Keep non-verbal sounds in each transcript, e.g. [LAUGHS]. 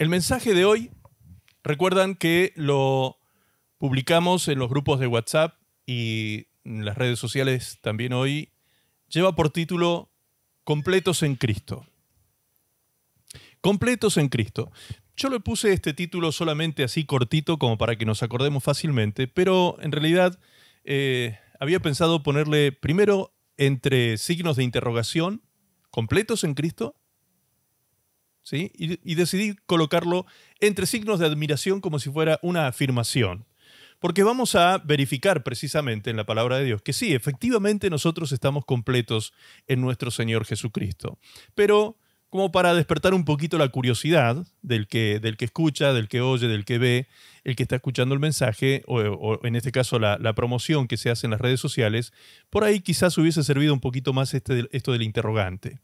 El mensaje de hoy, recuerdan que lo publicamos en los grupos de WhatsApp y en las redes sociales también hoy, lleva por título Completos en Cristo. Completos en Cristo. Yo le puse este título solamente así cortito como para que nos acordemos fácilmente, pero en realidad eh, había pensado ponerle primero entre signos de interrogación, completos en Cristo, ¿sí? y, decidí colocarlo entre signos de admiración como si fuera una afirmación. Porque vamos a verificar precisamente en la palabra de Dios que sí, efectivamente nosotros estamos completos en nuestro Señor Jesucristo. Pero como para despertar un poquito la curiosidad del que, del que escucha, del que oye, del que ve, el que está escuchando el mensaje, o, en este caso la, promoción que se hace en las redes sociales, por ahí quizás hubiese servido un poquito más este, esto del interrogante,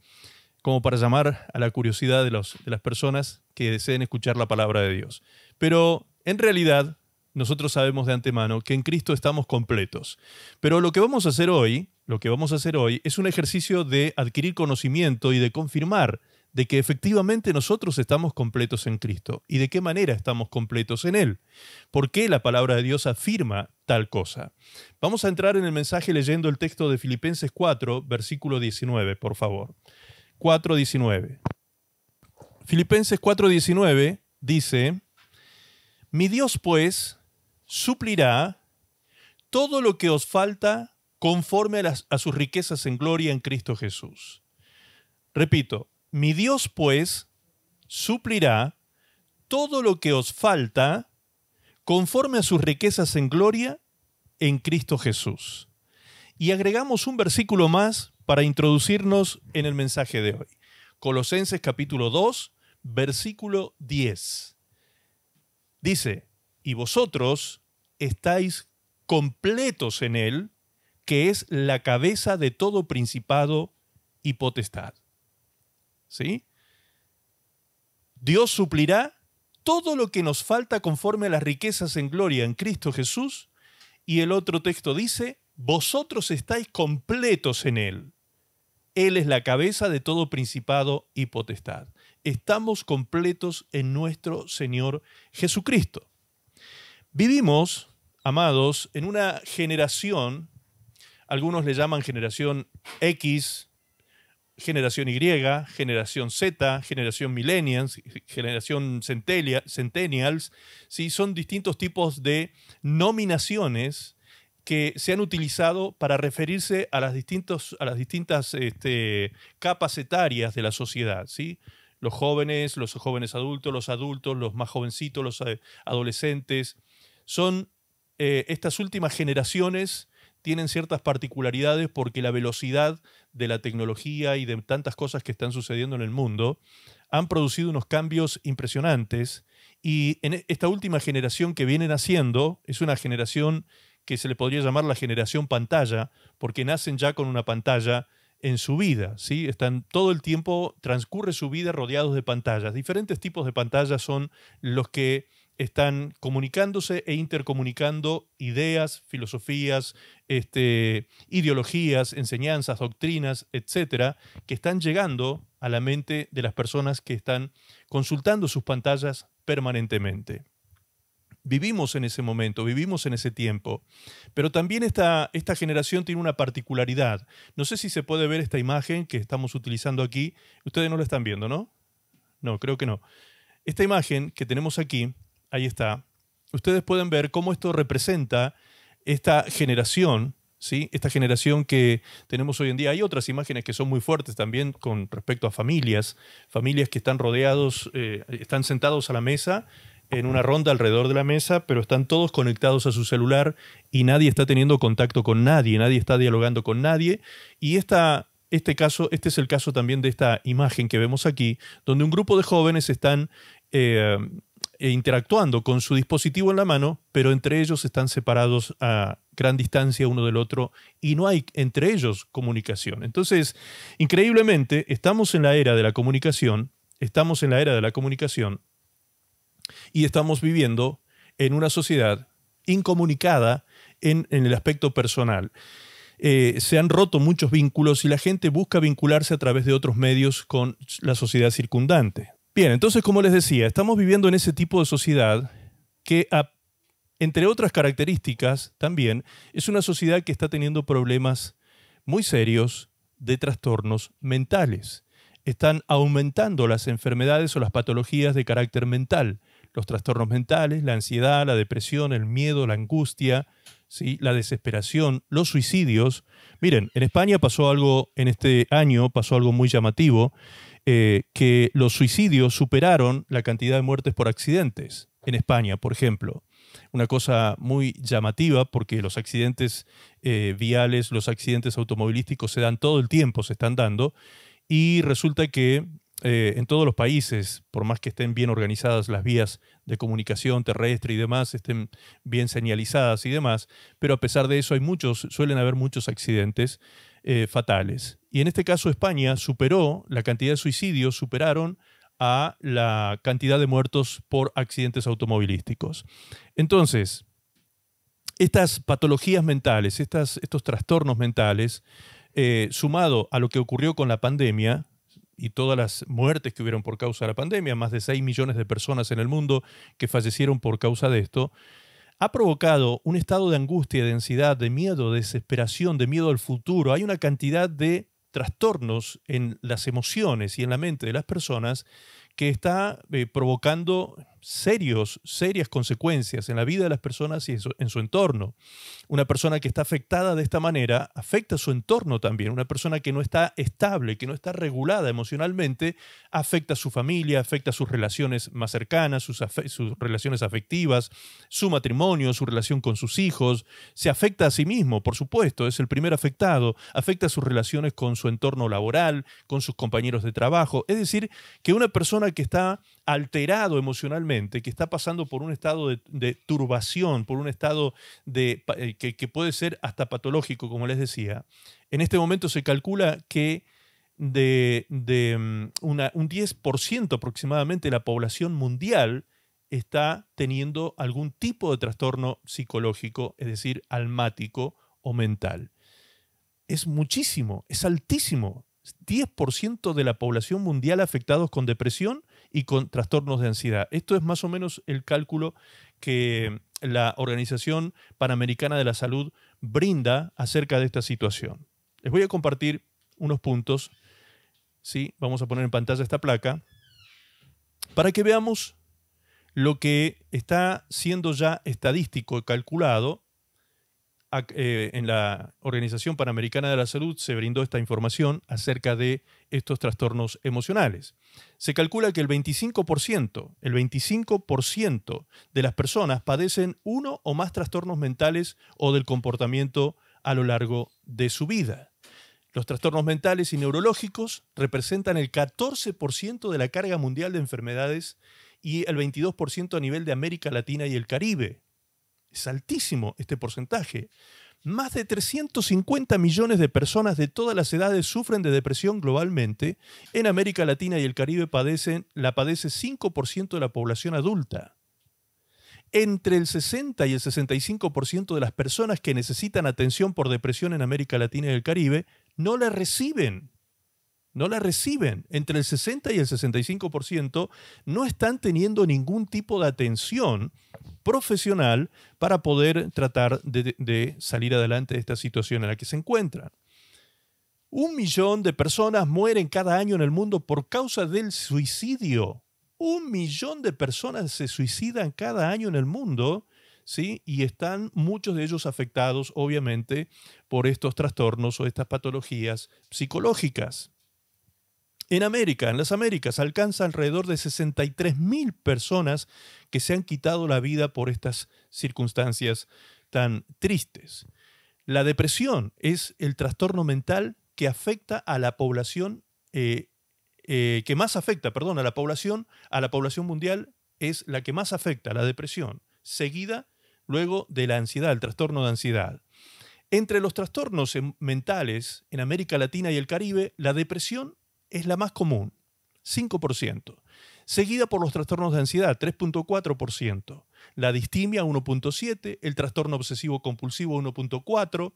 como para llamar a la curiosidad de, las personas que deseen escuchar la palabra de Dios. Pero en realidad, nosotros sabemos de antemano que en Cristo estamos completos. Pero lo que vamos a hacer hoy, lo que vamos a hacer hoy es un ejercicio de adquirir conocimiento y de confirmar de que efectivamente nosotros estamos completos en Cristo y de qué manera estamos completos en Él. ¿Por qué la palabra de Dios afirma tal cosa? Vamos a entrar en el mensaje leyendo el texto de Filipenses 4, versículo 19, por favor. 4.19. Filipenses 4.19 dice, Mi Dios pues suplirá todo lo que os falta conforme a, a sus riquezas en gloria en Cristo Jesús. Repito, mi Dios, pues, suplirá todo lo que os falta conforme a sus riquezas en gloria en Cristo Jesús. Y agregamos un versículo más para introducirnos en el mensaje de hoy. Colosenses capítulo 2, versículo 10. Dice, y vosotros estáis completos en Él, que es la cabeza de todo principado y potestad. ¿sí? Dios suplirá todo lo que nos falta conforme a las riquezas en gloria en Cristo Jesús. Y el otro texto dice, vosotros estáis completos en Él. Él es la cabeza de todo principado y potestad. Estamos completos en nuestro Señor Jesucristo. Vivimos, amados, en una generación, algunos le llaman generación X, generación Y, generación Z, generación millennials, generación centennials, ¿sí? son distintos tipos de nominaciones que se han utilizado para referirse a las, distintos, a las distintas este, capas etarias de la sociedad. ¿sí? Los jóvenes, los jóvenes adultos, los adultos, los más jovencitos, los eh, adolescentes. Son eh, estas últimas generaciones tienen ciertas particularidades porque la velocidad de la tecnología y de tantas cosas que están sucediendo en el mundo han producido unos cambios impresionantes y en esta última generación que vienen haciendo es una generación que se le podría llamar la generación pantalla porque nacen ya con una pantalla en su vida, ¿sí? Están todo el tiempo transcurre su vida rodeados de pantallas. Diferentes tipos de pantallas son los que están comunicándose e intercomunicando ideas, filosofías, este, ideologías, enseñanzas, doctrinas, etcétera, que están llegando a la mente de las personas que están consultando sus pantallas permanentemente. Vivimos en ese momento, vivimos en ese tiempo, pero también esta, esta generación tiene una particularidad. No sé si se puede ver esta imagen que estamos utilizando aquí. Ustedes no la están viendo, ¿no? No, creo que no. Esta imagen que tenemos aquí ahí está, ustedes pueden ver cómo esto representa esta generación, ¿sí? esta generación que tenemos hoy en día. Hay otras imágenes que son muy fuertes también con respecto a familias, familias que están rodeados, eh, están sentados a la mesa en una ronda alrededor de la mesa, pero están todos conectados a su celular y nadie está teniendo contacto con nadie, nadie está dialogando con nadie. Y esta, este caso, este es el caso también de esta imagen que vemos aquí, donde un grupo de jóvenes están eh, e interactuando con su dispositivo en la mano, pero entre ellos están separados a gran distancia uno del otro y no hay entre ellos comunicación. Entonces, increíblemente, estamos en la era de la comunicación, estamos en la era de la comunicación y estamos viviendo en una sociedad incomunicada en, el aspecto personal. Eh, se han roto muchos vínculos y la gente busca vincularse a través de otros medios con la sociedad circundante. Bien, entonces como les decía, estamos viviendo en ese tipo de sociedad que, entre otras características, también es una sociedad que está teniendo problemas muy serios de trastornos mentales. Están aumentando las enfermedades o las patologías de carácter mental, los trastornos mentales, la ansiedad, la depresión, el miedo, la angustia, ¿sí? la desesperación, los suicidios. Miren, en España pasó algo, en este año pasó algo muy llamativo, eh, que los suicidios superaron la cantidad de muertes por accidentes. En España, por ejemplo. Una cosa muy llamativa porque los accidentes eh, viales, los accidentes automovilísticos se dan todo el tiempo, se están dando, y resulta que eh, en todos los países, por más que estén bien organizadas las vías de comunicación terrestre y demás, estén bien señalizadas y demás, pero a pesar de eso hay muchos, suelen haber muchos accidentes eh, fatales. Y en este caso España superó, la cantidad de suicidios superaron a la cantidad de muertos por accidentes automovilísticos. Entonces, estas patologías mentales, estas, estos trastornos mentales, eh, sumado a lo que ocurrió con la pandemia, y todas las muertes que hubieron por causa de la pandemia, más de 6 millones de personas en el mundo que fallecieron por causa de esto, ha provocado un estado de angustia, de ansiedad, de miedo, de desesperación, de miedo al futuro. Hay una cantidad de trastornos en las emociones y en la mente de las personas que está eh, provocando serios, serias consecuencias en la vida de las personas y en su, en su, entorno. Una persona que está afectada de esta manera afecta a su entorno también. Una persona que no está estable, que no está regulada emocionalmente, afecta a su familia, afecta a sus relaciones más cercanas, sus, sus relaciones afectivas, su matrimonio, su relación con sus hijos. Se afecta a sí mismo, por supuesto, es el primer afectado. Afecta a sus relaciones con su entorno laboral, con sus compañeros de trabajo. Es decir, que una persona que está alterado emocionalmente, que está pasando por un estado de, turbación, por un estado de, eh, que, puede ser hasta patológico, como les decía, en este momento se calcula que de, mm, un 10% aproximadamente de la población mundial está teniendo algún tipo de trastorno psicológico, es decir, almático o mental. Es muchísimo, es altísimo. 10% de la población mundial afectados con depresión y con trastornos de ansiedad. Esto es más o menos el cálculo que la Organización Panamericana de la Salud brinda acerca de esta situación. Les voy a compartir unos puntos. ¿sí? Vamos a poner en pantalla esta placa para que veamos lo que está siendo ya estadístico calculado eh, en la Organización Panamericana de la Salud se brindó esta información acerca de estos trastornos emocionales. Se calcula que el 25%, el 25% de las personas padecen uno o más trastornos mentales o del comportamiento a lo largo de su vida. Los trastornos mentales y neurológicos representan el 14% de la carga mundial de enfermedades y el 22% a nivel de América Latina y el Caribe. Es altísimo este porcentaje. Más de 350 millones de personas de todas las edades sufren de depresión globalmente. En América Latina y el Caribe padecen, la padece 5% de la población adulta. Entre el 60 y el 65% de las personas que necesitan atención por depresión en América Latina y el Caribe no la reciben no la reciben. Entre el 60 y el 65% no están teniendo ningún tipo de atención profesional para poder tratar de, salir adelante de esta situación en la que se encuentran. Un millón de personas mueren cada año en el mundo por causa del suicidio. Un millón de personas se suicidan cada año en el mundo, ¿sí? Y están muchos de ellos afectados, obviamente, por estos trastornos o estas patologías psicológicas. En América, en las Américas, alcanza alrededor de 63 mil personas que se han quitado la vida por estas circunstancias tan tristes. La depresión es el trastorno mental que afecta a la población, eh, eh, que más afecta, perdón, a la población, a la población mundial, es la que más afecta, la depresión, seguida luego de la ansiedad, el trastorno de ansiedad. Entre los trastornos mentales en América Latina y el Caribe, la depresión es la más común, 5%, seguida por los trastornos de ansiedad, 3.4%, la distimia, 1.7%, el trastorno obsesivo compulsivo, 1.4%,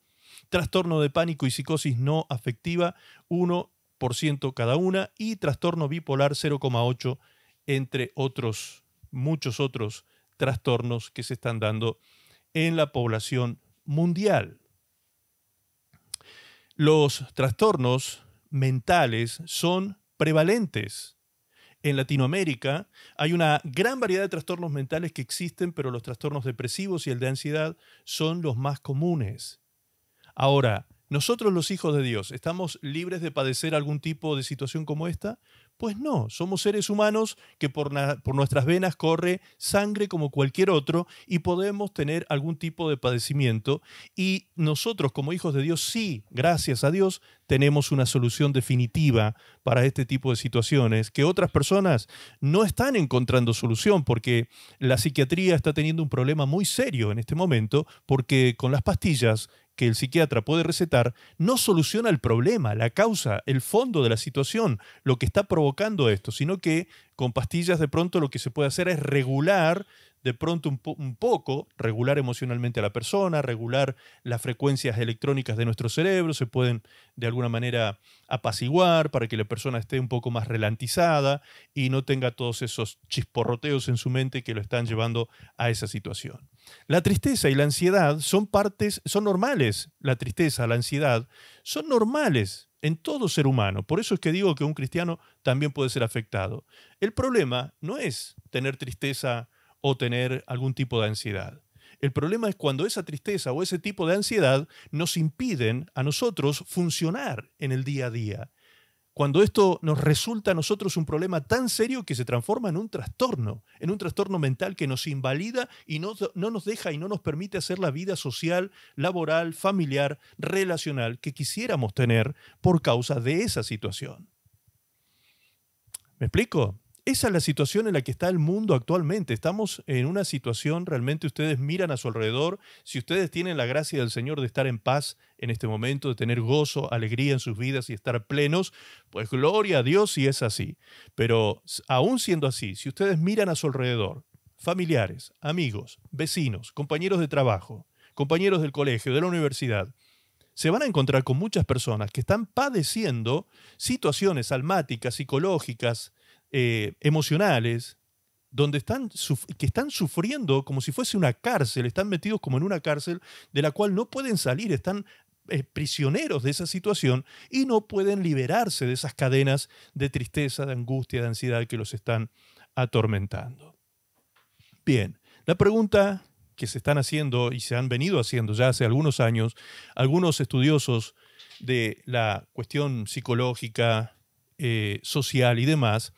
trastorno de pánico y psicosis no afectiva, 1% cada una, y trastorno bipolar, 0,8% entre otros, muchos otros trastornos que se están dando en la población mundial. Los trastornos mentales son prevalentes. En Latinoamérica hay una gran variedad de trastornos mentales que existen, pero los trastornos depresivos y el de ansiedad son los más comunes. Ahora, ¿nosotros los hijos de Dios estamos libres de padecer algún tipo de situación como esta? Pues no, somos seres humanos que por, nuestras venas corre sangre como cualquier otro y podemos tener algún tipo de padecimiento y nosotros como hijos de Dios sí, gracias a Dios, tenemos una solución definitiva para este tipo de situaciones que otras personas no están encontrando solución porque la psiquiatría está teniendo un problema muy serio en este momento porque con las pastillas que el psiquiatra puede recetar no soluciona el problema, la causa, el fondo de la situación, lo que está provocando esto, sino que con pastillas de pronto lo que se puede hacer es regular de pronto un, poco, regular emocionalmente a la persona, regular las frecuencias electrónicas de nuestro cerebro, se pueden de alguna manera apaciguar para que la persona esté un poco más relantizada y no tenga todos esos chisporroteos en su mente que lo están llevando a esa situación. La tristeza y la ansiedad son partes, son normales. La tristeza, la ansiedad, son normales en todo ser humano. Por eso es que digo que un cristiano también puede ser afectado. El problema no es tener tristeza o tener algún tipo de ansiedad. El problema es cuando esa tristeza o ese tipo de ansiedad nos impiden a nosotros funcionar en el día a día. Cuando esto nos resulta a nosotros un problema tan serio que se transforma en un trastorno, en un trastorno mental que nos invalida y no, no nos deja y no nos permite hacer la vida social, laboral, familiar, relacional que quisiéramos tener por causa de esa situación. ¿Me explico? Esa es la situación en la que está el mundo actualmente. Estamos en una situación, realmente ustedes miran a su alrededor, si ustedes tienen la gracia del Señor de estar en paz en este momento, de tener gozo, alegría en sus vidas y estar plenos, pues gloria a Dios si es así. Pero aún siendo así, si ustedes miran a su alrededor, familiares, amigos, vecinos, compañeros de trabajo, compañeros del colegio, de la universidad, se van a encontrar con muchas personas que están padeciendo situaciones almáticas, psicológicas, eh, emocionales, donde están, que están sufriendo como si fuese una cárcel, están metidos como en una cárcel de la cual no pueden salir, están eh, prisioneros de esa situación y no pueden liberarse de esas cadenas de tristeza, de angustia, de ansiedad que los están atormentando. Bien, la pregunta que se están haciendo y se han venido haciendo ya hace algunos años, algunos estudiosos de la cuestión psicológica, eh, social y demás,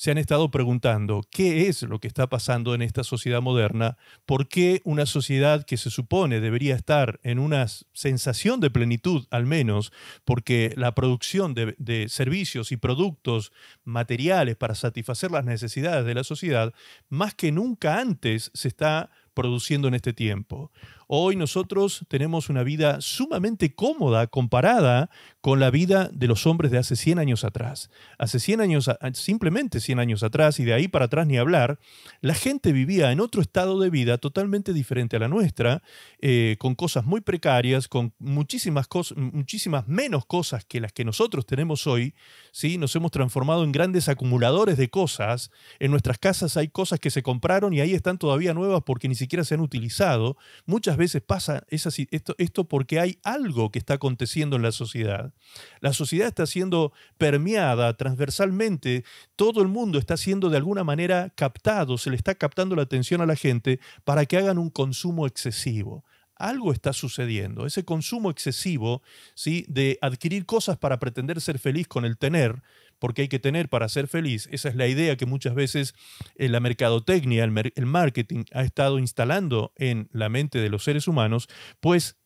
se han estado preguntando qué es lo que está pasando en esta sociedad moderna, por qué una sociedad que se supone debería estar en una sensación de plenitud al menos, porque la producción de, de servicios y productos materiales para satisfacer las necesidades de la sociedad, más que nunca antes se está produciendo en este tiempo. Hoy nosotros tenemos una vida sumamente cómoda comparada con la vida de los hombres de hace 100 años atrás. Hace 100 años, simplemente 100 años atrás, y de ahí para atrás ni hablar, la gente vivía en otro estado de vida totalmente diferente a la nuestra, eh, con cosas muy precarias, con muchísimas, muchísimas menos cosas que las que nosotros tenemos hoy. ¿sí? Nos hemos transformado en grandes acumuladores de cosas. En nuestras casas hay cosas que se compraron y ahí están todavía nuevas porque ni siquiera se han utilizado. Muchas veces pasa esto, esto porque hay algo que está aconteciendo en la sociedad. La sociedad está siendo permeada transversalmente, todo el mundo está siendo de alguna manera captado, se le está captando la atención a la gente para que hagan un consumo excesivo algo está sucediendo. Ese consumo excesivo ¿sí? de adquirir cosas para pretender ser feliz con el tener, porque hay que tener para ser feliz. Esa es la idea que muchas veces eh, la mercadotecnia, el, marketing ha estado instalando en la mente de los seres humanos, pues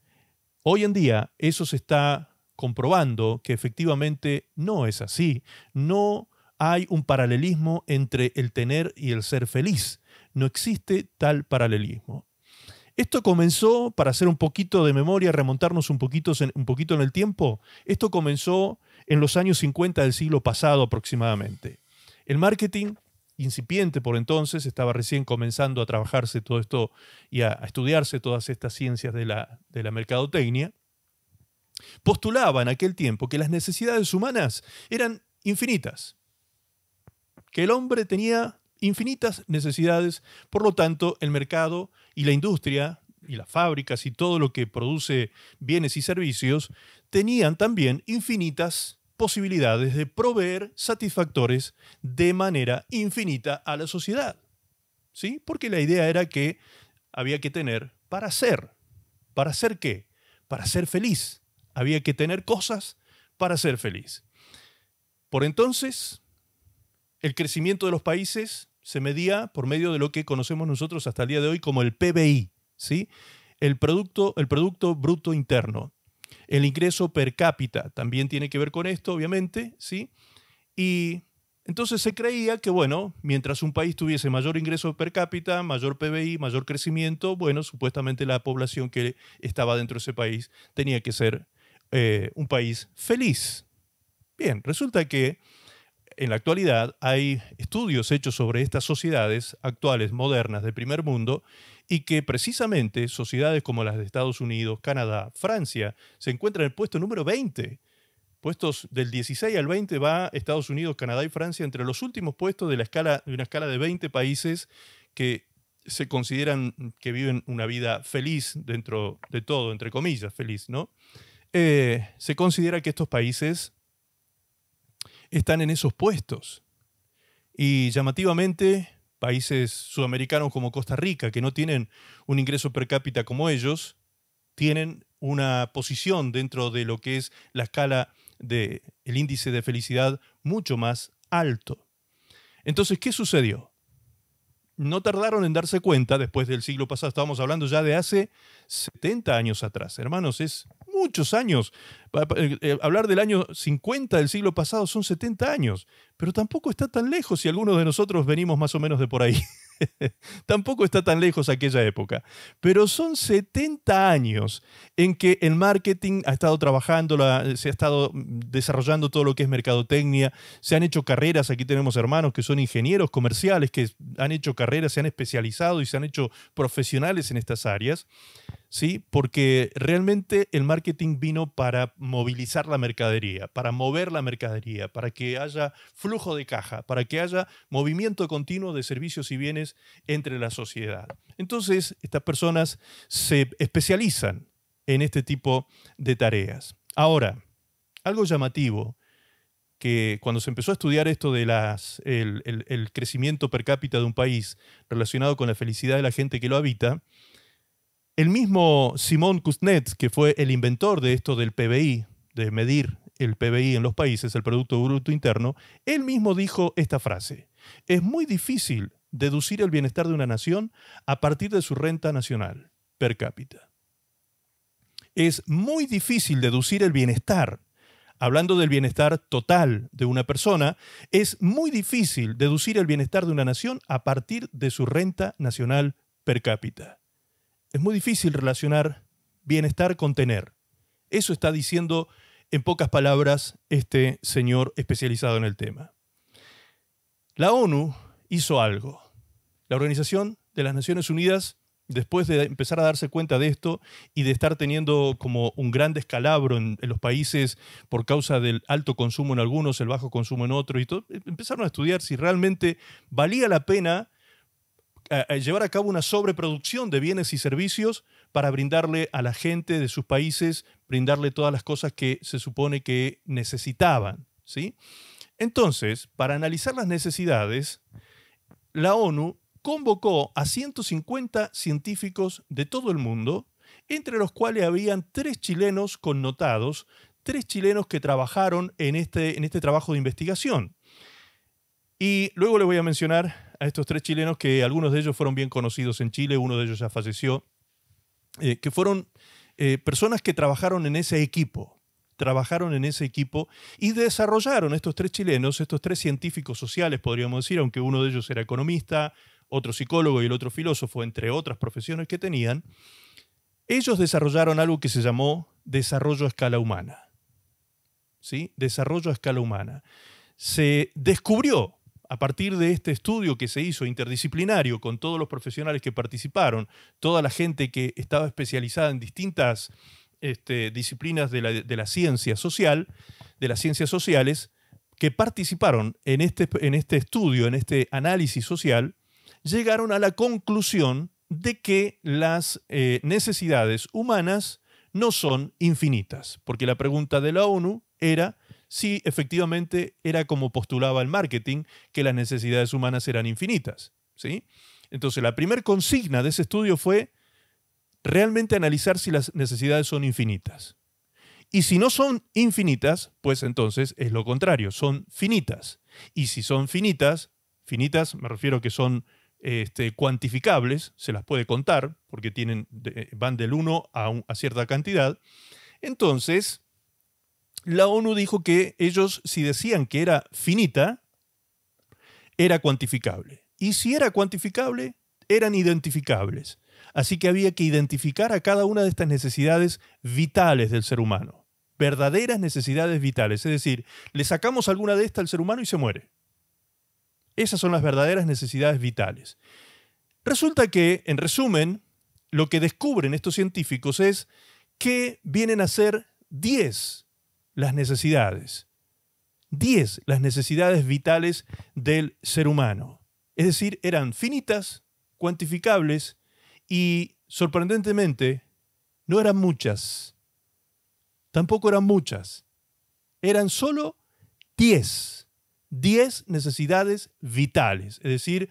hoy en día eso se está comprobando que efectivamente no es así. No hay un paralelismo entre el tener y el ser feliz. No existe tal paralelismo. Esto comenzó, para hacer un poquito de memoria, remontarnos un poquito, un poquito en el tiempo, esto comenzó en los años 50 del siglo pasado aproximadamente. El marketing, incipiente por entonces, estaba recién comenzando a trabajarse todo esto y a, estudiarse todas estas ciencias de la, de la mercadotecnia, postulaba en aquel tiempo que las necesidades humanas eran infinitas, que el hombre tenía infinitas necesidades, por lo tanto el mercado y la industria y las fábricas y todo lo que produce bienes y servicios tenían también infinitas posibilidades de proveer satisfactores de manera infinita a la sociedad. ¿Sí? Porque la idea era que había que tener para ser. ¿Para ser qué? Para ser feliz. Había que tener cosas para ser feliz. Por entonces, el crecimiento de los países se medía por medio de lo que conocemos nosotros hasta el día de hoy como el PBI, ¿sí? El producto, el producto bruto interno. El ingreso per cápita también tiene que ver con esto, obviamente, ¿sí? Y entonces se creía que, bueno, mientras un país tuviese mayor ingreso per cápita, mayor PBI, mayor crecimiento, bueno, supuestamente la población que estaba dentro de ese país tenía que ser eh, un país feliz. Bien, resulta que en la actualidad hay estudios hechos sobre estas sociedades actuales, modernas, de primer mundo, y que precisamente sociedades como las de Estados Unidos, Canadá, Francia, se encuentran en el puesto número 20. Puestos del 16 al 20 va Estados Unidos, Canadá y Francia entre los últimos puestos de, la escala, de una escala de 20 países que se consideran que viven una vida feliz dentro de todo, entre comillas, feliz, ¿no? Eh, se considera que estos países están en esos puestos. Y llamativamente, países sudamericanos como Costa Rica, que no tienen un ingreso per cápita como ellos, tienen una posición dentro de lo que es la escala del el índice de felicidad mucho más alto. Entonces, ¿qué sucedió? No tardaron en darse cuenta, después del siglo pasado, estábamos hablando ya de hace 70 años atrás, hermanos, es muchos años. Eh, eh, hablar del año 50 del siglo pasado son 70 años, pero tampoco está tan lejos si algunos de nosotros venimos más o menos de por ahí. [LAUGHS] Tampoco está tan lejos aquella época. Pero son 70 años en que el marketing ha estado trabajando, se ha estado desarrollando todo lo que es mercadotecnia, se han hecho carreras, aquí tenemos hermanos que son ingenieros comerciales, que han hecho carreras, se han especializado y se han hecho profesionales en estas áreas. ¿Sí? Porque realmente el marketing vino para movilizar la mercadería, para mover la mercadería, para que haya flujo de caja, para que haya movimiento continuo de servicios y bienes entre la sociedad. Entonces, estas personas se especializan en este tipo de tareas. Ahora, algo llamativo que cuando se empezó a estudiar esto de las, el, crecimiento per cápita de un país relacionado con la felicidad de la gente que lo habita, el mismo Simón Kuznets, que fue el inventor de esto del PBI, de medir el PBI en los países, el Producto Bruto Interno, él mismo dijo esta frase. Es muy difícil deducir el bienestar de una nación a partir de su renta nacional per cápita. Es muy difícil deducir el bienestar. Hablando del bienestar total de una persona, es muy difícil deducir el bienestar de una nación a partir de su renta nacional per cápita. Es muy difícil relacionar bienestar con tener. Eso está diciendo en pocas palabras este señor especializado en el tema. La ONU hizo algo. La Organización de las Naciones Unidas, después de empezar a darse cuenta de esto y de estar teniendo como un gran descalabro en, los países por causa del alto consumo en algunos, el bajo consumo en otros, y todo, empezaron a estudiar si realmente valía la pena llevar a cabo una sobreproducción de bienes y servicios para brindarle a la gente de sus países, brindarle todas las cosas que se supone que necesitaban. ¿sí? Entonces, para analizar las necesidades, la ONU convocó a 150 científicos de todo el mundo, entre los cuales habían tres chilenos connotados, tres chilenos que trabajaron en este, en este trabajo de investigación. Y luego le voy a mencionar a estos tres chilenos que algunos de ellos fueron bien conocidos en Chile, uno de ellos ya falleció, eh, que fueron eh, personas que trabajaron en ese equipo, trabajaron en ese equipo y desarrollaron estos tres chilenos, estos tres científicos sociales, podríamos decir, aunque uno de ellos era economista, otro psicólogo y el otro filósofo, entre otras profesiones que tenían, ellos desarrollaron algo que se llamó desarrollo a escala humana. ¿Sí? Desarrollo a escala humana. Se descubrió a partir de este estudio que se hizo interdisciplinario con todos los profesionales que participaron, toda la gente que estaba especializada en distintas este, disciplinas de la, ciencia social, de las ciencias sociales, que participaron en este, en este estudio, en este análisis social, llegaron a la conclusión de que las eh, necesidades humanas no son infinitas, porque la pregunta de la ONU era si efectivamente era como postulaba el marketing, que las necesidades humanas eran infinitas. ¿sí? Entonces, la primera consigna de ese estudio fue realmente analizar si las necesidades son infinitas. Y si no son infinitas, pues entonces es lo contrario, son finitas. Y si son finitas, finitas me refiero que son este, cuantificables, se las puede contar, porque tienen, van del 1 a, a cierta cantidad, entonces la ONU dijo que ellos, si decían que era finita, era cuantificable. Y si era cuantificable, eran identificables. Así que había que identificar a cada una de estas necesidades vitales del ser humano. Verdaderas necesidades vitales. Es decir, le sacamos alguna de estas al ser humano y se muere. Esas son las verdaderas necesidades vitales. Resulta que, en resumen, lo que descubren estos científicos es que vienen a ser 10 las necesidades. 10 las necesidades vitales del ser humano. Es decir, eran finitas, cuantificables y, sorprendentemente, no eran muchas. Tampoco eran muchas. Eran solo 10. 10 necesidades vitales. Es decir,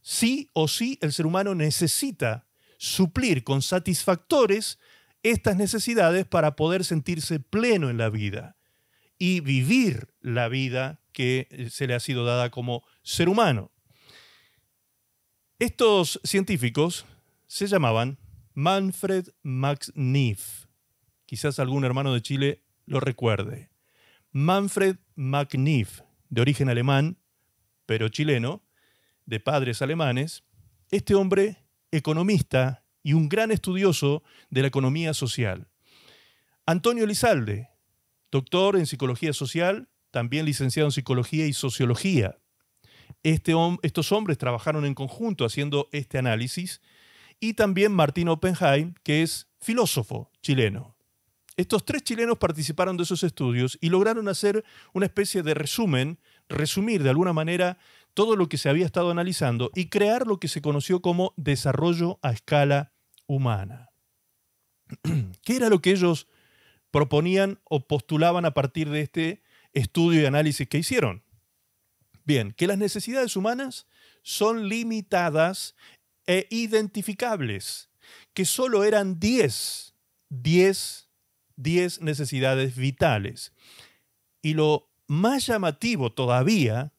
sí o sí el ser humano necesita suplir con satisfactores estas necesidades para poder sentirse pleno en la vida y vivir la vida que se le ha sido dada como ser humano. Estos científicos se llamaban Manfred Max. Quizás algún hermano de Chile lo recuerde. Manfred Neef, de origen alemán, pero chileno, de padres alemanes, este hombre, economista y un gran estudioso de la economía social. Antonio Lizalde, doctor en psicología social, también licenciado en psicología y sociología, este estos hombres trabajaron en conjunto haciendo este análisis y también Martín Oppenheim, que es filósofo chileno. Estos tres chilenos participaron de esos estudios y lograron hacer una especie de resumen, resumir de alguna manera todo lo que se había estado analizando y crear lo que se conoció como desarrollo a escala humana. [CLEARS THROAT] ¿Qué era lo que ellos proponían o postulaban a partir de este estudio y análisis que hicieron? Bien, que las necesidades humanas son limitadas e identificables, que solo eran 10, 10, 10 necesidades vitales. Y lo más llamativo todavía,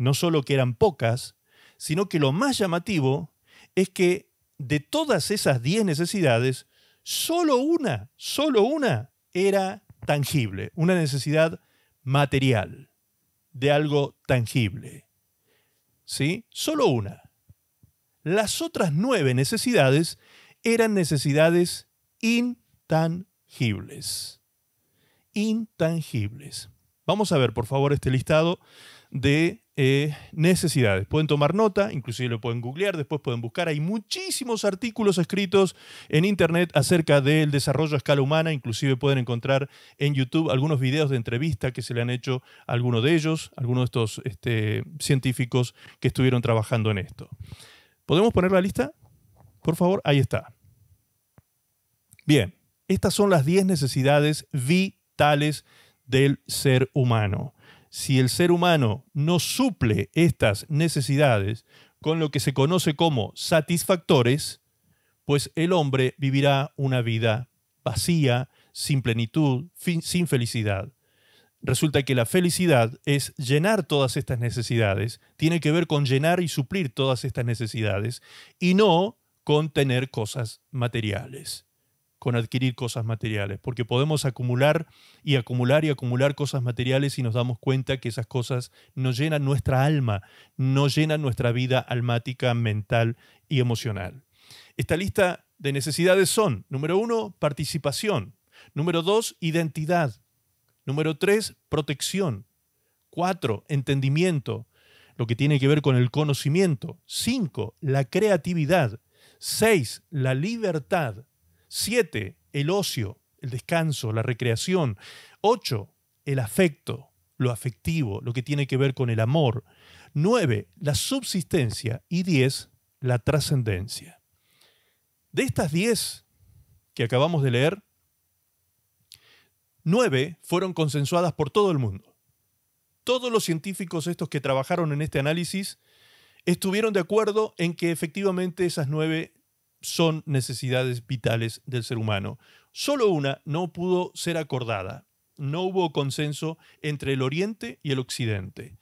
no solo que eran pocas, sino que lo más llamativo es que de todas esas 10 necesidades, solo una, solo una era tangible, una necesidad material de algo tangible. ¿Sí? Solo una. Las otras nueve necesidades eran necesidades intangibles. Intangibles. Vamos a ver, por favor, este listado de eh, necesidades. Pueden tomar nota, inclusive lo pueden googlear, después pueden buscar. Hay muchísimos artículos escritos en Internet acerca del desarrollo a escala humana, inclusive pueden encontrar en YouTube algunos videos de entrevista que se le han hecho a algunos de ellos, algunos de estos este, científicos que estuvieron trabajando en esto. ¿Podemos poner la lista? Por favor, ahí está. Bien, estas son las 10 necesidades vitales del ser humano si el ser humano no suple estas necesidades con lo que se conoce como satisfactores, pues el hombre vivirá una vida vacía, sin plenitud, sin felicidad. Resulta que la felicidad es llenar todas estas necesidades, tiene que ver con llenar y suplir todas estas necesidades y no con tener cosas materiales con adquirir cosas materiales, porque podemos acumular y acumular y acumular cosas materiales y nos damos cuenta que esas cosas no llenan nuestra alma, no llenan nuestra vida almática, mental y emocional. Esta lista de necesidades son, número uno, participación, número dos, identidad, número tres, protección, cuatro, entendimiento, lo que tiene que ver con el conocimiento, cinco, la creatividad, seis, la libertad, Siete, el ocio, el descanso, la recreación. Ocho, el afecto. lo afectivo, lo que tiene que ver con el amor. 9, la subsistencia. Y 10, la trascendencia. De estas 10 que acabamos de leer, 9 fueron consensuadas por todo el mundo. Todos los científicos estos que trabajaron en este análisis estuvieron de acuerdo en que efectivamente esas nueve son necesidades vitales del ser humano. Solo una no pudo ser acordada. No hubo consenso entre el Oriente y el Occidente.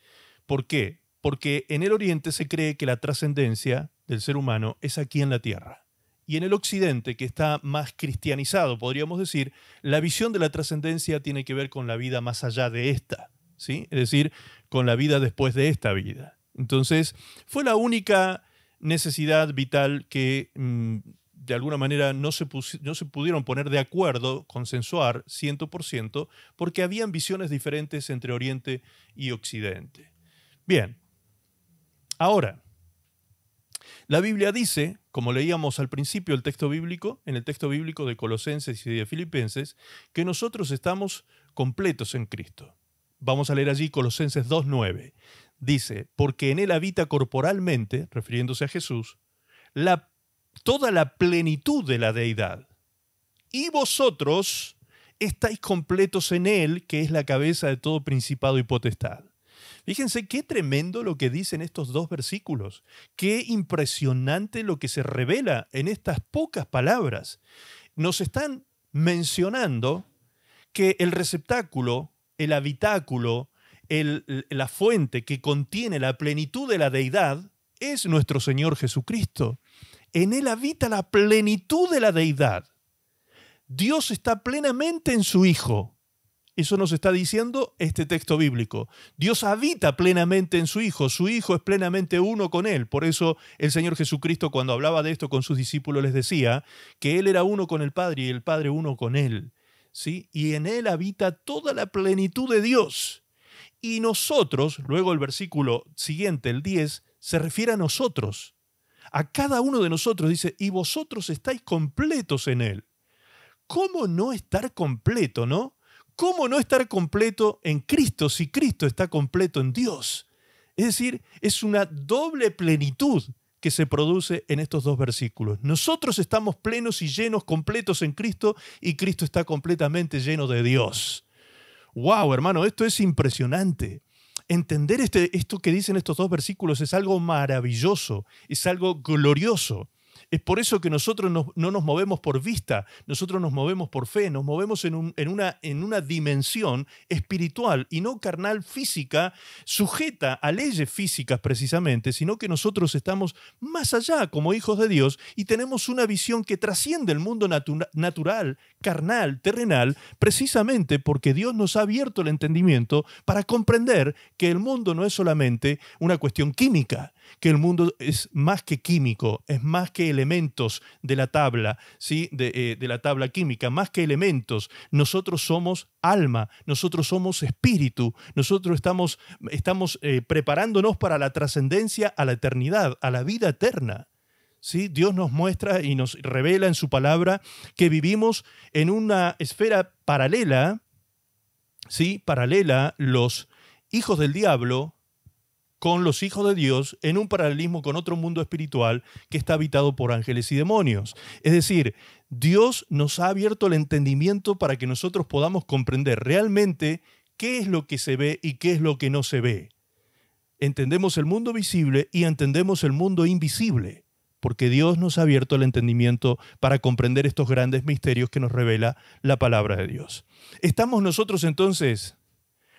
¿Por qué? Porque en el Oriente se cree que la trascendencia del ser humano es aquí en la Tierra. Y en el Occidente, que está más cristianizado, podríamos decir, la visión de la trascendencia tiene que ver con la vida más allá de esta, ¿sí? Es decir, con la vida después de esta vida. Entonces, fue la única necesidad vital que mm, de alguna manera no se, no se, pudieron poner de acuerdo, consensuar 100%, porque habían visiones diferentes entre Oriente y Occidente. Bien, ahora, la Biblia dice, como leíamos al principio el texto bíblico, en el texto bíblico de Colosenses y de Filipenses, que nosotros estamos completos en Cristo. Vamos a leer allí Colosenses 2.9 dice, porque en él habita corporalmente, refiriéndose a Jesús, la, toda la plenitud de la deidad. Y vosotros estáis completos en él, que es la cabeza de todo principado y potestad. Fíjense qué tremendo lo que dicen estos dos versículos, qué impresionante lo que se revela en estas pocas palabras. Nos están mencionando que el receptáculo, el habitáculo, la fuente que contiene la plenitud de la deidad es nuestro Señor Jesucristo. En Él habita la plenitud de la deidad. Dios está plenamente en su Hijo. Eso nos está diciendo este texto bíblico. Dios habita plenamente en su Hijo, su Hijo es plenamente uno con Él. Por eso el Señor Jesucristo cuando hablaba de esto con sus discípulos les decía que Él era uno con el Padre y el Padre uno con Él. ¿sí? Y en Él habita toda la plenitud de Dios. Y nosotros, luego el versículo siguiente, el 10, se refiere a nosotros. A cada uno de nosotros dice, y vosotros estáis completos en Él. ¿Cómo no estar completo, no? ¿Cómo no estar completo en Cristo si Cristo está completo en Dios? Es decir, es una doble plenitud que se produce en estos dos versículos. Nosotros estamos plenos y llenos, completos en Cristo, y Cristo está completamente lleno de Dios wow, hermano, esto es impresionante. Entender este, esto que dicen estos dos versículos es algo maravilloso, es algo glorioso. Es por eso que nosotros no, nos movemos por vista, nosotros nos movemos por fe, nos movemos en, una, en una dimensión espiritual y no carnal física, sujeta a leyes físicas precisamente, sino que nosotros estamos más allá como hijos de Dios y tenemos una visión que trasciende el mundo natural, carnal, terrenal, precisamente porque Dios nos ha abierto el entendimiento para comprender que el mundo no es solamente una cuestión química, que el mundo es más que químico, es más que elementos de la tabla, ¿sí? de, eh, de la tabla química, más que elementos. Nosotros somos alma, nosotros somos espíritu, nosotros estamos, estamos eh, preparándonos para la trascendencia a la eternidad, a la vida eterna. ¿Sí? Dios nos muestra y nos revela en su palabra que vivimos en una esfera paralela, ¿sí? paralela los hijos del diablo con los hijos de Dios en un paralelismo con otro mundo espiritual que está habitado por ángeles y demonios. Es decir, Dios nos ha abierto el entendimiento para que nosotros podamos comprender realmente qué es lo que se ve y qué es lo que no se ve. Entendemos el mundo visible y entendemos el mundo invisible, porque Dios nos ha abierto el entendimiento para comprender estos grandes misterios que nos revela la palabra de Dios. ¿Estamos nosotros entonces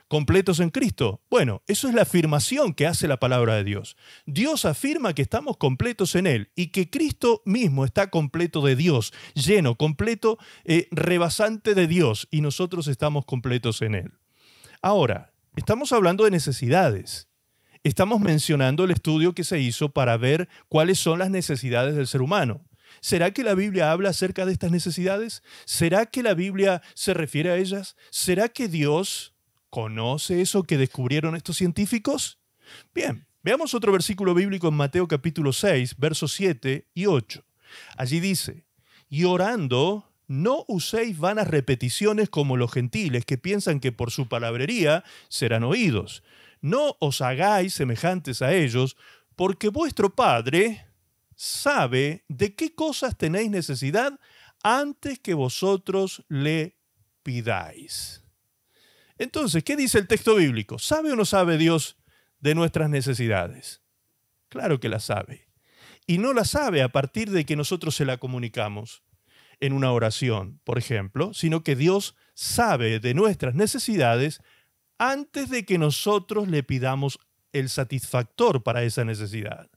completos en Cristo. Bueno, eso es la afirmación que hace la palabra de Dios. Dios afirma que estamos completos en Él y que Cristo mismo está completo de Dios, lleno, completo, eh, rebasante de Dios y nosotros estamos completos en Él. Ahora, estamos hablando de necesidades. Estamos mencionando el estudio que se hizo para ver cuáles son las necesidades del ser humano. ¿Será que la Biblia habla acerca de estas necesidades? ¿Será que la Biblia se refiere a ellas? ¿Será que Dios ¿Conoce eso que descubrieron estos científicos? Bien, veamos otro versículo bíblico en Mateo capítulo 6, versos 7 y 8. Allí dice, y orando no uséis vanas repeticiones como los gentiles que piensan que por su palabrería serán oídos. No os hagáis semejantes a ellos, porque vuestro Padre sabe de qué cosas tenéis necesidad antes que vosotros le pidáis. Entonces, ¿qué dice el texto bíblico? ¿Sabe o no sabe Dios de nuestras necesidades? Claro que la sabe. Y no la sabe a partir de que nosotros se la comunicamos en una oración, por ejemplo, sino que Dios sabe de nuestras necesidades antes de que nosotros le pidamos el satisfactor para esa necesidad.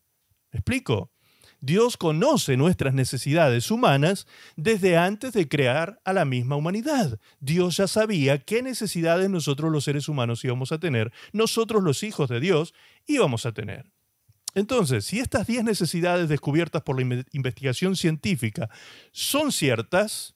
¿Me explico? Dios conoce nuestras necesidades humanas desde antes de crear a la misma humanidad. Dios ya sabía qué necesidades nosotros los seres humanos íbamos a tener, nosotros los hijos de Dios íbamos a tener. Entonces, si estas 10 necesidades descubiertas por la investigación científica son ciertas,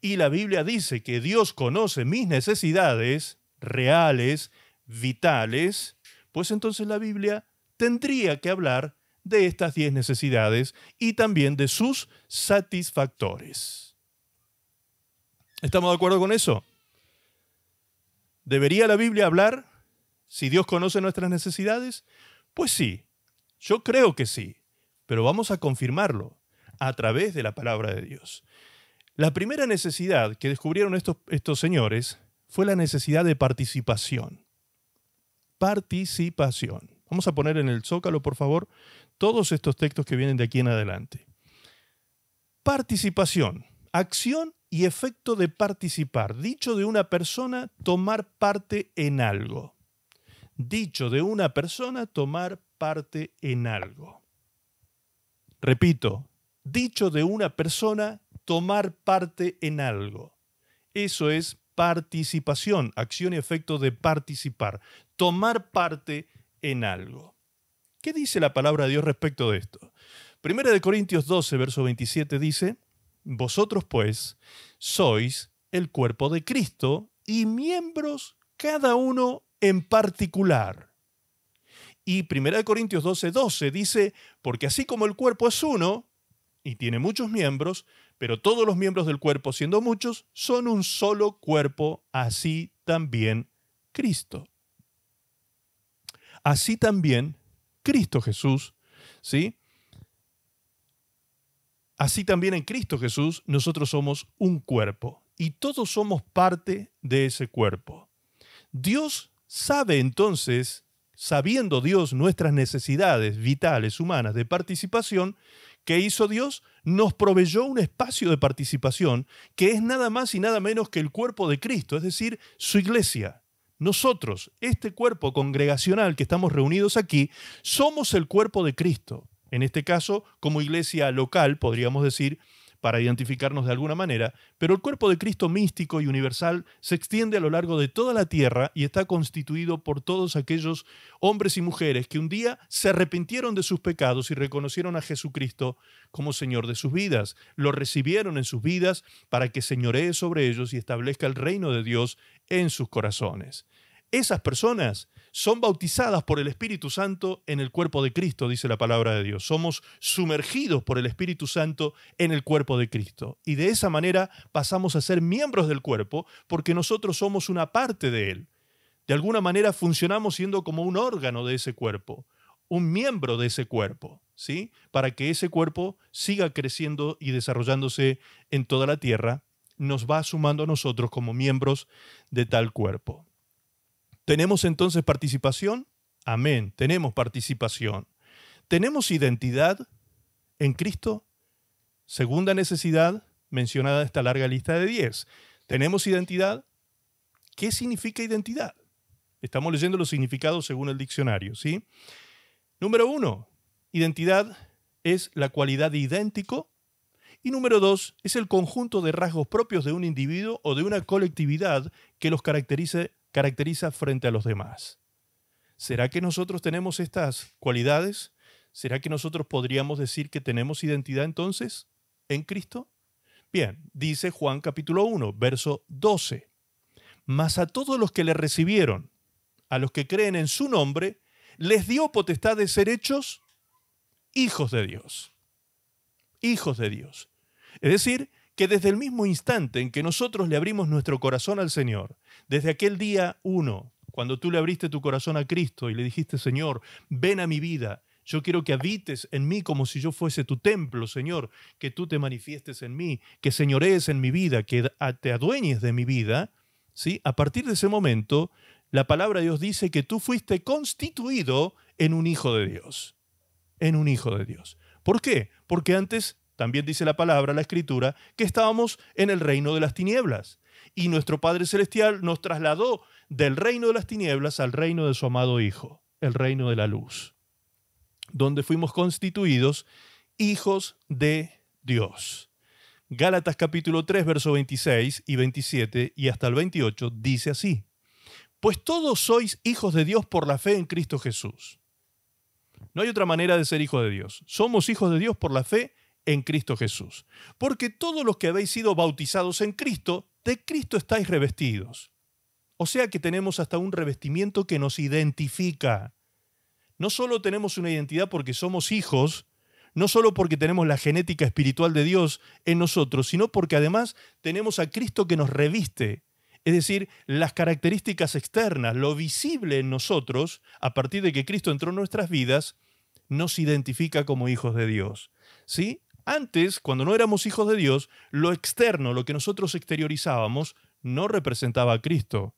y la Biblia dice que Dios conoce mis necesidades reales, vitales, pues entonces la Biblia tendría que hablar de estas 10 necesidades y también de sus satisfactores. ¿Estamos de acuerdo con eso? ¿Debería la Biblia hablar si Dios conoce nuestras necesidades? Pues sí, yo creo que sí, pero vamos a confirmarlo a través de la palabra de Dios. La primera necesidad que descubrieron estos, estos señores fue la necesidad de participación. Participación. Vamos a poner en el zócalo, por favor, todos estos textos que vienen de aquí en adelante. Participación, acción y efecto de participar. Dicho de una persona, tomar parte en algo. Dicho de una persona, tomar parte en algo. Repito, dicho de una persona, tomar parte en algo. Eso es participación, acción y efecto de participar, tomar parte en algo. ¿Qué dice la palabra de Dios respecto de esto? Primera de Corintios 12, verso 27 dice, Vosotros pues sois el cuerpo de Cristo y miembros cada uno en particular. Y 1 Corintios 12, 12 dice, porque así como el cuerpo es uno y tiene muchos miembros, pero todos los miembros del cuerpo, siendo muchos, son un solo cuerpo, así también Cristo. Así también Cristo Jesús, ¿sí? Así también en Cristo Jesús nosotros somos un cuerpo y todos somos parte de ese cuerpo. Dios sabe entonces sabiendo Dios nuestras necesidades vitales, humanas, de participación, ¿qué hizo Dios? Nos proveyó un espacio de participación que es nada más y nada menos que el cuerpo de Cristo, es decir, su iglesia. Nosotros, este cuerpo congregacional que estamos reunidos aquí, somos el cuerpo de Cristo. En este caso, como iglesia local, podríamos decir, para identificarnos de alguna manera, pero el cuerpo de Cristo místico y universal se extiende a lo largo de toda la tierra y está constituido por todos aquellos hombres y mujeres que un día se arrepintieron de sus pecados y reconocieron a Jesucristo como Señor de sus vidas. Lo recibieron en sus vidas para que señoree sobre ellos y establezca el reino de Dios en sus corazones. Esas personas son bautizadas por el Espíritu Santo en el cuerpo de Cristo, dice la palabra de Dios. Somos sumergidos por el Espíritu Santo en el cuerpo de Cristo. Y de esa manera pasamos a ser miembros del cuerpo porque nosotros somos una parte de él. De alguna manera funcionamos siendo como un órgano de ese cuerpo, un miembro de ese cuerpo, ¿sí? Para que ese cuerpo siga creciendo y desarrollándose en toda la tierra, nos va sumando a nosotros como miembros de tal cuerpo. ¿Tenemos entonces participación? Amén, tenemos participación. ¿Tenemos identidad en Cristo? Segunda necesidad mencionada en esta larga lista de 10. ¿Tenemos identidad? ¿Qué significa identidad? Estamos leyendo los significados según el diccionario, ¿sí? Número uno, identidad es la cualidad de idéntico. Y número dos, es el conjunto de rasgos propios de un individuo o de una colectividad que los caracteriza frente a los demás. ¿Será que nosotros tenemos estas cualidades? ¿Será que nosotros podríamos decir que tenemos identidad entonces en Cristo? Bien, dice Juan capítulo 1, verso 12. Mas a todos los que le recibieron, a los que creen en su nombre, les dio potestad de ser hechos hijos de Dios. Hijos de Dios. Es decir, que desde el mismo instante en que nosotros le abrimos nuestro corazón al Señor, desde aquel día uno, cuando tú le abriste tu corazón a Cristo y le dijiste, Señor, ven a mi vida, yo quiero que habites en mí como si yo fuese tu templo, Señor, que tú te manifiestes en mí, que señorees en mi vida, que te adueñes de mi vida. ¿sí? A partir de ese momento, la palabra de Dios dice que tú fuiste constituido en un hijo de Dios. En un hijo de Dios. ¿Por qué? Porque antes, también dice la palabra, la escritura, que estábamos en el reino de las tinieblas. Y nuestro Padre Celestial nos trasladó del reino de las tinieblas al reino de su amado Hijo, el reino de la luz donde fuimos constituidos hijos de Dios. Gálatas capítulo 3, verso 26 y 27 y hasta el 28 dice así, pues todos sois hijos de Dios por la fe en Cristo Jesús. No hay otra manera de ser hijo de Dios. Somos hijos de Dios por la fe en Cristo Jesús. Porque todos los que habéis sido bautizados en Cristo, de Cristo estáis revestidos. O sea que tenemos hasta un revestimiento que nos identifica no solo tenemos una identidad porque somos hijos, no solo porque tenemos la genética espiritual de Dios en nosotros, sino porque además tenemos a Cristo que nos reviste. Es decir, las características externas, lo visible en nosotros, a partir de que Cristo entró en nuestras vidas, nos identifica como hijos de Dios. ¿Sí? Antes, cuando no éramos hijos de Dios, lo externo, lo que nosotros exteriorizábamos, no representaba a Cristo.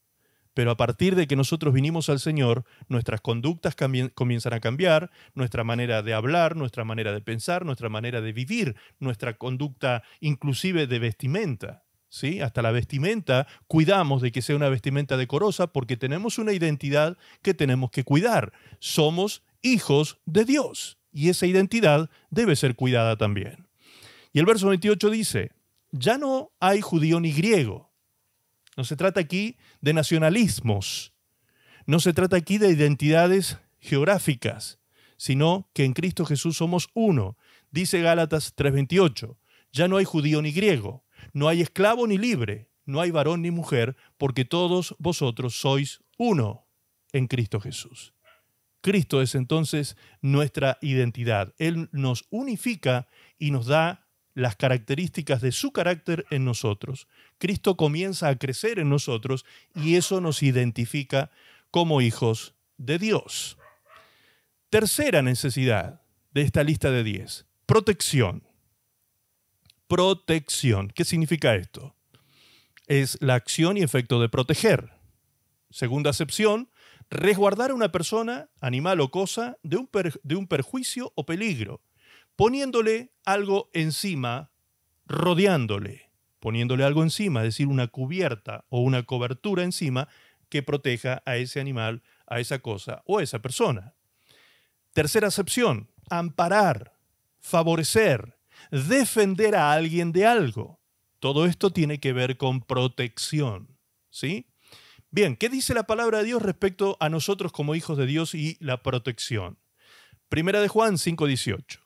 Pero a partir de que nosotros vinimos al Señor, nuestras conductas comienzan a cambiar, nuestra manera de hablar, nuestra manera de pensar, nuestra manera de vivir, nuestra conducta inclusive de vestimenta. ¿Sí? Hasta la vestimenta, cuidamos de que sea una vestimenta decorosa porque tenemos una identidad que tenemos que cuidar. Somos hijos de Dios y esa identidad debe ser cuidada también. Y el verso 28 dice, ya no hay judío ni griego no se trata aquí de nacionalismos, no se trata aquí de identidades geográficas, sino que en Cristo Jesús somos uno. Dice Gálatas 3:28, ya no hay judío ni griego, no hay esclavo ni libre, no hay varón ni mujer, porque todos vosotros sois uno en Cristo Jesús. Cristo es entonces nuestra identidad. Él nos unifica y nos da las características de su carácter en nosotros. Cristo comienza a crecer en nosotros y eso nos identifica como hijos de Dios. Tercera necesidad de esta lista de 10, protección. Protección. ¿Qué significa esto? Es la acción y efecto de proteger. Segunda acepción, resguardar a una persona, animal o cosa de un, de un perjuicio o peligro poniéndole algo encima, rodeándole, poniéndole algo encima, es decir, una cubierta o una cobertura encima que proteja a ese animal, a esa cosa o a esa persona. Tercera acepción, amparar, favorecer, defender a alguien de algo. Todo esto tiene que ver con protección, ¿sí? Bien, ¿qué dice la palabra de Dios respecto a nosotros como hijos de Dios y la protección? Primera de Juan 5:18.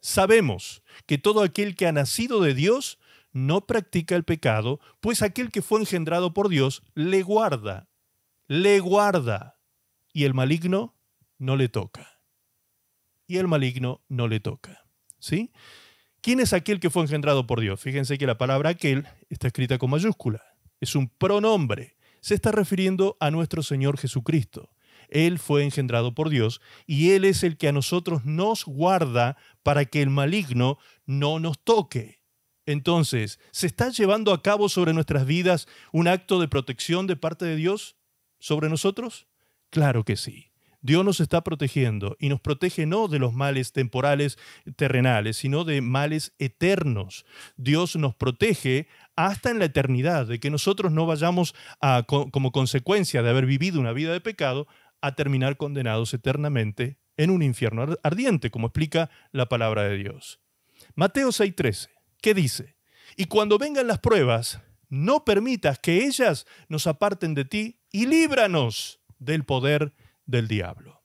Sabemos que todo aquel que ha nacido de Dios no practica el pecado, pues aquel que fue engendrado por Dios le guarda, le guarda, y el maligno no le toca. Y el maligno no le toca. ¿Sí? ¿Quién es aquel que fue engendrado por Dios? Fíjense que la palabra aquel está escrita con mayúscula. Es un pronombre. Se está refiriendo a nuestro Señor Jesucristo. Él fue engendrado por Dios y Él es el que a nosotros nos guarda para que el maligno no nos toque. Entonces, ¿se está llevando a cabo sobre nuestras vidas un acto de protección de parte de Dios sobre nosotros? Claro que sí. Dios nos está protegiendo y nos protege no de los males temporales, terrenales, sino de males eternos. Dios nos protege hasta en la eternidad, de que nosotros no vayamos a, como consecuencia de haber vivido una vida de pecado, a terminar condenados eternamente en un infierno ardiente, como explica la palabra de Dios. Mateo 6:13, ¿qué dice? Y cuando vengan las pruebas, no permitas que ellas nos aparten de ti y líbranos del poder del diablo.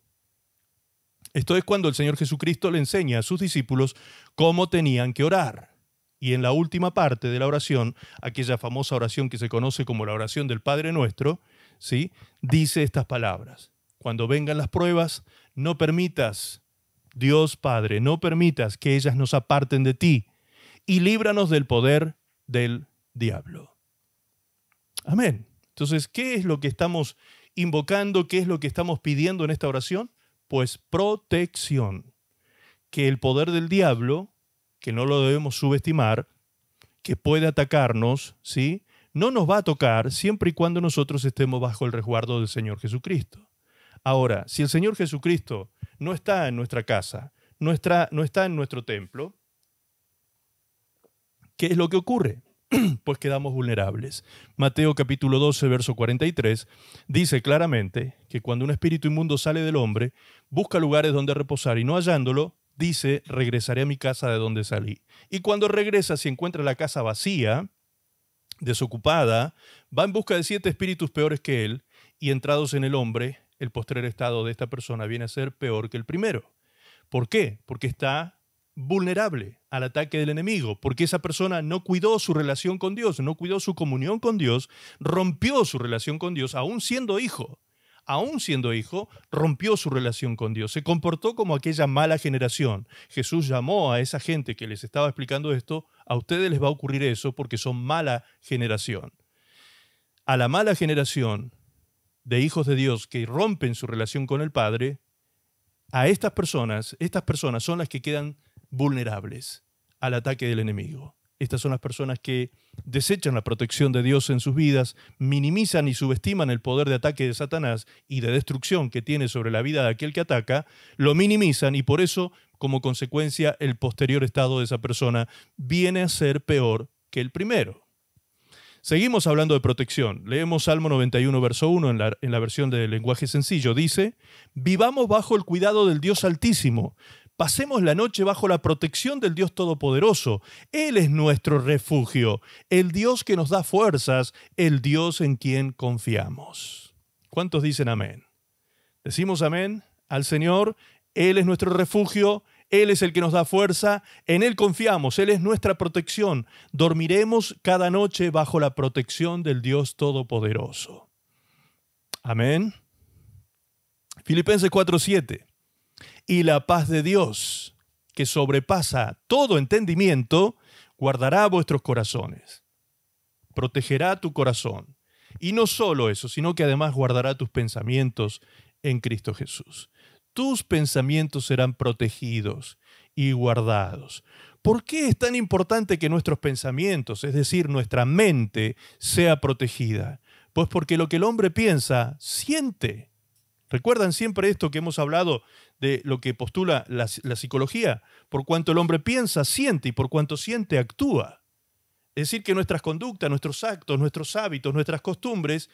Esto es cuando el Señor Jesucristo le enseña a sus discípulos cómo tenían que orar. Y en la última parte de la oración, aquella famosa oración que se conoce como la oración del Padre Nuestro, ¿sí? dice estas palabras. Cuando vengan las pruebas, no permitas, Dios Padre, no permitas que ellas nos aparten de ti y líbranos del poder del diablo. Amén. Entonces, ¿qué es lo que estamos invocando? ¿Qué es lo que estamos pidiendo en esta oración? Pues protección. Que el poder del diablo, que no lo debemos subestimar, que puede atacarnos, ¿sí? No nos va a tocar siempre y cuando nosotros estemos bajo el resguardo del Señor Jesucristo. Ahora, si el Señor Jesucristo no está en nuestra casa, no está, no está en nuestro templo, ¿qué es lo que ocurre? [CLEARS THROAT] pues quedamos vulnerables. Mateo capítulo 12, verso 43, dice claramente que cuando un espíritu inmundo sale del hombre, busca lugares donde reposar y no hallándolo, dice, regresaré a mi casa de donde salí. Y cuando regresa, si encuentra la casa vacía, desocupada, va en busca de siete espíritus peores que él, y entrados en el hombre, el postrer estado de esta persona viene a ser peor que el primero. ¿Por qué? Porque está vulnerable al ataque del enemigo, porque esa persona no cuidó su relación con Dios, no cuidó su comunión con Dios, rompió su relación con Dios, aún siendo hijo. Aún siendo hijo, rompió su relación con Dios, se comportó como aquella mala generación. Jesús llamó a esa gente que les estaba explicando esto, a ustedes les va a ocurrir eso porque son mala generación. A la mala generación de hijos de Dios que rompen su relación con el Padre, a estas personas, estas personas son las que quedan vulnerables al ataque del enemigo. Estas son las personas que desechan la protección de Dios en sus vidas, minimizan y subestiman el poder de ataque de Satanás y de destrucción que tiene sobre la vida de aquel que ataca, lo minimizan y por eso, como consecuencia, el posterior estado de esa persona viene a ser peor que el primero. Seguimos hablando de protección. Leemos Salmo 91, verso 1 en la, en la versión del lenguaje sencillo. Dice, vivamos bajo el cuidado del Dios Altísimo Pasemos la noche bajo la protección del Dios Todopoderoso. Él es nuestro refugio, el Dios que nos da fuerzas, el Dios en quien confiamos. ¿Cuántos dicen amén? Decimos amén al Señor, Él es nuestro refugio, Él es el que nos da fuerza, en Él confiamos, Él es nuestra protección. Dormiremos cada noche bajo la protección del Dios Todopoderoso. Amén. Filipenses 4:7 y la paz de Dios, que sobrepasa todo entendimiento, guardará vuestros corazones, protegerá tu corazón. Y no solo eso, sino que además guardará tus pensamientos en Cristo Jesús. Tus pensamientos serán protegidos y guardados. ¿Por qué es tan importante que nuestros pensamientos, es decir, nuestra mente, sea protegida? Pues porque lo que el hombre piensa, siente. ¿Recuerdan siempre esto que hemos hablado de lo que postula la, psicología? Por cuanto el hombre piensa, siente y por cuanto siente, actúa. Es decir, que nuestras conductas, nuestros actos, nuestros hábitos, nuestras costumbres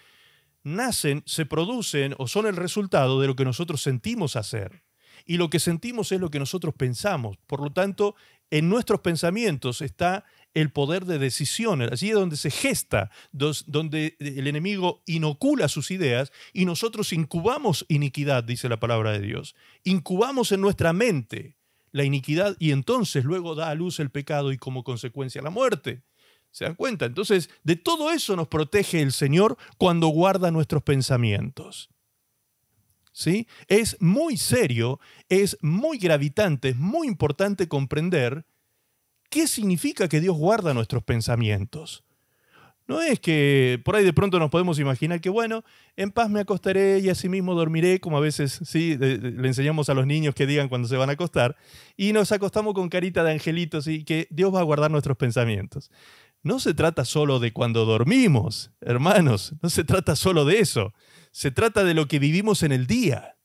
nacen, se producen o son el resultado de lo que nosotros sentimos hacer. Y lo que sentimos es lo que nosotros pensamos. Por lo tanto, en nuestros pensamientos está el poder de decisión, allí es donde se gesta, donde el enemigo inocula sus ideas y nosotros incubamos iniquidad, dice la palabra de Dios. Incubamos en nuestra mente la iniquidad y entonces luego da a luz el pecado y como consecuencia la muerte. ¿Se dan cuenta? Entonces, de todo eso nos protege el Señor cuando guarda nuestros pensamientos. ¿Sí? Es muy serio, es muy gravitante, es muy importante comprender ¿Qué significa que Dios guarda nuestros pensamientos? No es que por ahí de pronto nos podemos imaginar que, bueno, en paz me acostaré y así mismo dormiré, como a veces sí, le enseñamos a los niños que digan cuando se van a acostar, y nos acostamos con carita de angelitos y que Dios va a guardar nuestros pensamientos. No se trata solo de cuando dormimos, hermanos, no se trata solo de eso, se trata de lo que vivimos en el día.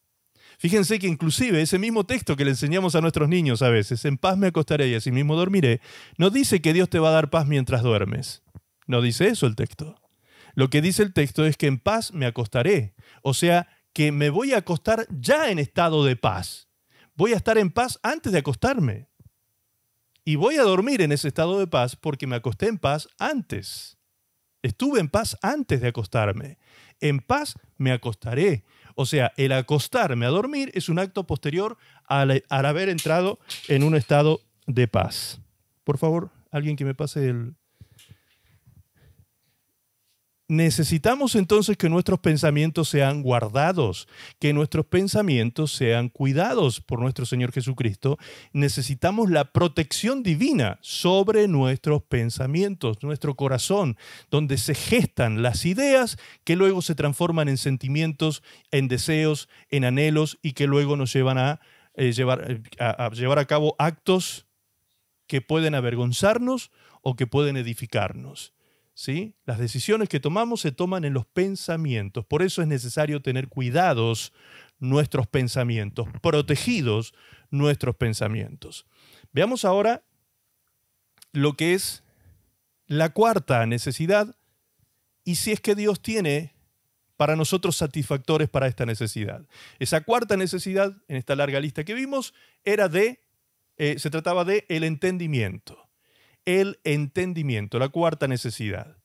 Fíjense que inclusive ese mismo texto que le enseñamos a nuestros niños a veces, en paz me acostaré y así mismo dormiré, no dice que Dios te va a dar paz mientras duermes. No dice eso el texto. Lo que dice el texto es que en paz me acostaré. O sea, que me voy a acostar ya en estado de paz. Voy a estar en paz antes de acostarme. Y voy a dormir en ese estado de paz porque me acosté en paz antes. Estuve en paz antes de acostarme. En paz me acostaré. O sea, el acostarme a dormir es un acto posterior al, haber entrado en un estado de paz. Por favor, alguien que me pase el... Necesitamos entonces que nuestros pensamientos sean guardados, que nuestros pensamientos sean cuidados por nuestro Señor Jesucristo. Necesitamos la protección divina sobre nuestros pensamientos, nuestro corazón, donde se gestan las ideas que luego se transforman en sentimientos, en deseos, en anhelos y que luego nos llevan a, eh, llevar, a llevar a cabo actos que pueden avergonzarnos o que pueden edificarnos. ¿Sí? Las decisiones que tomamos se toman en los pensamientos. Por eso es necesario tener cuidados nuestros pensamientos, protegidos nuestros pensamientos. Veamos ahora lo que es la cuarta necesidad y si es que Dios tiene para nosotros satisfactores para esta necesidad. Esa cuarta necesidad en esta larga lista que vimos era de, eh, se trataba de el entendimiento el entendimiento, la cuarta necesidad.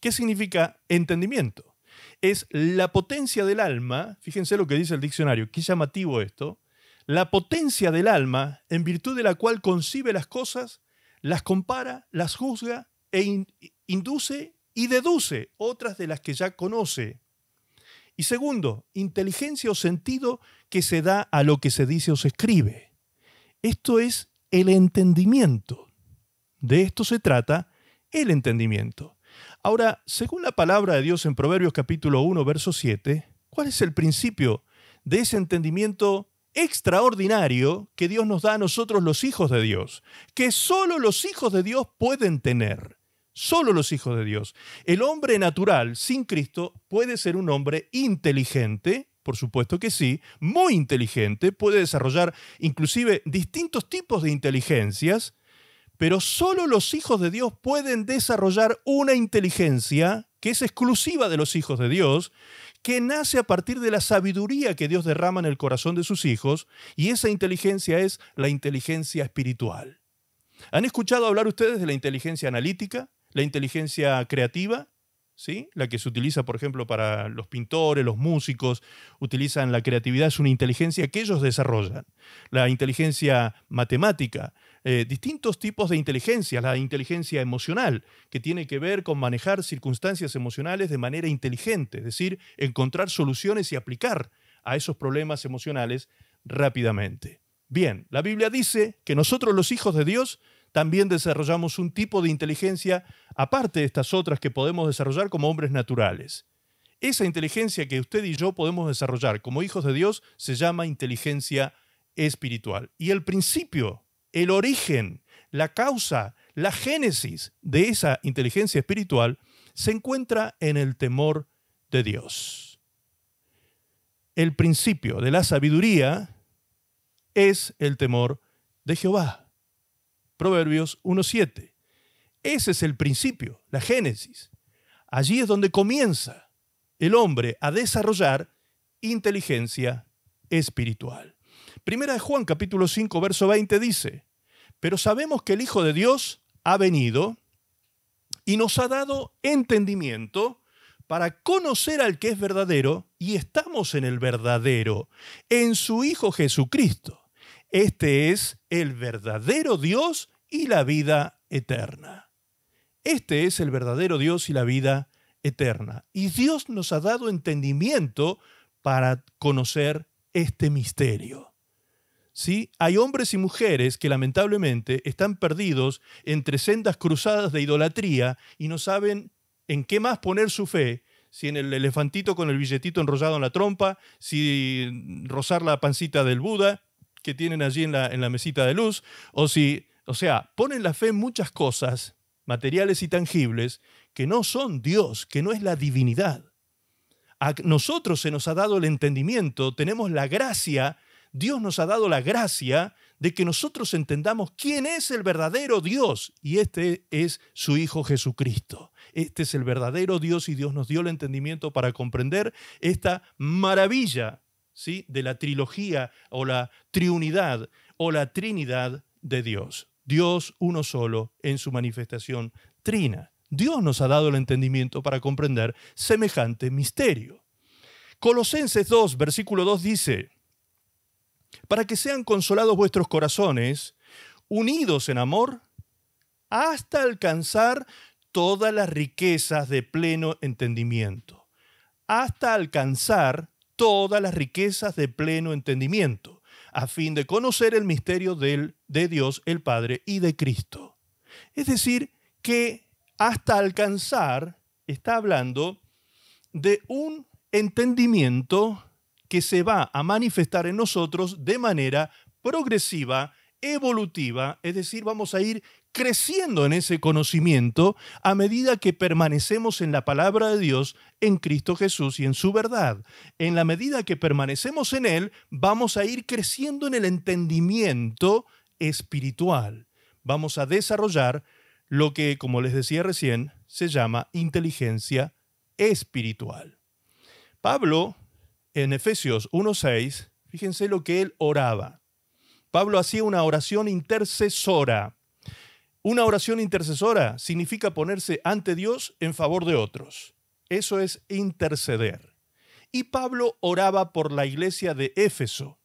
¿Qué significa entendimiento? Es la potencia del alma, fíjense lo que dice el diccionario, qué llamativo esto, la potencia del alma en virtud de la cual concibe las cosas, las compara, las juzga e induce y deduce otras de las que ya conoce. Y segundo, inteligencia o sentido que se da a lo que se dice o se escribe. Esto es el entendimiento. De esto se trata el entendimiento. Ahora, según la palabra de Dios en Proverbios capítulo 1, verso 7, ¿cuál es el principio de ese entendimiento extraordinario que Dios nos da a nosotros los hijos de Dios? Que solo los hijos de Dios pueden tener. Solo los hijos de Dios. El hombre natural sin Cristo puede ser un hombre inteligente, por supuesto que sí, muy inteligente, puede desarrollar inclusive distintos tipos de inteligencias, pero solo los hijos de Dios pueden desarrollar una inteligencia que es exclusiva de los hijos de Dios, que nace a partir de la sabiduría que Dios derrama en el corazón de sus hijos, y esa inteligencia es la inteligencia espiritual. ¿Han escuchado hablar ustedes de la inteligencia analítica, la inteligencia creativa? ¿Sí? La que se utiliza, por ejemplo, para los pintores, los músicos, utilizan la creatividad, es una inteligencia que ellos desarrollan. La inteligencia matemática, eh, distintos tipos de inteligencia, la inteligencia emocional, que tiene que ver con manejar circunstancias emocionales de manera inteligente, es decir, encontrar soluciones y aplicar a esos problemas emocionales rápidamente. Bien, la Biblia dice que nosotros los hijos de Dios también desarrollamos un tipo de inteligencia aparte de estas otras que podemos desarrollar como hombres naturales. Esa inteligencia que usted y yo podemos desarrollar como hijos de Dios se llama inteligencia espiritual. Y el principio el origen, la causa, la génesis de esa inteligencia espiritual se encuentra en el temor de Dios. El principio de la sabiduría es el temor de Jehová. Proverbios 1.7. Ese es el principio, la génesis. Allí es donde comienza el hombre a desarrollar inteligencia espiritual. Primera de Juan capítulo 5 verso 20 dice, pero sabemos que el Hijo de Dios ha venido y nos ha dado entendimiento para conocer al que es verdadero y estamos en el verdadero, en su Hijo Jesucristo. Este es el verdadero Dios y la vida eterna. Este es el verdadero Dios y la vida eterna. Y Dios nos ha dado entendimiento para conocer este misterio. Hay hombres y mujeres que lamentablemente están perdidos entre sendas cruzadas de idolatría y no saben en qué más poner su fe, si en el elefantito con el billetito enrollado en la trompa, si rozar la pancita del Buda que tienen allí en la, en la mesita de luz, o si, o sea, ponen la fe en muchas cosas materiales y tangibles que no son Dios, que no es la divinidad. A nosotros se nos ha dado el entendimiento, tenemos la gracia Dios nos ha dado la gracia de que nosotros entendamos quién es el verdadero Dios y este es su Hijo Jesucristo. Este es el verdadero Dios y Dios nos dio el entendimiento para comprender esta maravilla ¿sí? de la trilogía o la triunidad o la trinidad de Dios. Dios uno solo en su manifestación trina. Dios nos ha dado el entendimiento para comprender semejante misterio. Colosenses 2, versículo 2 dice, para que sean consolados vuestros corazones, unidos en amor, hasta alcanzar todas las riquezas de pleno entendimiento, hasta alcanzar todas las riquezas de pleno entendimiento, a fin de conocer el misterio de Dios el Padre y de Cristo. Es decir, que hasta alcanzar está hablando de un entendimiento que se va a manifestar en nosotros de manera progresiva, evolutiva, es decir, vamos a ir creciendo en ese conocimiento a medida que permanecemos en la palabra de Dios, en Cristo Jesús y en su verdad. En la medida que permanecemos en Él, vamos a ir creciendo en el entendimiento espiritual. Vamos a desarrollar lo que, como les decía recién, se llama inteligencia espiritual. Pablo, en Efesios 1.6, fíjense lo que él oraba. Pablo hacía una oración intercesora. Una oración intercesora significa ponerse ante Dios en favor de otros. Eso es interceder. Y Pablo oraba por la iglesia de Éfeso.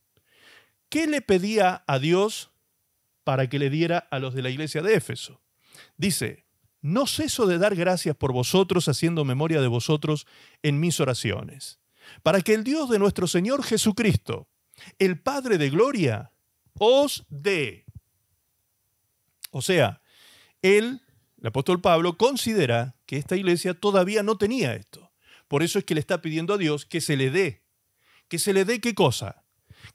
¿Qué le pedía a Dios para que le diera a los de la iglesia de Éfeso? Dice, no ceso de dar gracias por vosotros, haciendo memoria de vosotros en mis oraciones, para que el Dios de nuestro Señor Jesucristo, el Padre de Gloria, os dé. O sea, él, el apóstol Pablo, considera que esta iglesia todavía no tenía esto. Por eso es que le está pidiendo a Dios que se le dé. ¿Que se le dé qué cosa?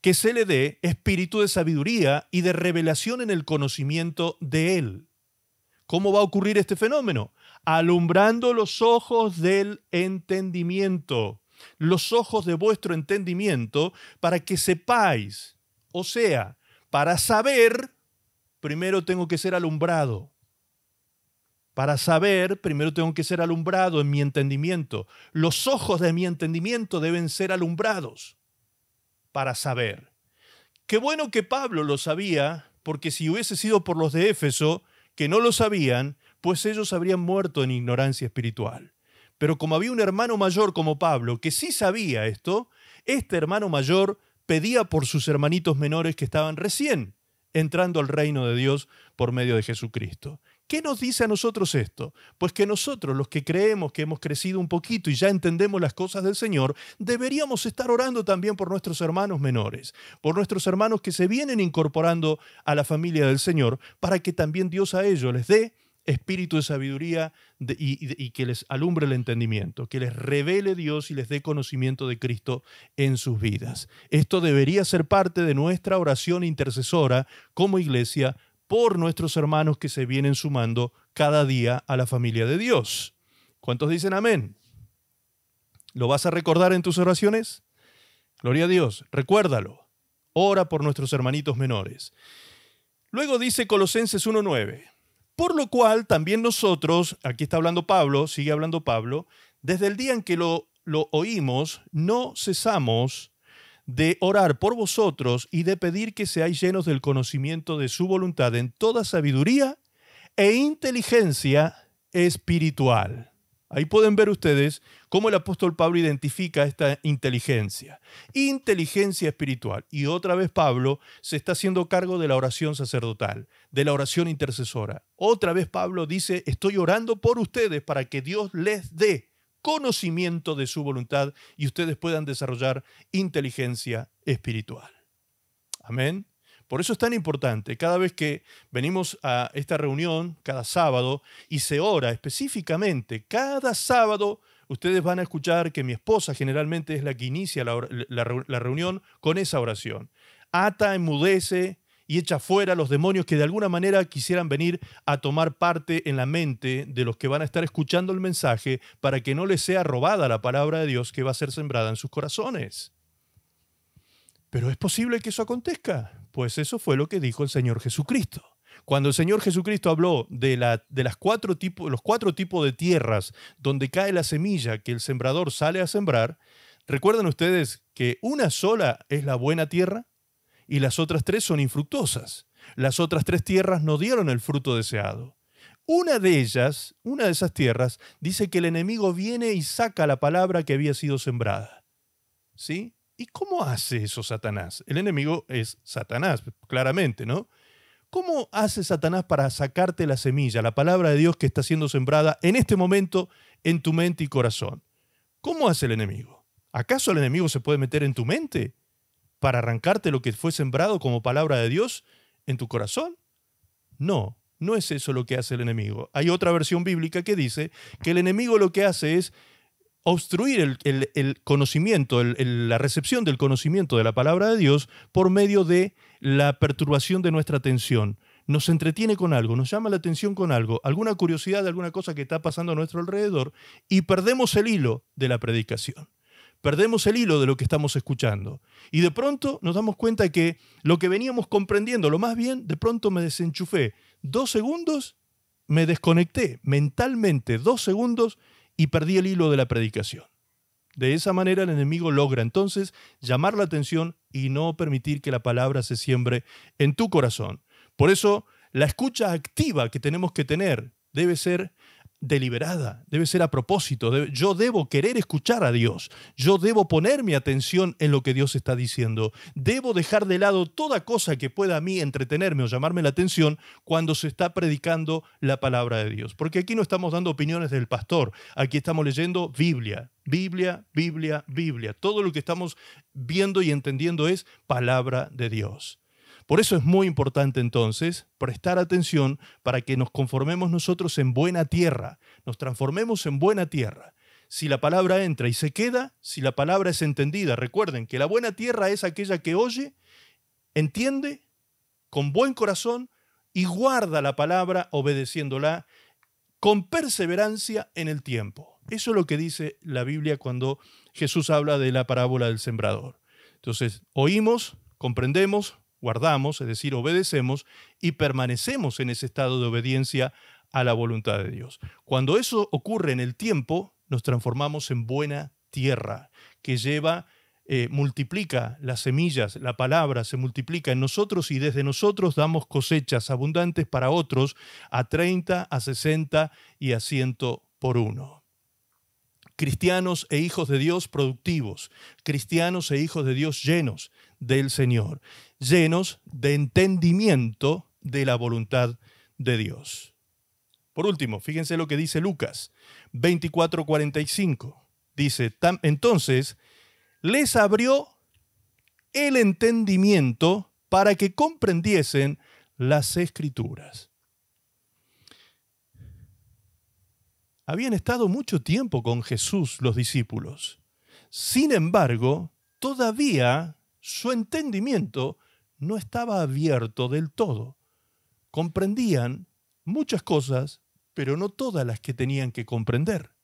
Que se le dé espíritu de sabiduría y de revelación en el conocimiento de Él. ¿Cómo va a ocurrir este fenómeno? Alumbrando los ojos del entendimiento, los ojos de vuestro entendimiento, para que sepáis. O sea, para saber, primero tengo que ser alumbrado. Para saber, primero tengo que ser alumbrado en mi entendimiento. Los ojos de mi entendimiento deben ser alumbrados para saber. Qué bueno que Pablo lo sabía, porque si hubiese sido por los de Éfeso, que no lo sabían, pues ellos habrían muerto en ignorancia espiritual. Pero como había un hermano mayor como Pablo, que sí sabía esto, este hermano mayor pedía por sus hermanitos menores que estaban recién entrando al reino de Dios por medio de Jesucristo. ¿Qué nos dice a nosotros esto? Pues que nosotros, los que creemos que hemos crecido un poquito y ya entendemos las cosas del Señor, deberíamos estar orando también por nuestros hermanos menores, por nuestros hermanos que se vienen incorporando a la familia del Señor, para que también Dios a ellos les dé espíritu de sabiduría y, y, que les alumbre el entendimiento, que les revele Dios y les dé conocimiento de Cristo en sus vidas. Esto debería ser parte de nuestra oración intercesora como iglesia por nuestros hermanos que se vienen sumando cada día a la familia de Dios. ¿Cuántos dicen amén? ¿Lo vas a recordar en tus oraciones? Gloria a Dios, recuérdalo. Ora por nuestros hermanitos menores. Luego dice Colosenses 1.9, por lo cual también nosotros, aquí está hablando Pablo, sigue hablando Pablo, desde el día en que lo, lo oímos, no cesamos de orar por vosotros y de pedir que seáis llenos del conocimiento de su voluntad en toda sabiduría e inteligencia espiritual. Ahí pueden ver ustedes cómo el apóstol Pablo identifica esta inteligencia. Inteligencia espiritual. Y otra vez Pablo se está haciendo cargo de la oración sacerdotal, de la oración intercesora. Otra vez Pablo dice, estoy orando por ustedes para que Dios les dé conocimiento de su voluntad y ustedes puedan desarrollar inteligencia espiritual. Amén. Por eso es tan importante, cada vez que venimos a esta reunión, cada sábado, y se ora específicamente, cada sábado, ustedes van a escuchar que mi esposa generalmente es la que inicia la, la reunión con esa oración. Ata, enmudece, y echa fuera los demonios que de alguna manera quisieran venir a tomar parte en la mente de los que van a estar escuchando el mensaje para que no les sea robada la palabra de Dios que va a ser sembrada en sus corazones. Pero es posible que eso acontezca, pues eso fue lo que dijo el Señor Jesucristo. Cuando el Señor Jesucristo habló de, la, de las cuatro los cuatro tipos de tierras donde cae la semilla que el sembrador sale a sembrar, ¿recuerdan ustedes que una sola es la buena tierra? y las otras tres son infructuosas. Las otras tres tierras no dieron el fruto deseado. Una de ellas, una de esas tierras, dice que el enemigo viene y saca la palabra que había sido sembrada. ¿Sí? ¿Y cómo hace eso Satanás? El enemigo es Satanás, claramente, ¿no? ¿Cómo hace Satanás para sacarte la semilla, la palabra de Dios que está siendo sembrada en este momento en tu mente y corazón? ¿Cómo hace el enemigo? ¿Acaso el enemigo se puede meter en tu mente para arrancarte lo que fue sembrado como palabra de Dios en tu corazón? No, no es eso lo que hace el enemigo. Hay otra versión bíblica que dice que el enemigo lo que hace es obstruir el, conocimiento, la recepción del conocimiento de la palabra de Dios por medio de la perturbación de nuestra atención. Nos entretiene con algo, nos llama la atención con algo, alguna curiosidad de alguna cosa que está pasando a nuestro alrededor y perdemos el hilo de la predicación. Perdemos el hilo de lo que estamos escuchando. Y de pronto nos damos cuenta que lo que veníamos comprendiendo, lo más bien, de pronto me desenchufé. Dos segundos, me desconecté mentalmente, dos segundos, y perdí el hilo de la predicación. De esa manera el enemigo logra entonces llamar la atención y no permitir que la palabra se siembre en tu corazón. Por eso la escucha activa que tenemos que tener debe ser deliberada, debe ser a propósito. yo debo querer escuchar a Dios. Yo debo poner mi atención en lo que Dios está diciendo. Debo dejar de lado toda cosa que pueda a mí entretenerme o llamarme la atención cuando se está predicando la palabra de Dios. Porque aquí no estamos dando opiniones del pastor, aquí estamos leyendo Biblia. Biblia, Biblia, Biblia. Todo lo que estamos viendo y entendiendo es palabra de Dios. Por eso es muy importante entonces prestar atención para que nos conformemos nosotros en buena tierra, nos transformemos en buena tierra. Si la palabra entra y se queda, si la palabra es entendida, recuerden que la buena tierra es aquella que oye, entiende con buen corazón y guarda la palabra obedeciéndola con perseverancia en el tiempo. Eso es lo que dice la Biblia cuando Jesús habla de la parábola del sembrador. Entonces, oímos, comprendemos, guardamos, es decir, obedecemos y permanecemos en ese estado de obediencia a la voluntad de Dios. Cuando eso ocurre en el tiempo, nos transformamos en buena tierra que lleva, eh, multiplica las semillas, la palabra se multiplica en nosotros y desde nosotros damos cosechas abundantes para otros a 30, a 60 y a 100 por uno cristianos e hijos de Dios productivos, cristianos e hijos de Dios llenos del Señor, llenos de entendimiento de la voluntad de Dios. Por último, fíjense lo que dice Lucas 24:45. Dice, entonces les abrió el entendimiento para que comprendiesen las escrituras. Habían estado mucho tiempo con Jesús los discípulos. Sin embargo, todavía su entendimiento no estaba abierto del todo. Comprendían muchas cosas, pero no todas las que tenían que comprender.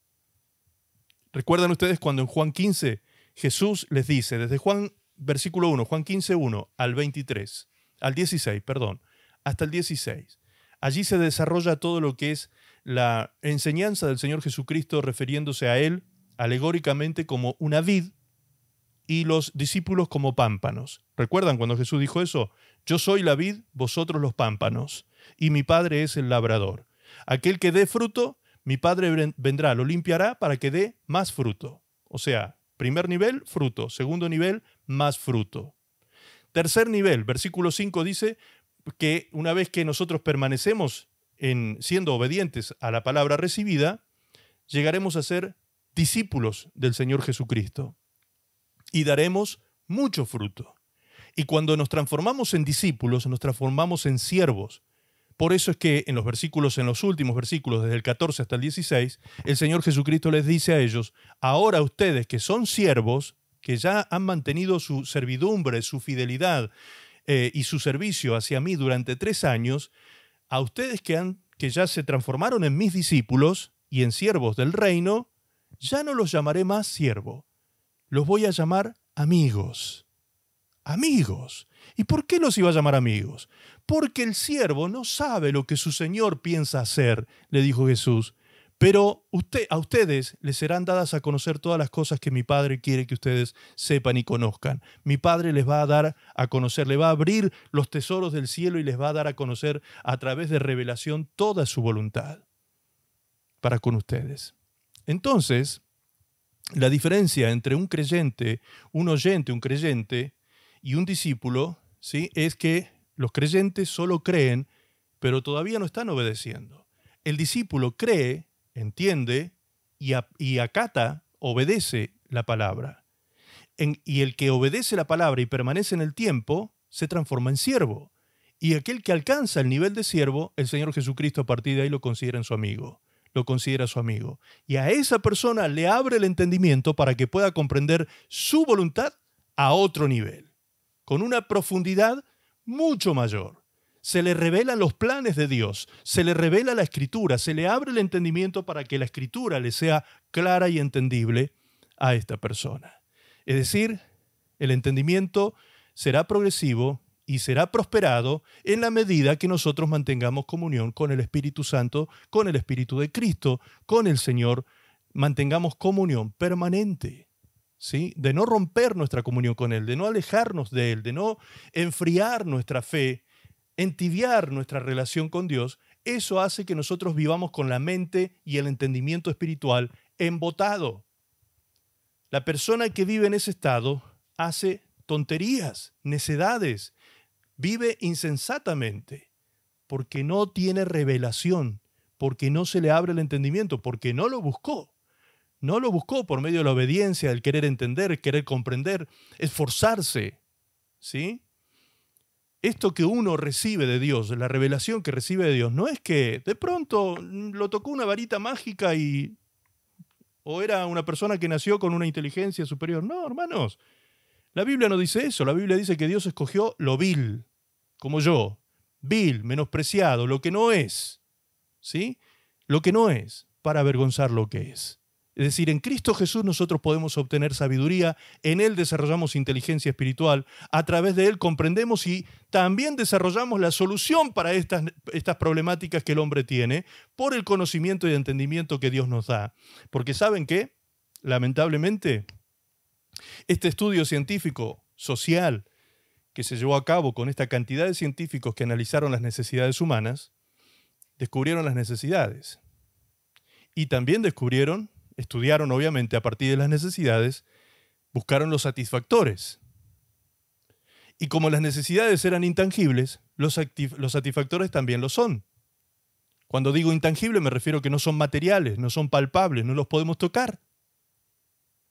¿Recuerdan ustedes cuando en Juan 15 Jesús les dice, desde Juan versículo 1, Juan 15, 1 al 23, al 16, perdón, hasta el 16. Allí se desarrolla todo lo que es la enseñanza del Señor Jesucristo refiriéndose a Él alegóricamente como una vid y los discípulos como pámpanos. ¿Recuerdan cuando Jesús dijo eso? Yo soy la vid, vosotros los pámpanos, y mi Padre es el labrador. Aquel que dé fruto, mi Padre vendrá, lo limpiará para que dé más fruto. O sea, primer nivel, fruto. Segundo nivel, más fruto. Tercer nivel, versículo 5 dice que una vez que nosotros permanecemos en siendo obedientes a la palabra recibida, llegaremos a ser discípulos del Señor Jesucristo y daremos mucho fruto. Y cuando nos transformamos en discípulos, nos transformamos en siervos. Por eso es que en los versículos, en los últimos versículos, desde el 14 hasta el 16, el Señor Jesucristo les dice a ellos, ahora ustedes que son siervos, que ya han mantenido su servidumbre, su fidelidad eh, y su servicio hacia mí durante tres años, a ustedes que, han, que ya se transformaron en mis discípulos y en siervos del reino, ya no los llamaré más siervo, los voy a llamar amigos. Amigos. ¿Y por qué los iba a llamar amigos? Porque el siervo no sabe lo que su Señor piensa hacer, le dijo Jesús, pero a ustedes les serán dadas a conocer todas las cosas que mi Padre quiere que ustedes sepan y conozcan. Mi Padre les va a dar a conocer, le va a abrir los tesoros del cielo y les va a dar a conocer a través de revelación toda su voluntad para con ustedes. Entonces, la diferencia entre un creyente, un oyente, un creyente y un discípulo, ¿sí? es que Los creyentes solo creen, pero todavía no están obedeciendo. El discípulo cree, entiende y, acata, obedece la palabra. y el que obedece la palabra y permanece en el tiempo, se transforma en siervo. Y aquel que alcanza el nivel de siervo, el Señor Jesucristo a partir de ahí lo considera en su amigo, lo considera su amigo. Y a esa persona le abre el entendimiento para que pueda comprender su voluntad a otro nivel, con una profundidad mucho mayor. Se le revelan los planes de Dios, se le revela la escritura, se le abre el entendimiento para que la escritura le sea clara y entendible a esta persona. Es decir, el entendimiento será progresivo y será prosperado en la medida que nosotros mantengamos comunión con el Espíritu Santo, con el Espíritu de Cristo, con el Señor, mantengamos comunión permanente. ¿Sí? De no romper nuestra comunión con Él, de no alejarnos de Él, de no enfriar nuestra fe, entibiar nuestra relación con Dios, eso hace que nosotros vivamos con la mente y el entendimiento espiritual embotado. La persona que vive en ese estado hace tonterías, necedades, vive insensatamente, porque no tiene revelación, porque no se le abre el entendimiento, porque no lo buscó. No lo buscó por medio de la obediencia, el querer entender, querer comprender, esforzarse. ¿Sí? Esto que uno recibe de Dios, la revelación que recibe de Dios, no es que de pronto lo tocó una varita mágica y o era una persona que nació con una inteligencia superior. No, hermanos. La Biblia no dice eso. La Biblia dice que Dios escogió lo vil, como yo. Vil, menospreciado, lo que no es. ¿Sí? Lo que no es, para avergonzar lo que es. Es decir, en Cristo Jesús nosotros podemos obtener sabiduría, en Él desarrollamos inteligencia espiritual, a través de Él comprendemos y también desarrollamos la solución para estas, estas problemáticas que el hombre tiene por el conocimiento y entendimiento que Dios nos da. Porque saben que, lamentablemente, este estudio científico, social, que se llevó a cabo con esta cantidad de científicos que analizaron las necesidades humanas, descubrieron las necesidades. Y también descubrieron, estudiaron obviamente a partir de las necesidades, buscaron los satisfactores. Y como las necesidades eran intangibles, los, satisfactores también lo son. Cuando digo intangible me refiero a que no son materiales, no son palpables, no los podemos tocar.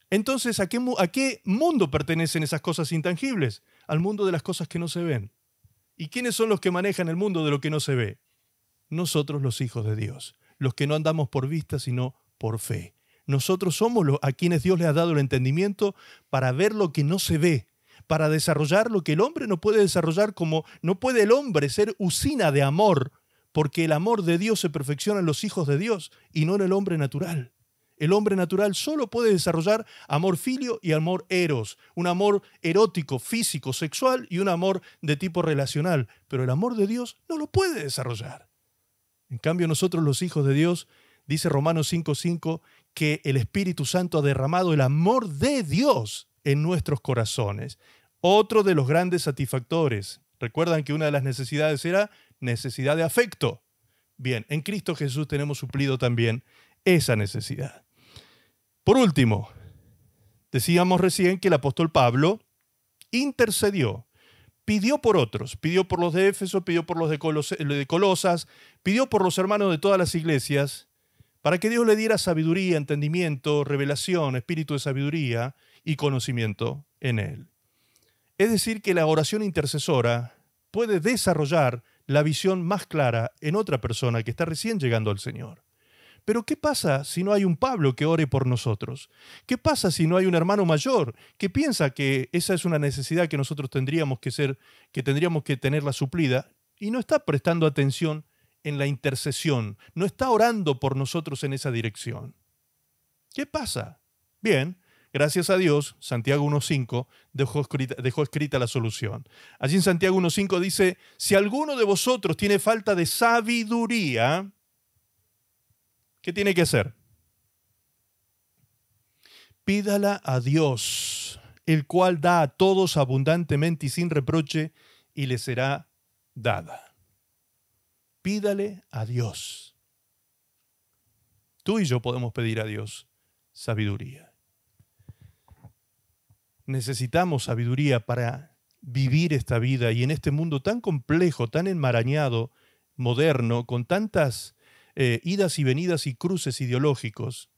Entonces, ¿a qué, ¿a qué mundo pertenecen esas cosas intangibles? Al mundo de las cosas que no se ven. ¿Y quiénes son los que manejan el mundo de lo que no se ve? Nosotros los hijos de Dios, los que no andamos por vista, sino por fe. Nosotros somos los a quienes Dios le ha dado el entendimiento para ver lo que no se ve, para desarrollar lo que el hombre no puede desarrollar como no puede el hombre ser usina de amor, porque el amor de Dios se perfecciona en los hijos de Dios y no en el hombre natural. El hombre natural solo puede desarrollar amor filio y amor eros, un amor erótico, físico, sexual y un amor de tipo relacional, pero el amor de Dios no lo puede desarrollar. En cambio, nosotros los hijos de Dios, dice Romanos 5:5, que el Espíritu Santo ha derramado el amor de Dios en nuestros corazones. Otro de los grandes satisfactores. Recuerdan que una de las necesidades era necesidad de afecto. Bien, en Cristo Jesús tenemos suplido también esa necesidad. Por último, decíamos recién que el apóstol Pablo intercedió, pidió por otros, pidió por los de Éfeso, pidió por los de, Colosas, pidió por los hermanos de todas las iglesias, para que Dios le diera sabiduría, entendimiento, revelación, espíritu de sabiduría y conocimiento en él. Es decir, que la oración intercesora puede desarrollar la visión más clara en otra persona que está recién llegando al Señor. Pero ¿qué pasa si no hay un Pablo que ore por nosotros? ¿Qué pasa si no hay un hermano mayor que piensa que esa es una necesidad que nosotros tendríamos que ser, que tendríamos que tenerla suplida y no está prestando atención en la intercesión, no está orando por nosotros en esa dirección? ¿Qué pasa? Bien, Gracias a Dios, Santiago 1.5 dejó dejó escrita la solución. Allí en Santiago 1.5 dice, si alguno de vosotros tiene falta de sabiduría, ¿Qué tiene que hacer? Pídala a Dios, el cual da a todos abundantemente y sin reproche, y le será dada. Pídale a Dios. Tú y yo podemos pedir a Dios sabiduría. Necesitamos sabiduría para vivir esta vida y en este mundo tan complejo, tan enmarañado, moderno, con tantas eh, idas y venidas y cruces ideológicos,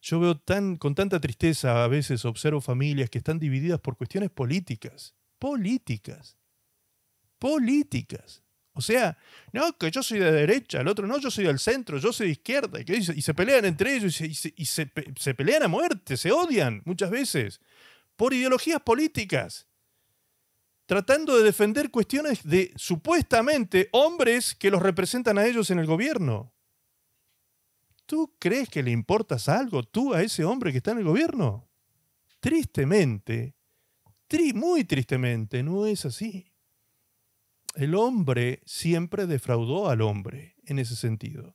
yo veo tan, con tanta tristeza a veces observo familias que están divididas por cuestiones políticas. Políticas. Políticas. O sea, no, que yo soy de derecha, el otro no, yo soy del centro, yo soy de izquierda, y, se pelean entre ellos y, se, pelean a muerte, se odian muchas veces por ideologías políticas, tratando de defender cuestiones de supuestamente hombres que los representan a ellos en el gobierno. ¿Tú crees que le importas algo tú a ese hombre que está en el gobierno? Tristemente, muy tristemente, no es así. El hombre siempre defraudó al hombre en ese sentido.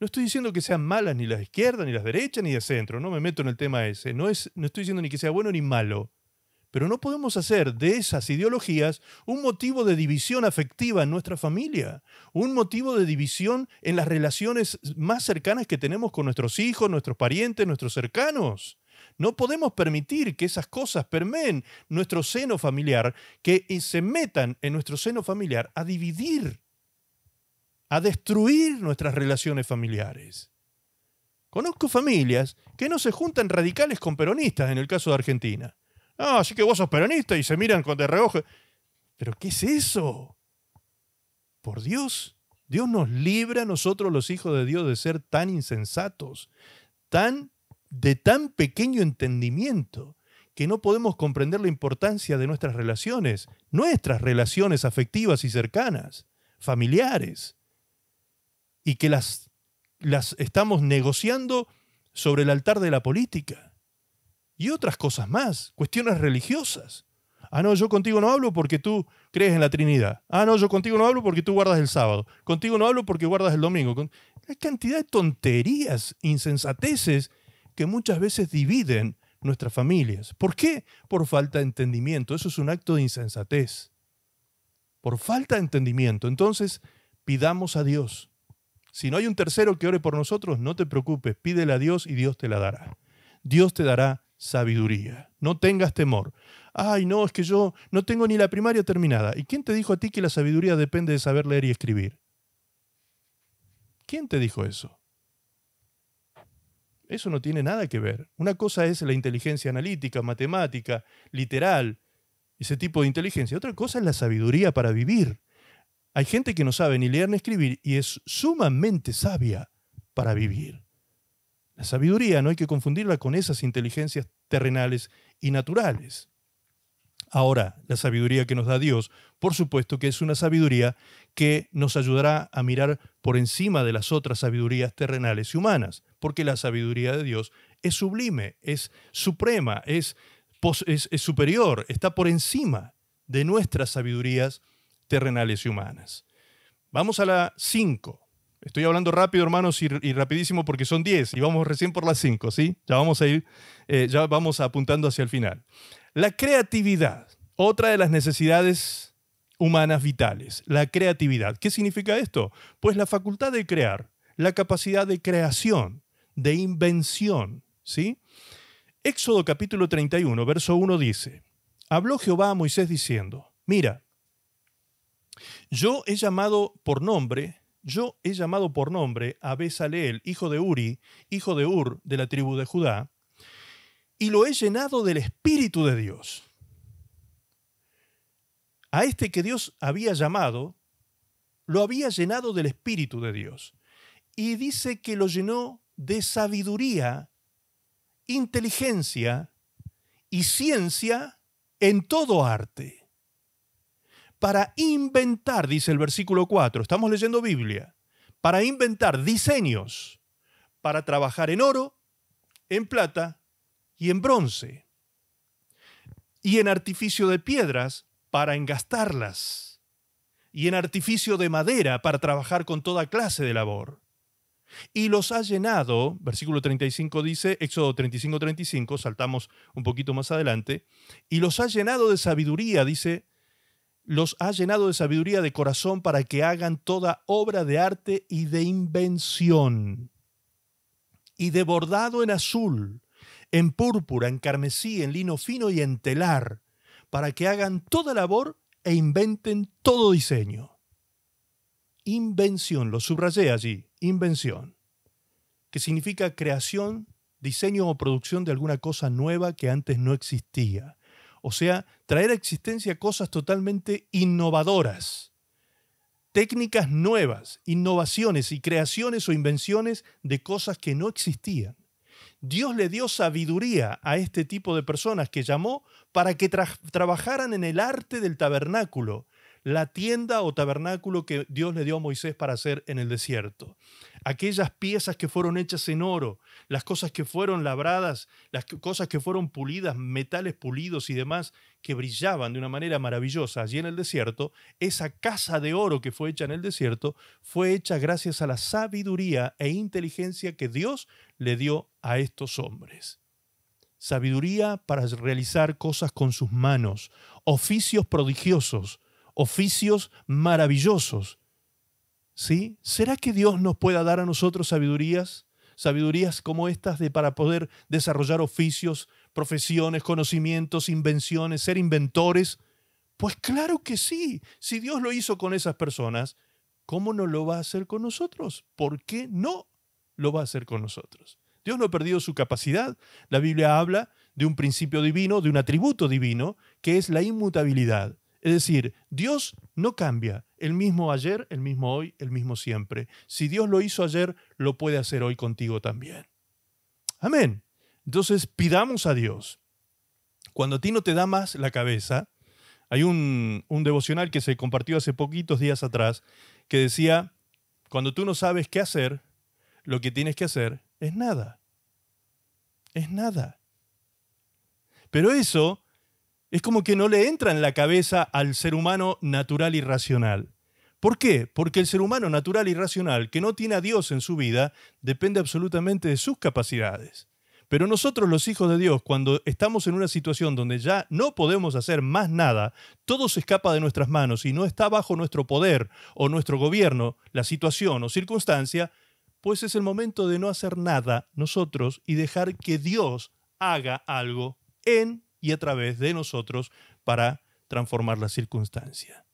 No estoy diciendo que sean malas ni las izquierdas, ni las derechas, ni de centro, no me meto en el tema ese. No, es, no estoy diciendo ni que sea bueno ni malo. Pero no podemos hacer de esas ideologías un motivo de división afectiva en nuestra familia, un motivo de división en las relaciones más cercanas que tenemos con nuestros hijos, nuestros parientes, nuestros cercanos. No podemos permitir que esas cosas permeen nuestro seno familiar, que se metan en nuestro seno familiar a dividir, a destruir nuestras relaciones familiares. Conozco familias que no se juntan radicales con peronistas en el caso de Argentina Ah, así que vos sos peronista y se miran con de reojo. ¿Pero qué es eso? Por Dios, Dios nos libra a nosotros los hijos de Dios de ser tan insensatos, tan de tan pequeño entendimiento que no podemos comprender la importancia de nuestras relaciones, nuestras relaciones afectivas y cercanas, familiares, y que las, las estamos negociando sobre el altar de la política y otras cosas más, cuestiones religiosas. Ah, no, yo contigo no hablo porque tú crees en la Trinidad. Ah, no, yo contigo no hablo porque tú guardas el sábado. Contigo no hablo porque guardas el domingo. Hay cantidad de tonterías, insensateces que muchas veces dividen nuestras familias. ¿Por qué? Por falta de entendimiento. Eso es un acto de insensatez. Por falta de entendimiento. Entonces, pidamos a Dios. Si no hay un tercero que ore por nosotros, no te preocupes, pídele a Dios y Dios te la dará. Dios te dará sabiduría. No tengas temor. Ay, no, es que yo no tengo ni la primaria terminada. ¿Y quién te dijo a ti que la sabiduría depende de saber leer y escribir? ¿Quién te dijo eso? Eso no tiene nada que ver. Una cosa es la inteligencia analítica, matemática, literal, ese tipo de inteligencia. Otra cosa es la sabiduría para vivir. Hay gente que no sabe ni leer ni escribir y es sumamente sabia para vivir. La sabiduría no hay que confundirla con esas inteligencias terrenales y naturales. Ahora, la sabiduría que nos da Dios, por supuesto que es una sabiduría que nos ayudará a mirar por encima de las otras sabidurías terrenales y humanas, porque la sabiduría de Dios es sublime, es suprema, es, superior, está por encima de nuestras sabidurías terrenales y humanas. Vamos a la 5. Estoy hablando rápido, hermanos, y, rapidísimo porque son 10 y vamos recién por las 5, ¿sí? Ya vamos a ir, eh, ya vamos apuntando hacia el final. La creatividad, otra de las necesidades humanas vitales, la creatividad. ¿Qué significa esto? Pues la facultad de crear, la capacidad de creación, de invención, ¿sí? Éxodo capítulo 31, verso 1 dice, habló Jehová a Moisés diciendo, mira, yo he llamado por nombre yo he llamado por nombre a Besaleel, hijo de Uri, hijo de Ur, de la tribu de Judá, y lo he llenado del Espíritu de Dios. A este que Dios había llamado, lo había llenado del Espíritu de Dios. Y dice que lo llenó de sabiduría, inteligencia y ciencia en todo arte para inventar, dice el versículo 4, estamos leyendo Biblia, para inventar diseños, para trabajar en oro, en plata y en bronce, y en artificio de piedras para engastarlas, y en artificio de madera para trabajar con toda clase de labor. Y los ha llenado, versículo 35 dice, Éxodo 35, 35, saltamos un poquito más adelante, y los ha llenado de sabiduría, dice los ha llenado de sabiduría de corazón para que hagan toda obra de arte y de invención, y de bordado en azul, en púrpura, en carmesí, en lino fino y en telar, para que hagan toda labor e inventen todo diseño. Invención, lo subrayé allí, invención, que significa creación, diseño o producción de alguna cosa nueva que antes no existía. O sea, traer a existencia cosas totalmente innovadoras, técnicas nuevas, innovaciones y creaciones o invenciones de cosas que no existían. Dios le dio sabiduría a este tipo de personas que llamó para que trabajaran en el arte del tabernáculo, la tienda o tabernáculo que Dios le dio a Moisés para hacer en el desierto. Aquellas piezas que fueron hechas en oro, las cosas que fueron labradas, las cosas que fueron pulidas, metales pulidos y demás, que brillaban de una manera maravillosa allí en el desierto, esa casa de oro que fue hecha en el desierto fue hecha gracias a la sabiduría e inteligencia que Dios le dio a estos hombres sabiduría para realizar cosas con sus manos, oficios prodigiosos, oficios maravillosos. ¿Sí? ¿Será que Dios nos pueda dar a nosotros sabidurías? Sabidurías como estas de para poder desarrollar oficios, profesiones, conocimientos, invenciones, ser inventores. Pues claro que sí. Si Dios lo hizo con esas personas, ¿cómo no lo va a hacer con nosotros? ¿Por qué no lo va a hacer con nosotros? Dios no ha perdido su capacidad. La Biblia habla de un principio divino, de un atributo divino, que es la inmutabilidad. Es decir, Dios no cambia, el mismo ayer, el mismo hoy, el mismo siempre. Si Dios lo hizo ayer, lo puede hacer hoy contigo también. Amén. Entonces pidamos a Dios. Cuando a ti no te da más la cabeza, hay un, un devocional que se compartió hace poquitos días atrás que decía, cuando tú no sabes qué hacer, lo que tienes que hacer es nada. Es nada. Pero eso es como que no le entra en la cabeza al ser humano natural y racional. ¿Por qué? Porque el ser humano natural y racional, que no tiene a Dios en su vida, depende absolutamente de sus capacidades. Pero nosotros los hijos de Dios, cuando estamos en una situación donde ya no podemos hacer más nada, todo se escapa de nuestras manos y no está bajo nuestro poder o nuestro gobierno, la situación o circunstancia, pues es el momento de no hacer nada nosotros y dejar que Dios haga algo en y a través de nosotros para transformar la circunstancia.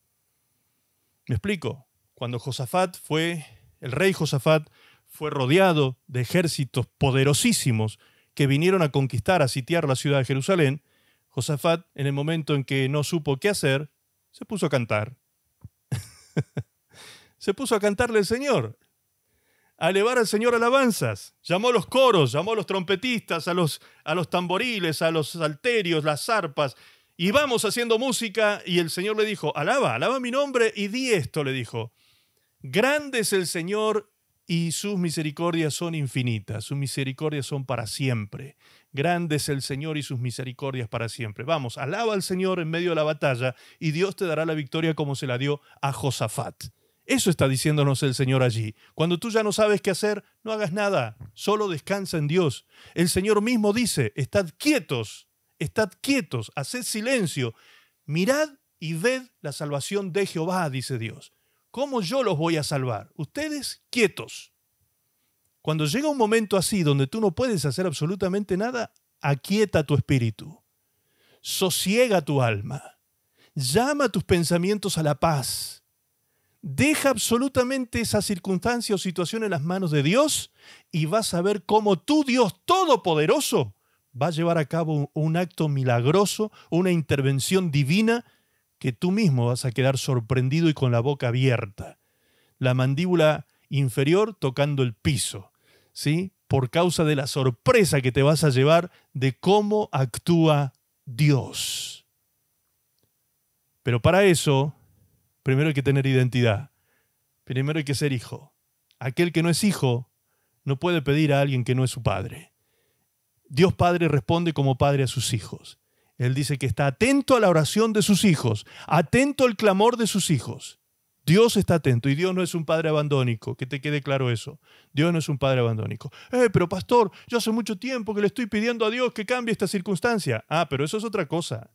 ¿Me explico? Cuando Josafat fue, el rey Josafat fue rodeado de ejércitos poderosísimos que vinieron a conquistar, a sitiar la ciudad de Jerusalén, Josafat, en el momento en que no supo qué hacer, se puso a cantar. [LAUGHS] se puso a cantarle al Señor a elevar al Señor alabanzas. Llamó a los coros, llamó a los trompetistas, a los, a los tamboriles, a los salterios, las arpas. Y vamos haciendo música y el Señor le dijo, alaba, alaba mi nombre y di esto, le dijo. Grande es el Señor y sus misericordias son infinitas, sus misericordias son para siempre. Grande es el Señor y sus misericordias para siempre. Vamos, alaba al Señor en medio de la batalla y Dios te dará la victoria como se la dio a Josafat. Eso está diciéndonos el Señor allí. Cuando tú ya no sabes qué hacer, no hagas nada, solo descansa en Dios. El Señor mismo dice, estad quietos, estad quietos, haced silencio, mirad y ved la salvación de Jehová, dice Dios. ¿Cómo yo los voy a salvar? Ustedes quietos. Cuando llega un momento así donde tú no puedes hacer absolutamente nada, aquieta tu espíritu, sosiega tu alma, llama tus pensamientos a la paz Deja absolutamente esa circunstancia o situación en las manos de Dios y vas a ver cómo tu Dios Todopoderoso va a llevar a cabo un acto milagroso, una intervención divina que tú mismo vas a quedar sorprendido y con la boca abierta. La mandíbula inferior tocando el piso, ¿sí? Por causa de la sorpresa que te vas a llevar de cómo actúa Dios. Pero para eso Primero hay que tener identidad. Primero hay que ser hijo. Aquel que no es hijo no puede pedir a alguien que no es su padre. Dios Padre responde como padre a sus hijos. Él dice que está atento a la oración de sus hijos, atento al clamor de sus hijos. Dios está atento y Dios no es un padre abandónico, que te quede claro eso. Dios no es un padre abandónico. Eh, pero pastor, yo hace mucho tiempo que le estoy pidiendo a Dios que cambie esta circunstancia. Ah, pero eso es otra cosa.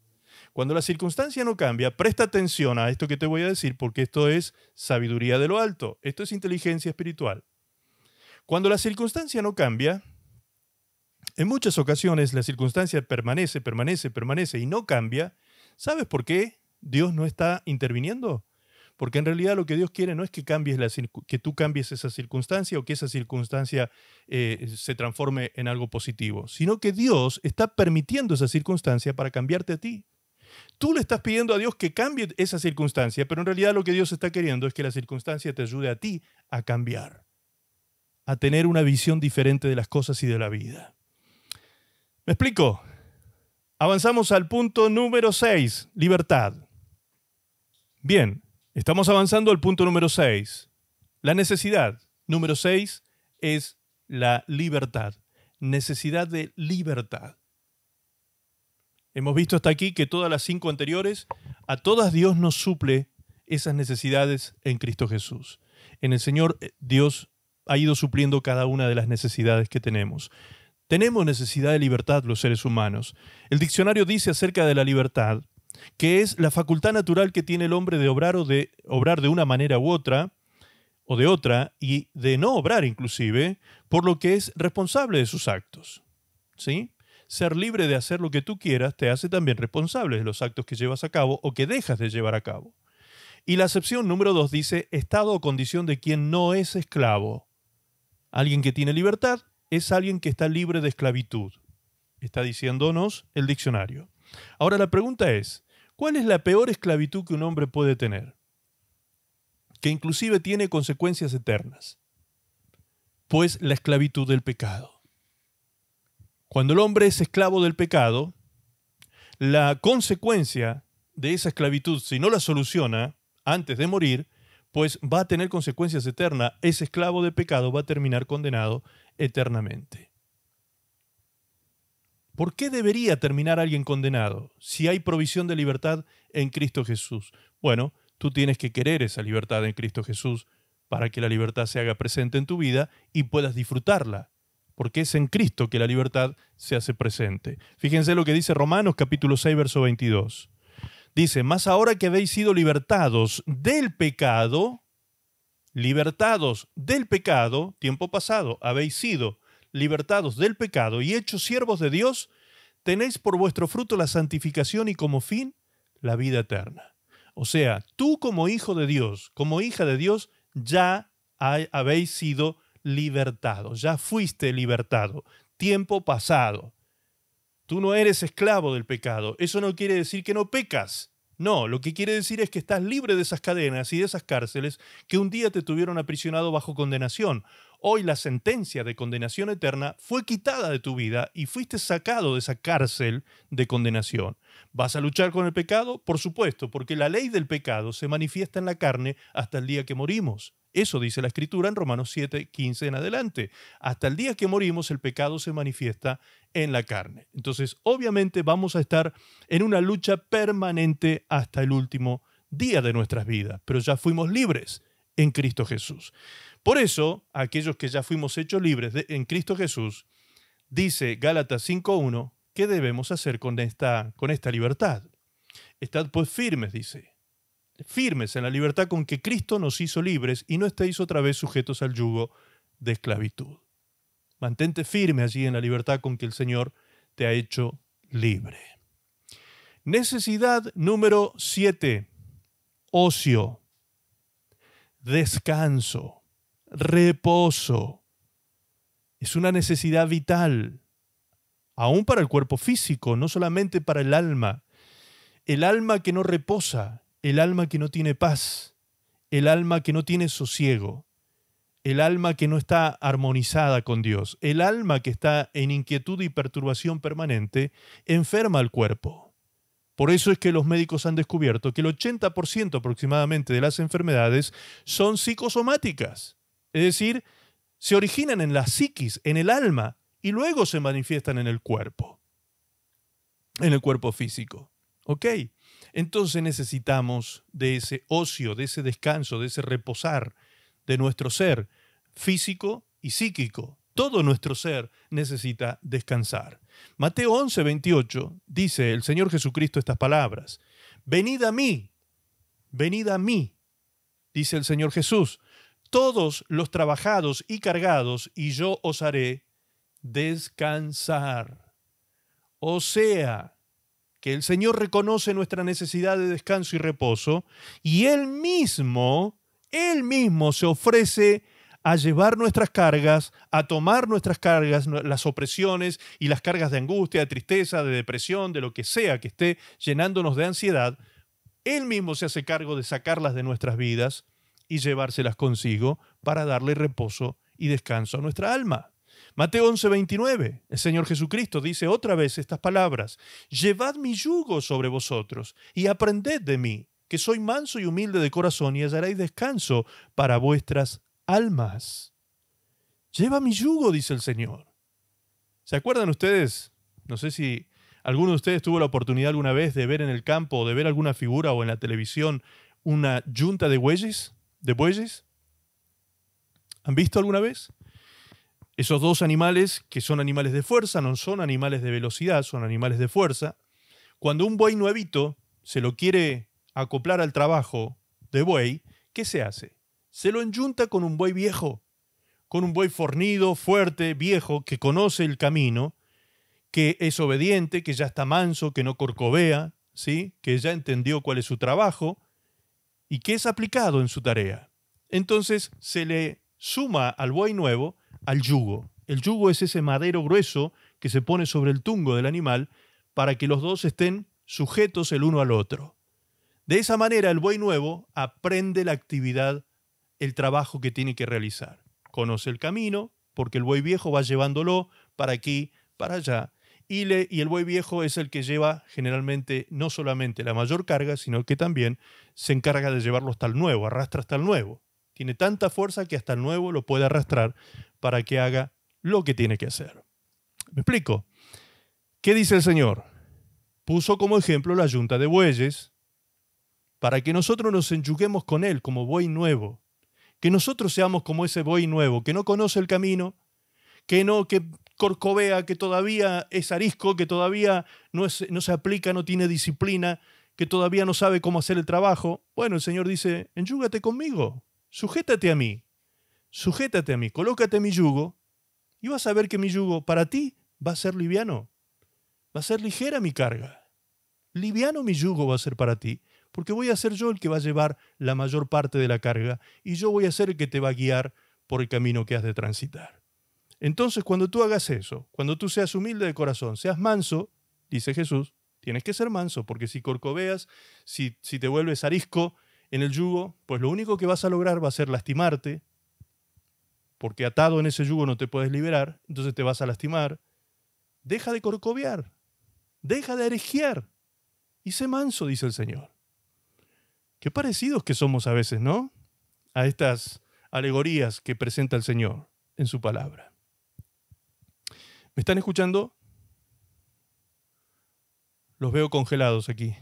Cuando la circunstancia no cambia, presta atención a esto que te voy a decir porque esto es sabiduría de lo alto, esto es inteligencia espiritual. Cuando la circunstancia no cambia, en muchas ocasiones la circunstancia permanece, permanece, permanece y no cambia, ¿Sabes por qué Dios no está interviniendo? Porque en realidad lo que Dios quiere no es que, cambies la, que tú cambies esa circunstancia o que esa circunstancia eh, se transforme en algo positivo, sino que Dios está permitiendo esa circunstancia para cambiarte a ti. Tú le estás pidiendo a Dios que cambie esa circunstancia, pero en realidad lo que Dios está queriendo es que la circunstancia te ayude a ti a cambiar, a tener una visión diferente de las cosas y de la vida. ¿Me explico? Avanzamos al punto número 6, libertad. Bien, estamos avanzando al punto número 6. La necesidad. Número 6 es la libertad. Necesidad de libertad. Hemos visto hasta aquí que todas las cinco anteriores, a todas Dios nos suple esas necesidades en Cristo Jesús. En el Señor eh, Dios ha ido supliendo cada una de las necesidades que tenemos. Tenemos necesidad de libertad los seres humanos. El diccionario dice acerca de la libertad que es la facultad natural que tiene el hombre de obrar o de obrar de una manera u otra o de otra y de no obrar inclusive por lo que es responsable de sus actos. ¿Sí? Ser libre de hacer lo que tú quieras te hace también responsable de los actos que llevas a cabo o que dejas de llevar a cabo. Y la acepción número dos dice estado o condición de quien no es esclavo. Alguien que tiene libertad es alguien que está libre de esclavitud. Está diciéndonos el diccionario. Ahora la pregunta es, ¿cuál es la peor esclavitud que un hombre puede tener? Que inclusive tiene consecuencias eternas. Pues la esclavitud del pecado. Cuando el hombre es esclavo del pecado, la consecuencia de esa esclavitud, si no la soluciona antes de morir, pues va a tener consecuencias eternas. Ese esclavo de pecado va a terminar condenado eternamente. ¿Por qué debería terminar alguien condenado si hay provisión de libertad en Cristo Jesús? Bueno, tú tienes que querer esa libertad en Cristo Jesús para que la libertad se haga presente en tu vida y puedas disfrutarla porque es en Cristo que la libertad se hace presente. Fíjense lo que dice Romanos capítulo 6, verso 22. Dice, más ahora que habéis sido libertados del pecado, libertados del pecado, tiempo pasado, habéis sido libertados del pecado y hechos siervos de Dios, tenéis por vuestro fruto la santificación y como fin la vida eterna. O sea, tú como hijo de Dios, como hija de Dios, ya habéis sido libertado, ya fuiste libertado, tiempo pasado. Tú no eres esclavo del pecado. Eso no quiere decir que no pecas. No, lo que quiere decir es que estás libre de esas cadenas y de esas cárceles que un día te tuvieron aprisionado bajo condenación. Hoy la sentencia de condenación eterna fue quitada de tu vida y fuiste sacado de esa cárcel de condenación. ¿Vas a luchar con el pecado? Por supuesto, porque la ley del pecado se manifiesta en la carne hasta el día que morimos. Eso dice la Escritura en Romanos 7, 15 en adelante. Hasta el día que morimos el pecado se manifiesta en la carne. Entonces, obviamente vamos a estar en una lucha permanente hasta el último día de nuestras vidas, pero ya fuimos libres en Cristo Jesús. Por eso, aquellos que ya fuimos hechos libres en Cristo Jesús, dice Gálatas 5.1, ¿qué debemos hacer con esta, con esta libertad? Estad pues firmes, dice firmes en la libertad con que Cristo nos hizo libres y no estéis otra vez sujetos al yugo de esclavitud. Mantente firme allí en la libertad con que el Señor te ha hecho libre. Necesidad número 7. Ocio, descanso, reposo. Es una necesidad vital, aún para el cuerpo físico, no solamente para el alma. El alma que no reposa el alma que no tiene paz, el alma que no tiene sosiego, el alma que no está armonizada con Dios, el alma que está en inquietud y perturbación permanente, enferma al cuerpo. Por eso es que los médicos han descubierto que el 80% aproximadamente de las enfermedades son psicosomáticas, es decir, se originan en la psiquis, en el alma, y luego se manifiestan en el cuerpo, en el cuerpo físico. ¿Ok? Entonces necesitamos de ese ocio, de ese descanso, de ese reposar de nuestro ser físico y psíquico. Todo nuestro ser necesita descansar. Mateo 11, 28 dice el Señor Jesucristo estas palabras. Venid a mí, venid a mí, dice el Señor Jesús, todos los trabajados y cargados, y yo os haré descansar. O sea, que el Señor reconoce nuestra necesidad de descanso y reposo, y Él mismo, Él mismo se ofrece a llevar nuestras cargas, a tomar nuestras cargas, las opresiones y las cargas de angustia, de tristeza, de depresión, de lo que sea que esté llenándonos de ansiedad, Él mismo se hace cargo de sacarlas de nuestras vidas y llevárselas consigo para darle reposo y descanso a nuestra alma. Mateo 11:29, el Señor Jesucristo dice otra vez estas palabras, Llevad mi yugo sobre vosotros y aprended de mí, que soy manso y humilde de corazón y hallaréis descanso para vuestras almas. Lleva mi yugo, dice el Señor. ¿Se acuerdan ustedes? No sé si alguno de ustedes tuvo la oportunidad alguna vez de ver en el campo o de ver alguna figura o en la televisión una yunta de bueyes, de bueyes. ¿Han visto alguna vez? Esos dos animales, que son animales de fuerza, no son animales de velocidad, son animales de fuerza. Cuando un buey nuevito se lo quiere acoplar al trabajo de buey, ¿qué se hace? Se lo enyunta con un buey viejo, con un buey fornido, fuerte, viejo, que conoce el camino, que es obediente, que ya está manso, que no corcovea, ¿sí? que ya entendió cuál es su trabajo y que es aplicado en su tarea. Entonces se le suma al buey nuevo al yugo. El yugo es ese madero grueso que se pone sobre el tungo del animal para que los dos estén sujetos el uno al otro. De esa manera el buey nuevo aprende la actividad, el trabajo que tiene que realizar. Conoce el camino, porque el buey viejo va llevándolo para aquí, para allá. Y, le, y el buey viejo es el que lleva generalmente no solamente la mayor carga, sino que también se encarga de llevarlo hasta el nuevo, arrastra hasta el nuevo. Tiene tanta fuerza que hasta el nuevo lo puede arrastrar para que haga lo que tiene que hacer. ¿Me explico? ¿Qué dice el Señor? Puso como ejemplo la yunta de bueyes para que nosotros nos enyuguemos con Él como buey nuevo, que nosotros seamos como ese buey nuevo, que no conoce el camino, que no, que corcovea, que todavía es arisco, que todavía no, no se aplica, no tiene disciplina, que todavía no sabe cómo hacer el trabajo. Bueno, el Señor dice, enyúgate conmigo, sujétate a mí, sujétate a mí, colócate mi yugo y vas a ver que mi yugo para ti va a ser liviano, va a ser ligera mi carga. Liviano mi yugo va a ser para ti, porque voy a ser yo el que va a llevar la mayor parte de la carga y yo voy a ser el que te va a guiar por el camino que has de transitar. Entonces, cuando tú hagas eso, cuando tú seas humilde de corazón, seas manso, dice Jesús, tienes que ser manso, porque si corcoveas, si, si te vuelves arisco, en el yugo, pues lo único que vas a lograr va a ser lastimarte, porque atado en ese yugo no te puedes liberar, entonces te vas a lastimar. Deja de corcovear, deja de herejear y sé manso, dice el Señor. Qué parecidos que somos a veces, ¿no? A estas alegorías que presenta el Señor en su palabra. ¿Me están escuchando? Los veo congelados aquí.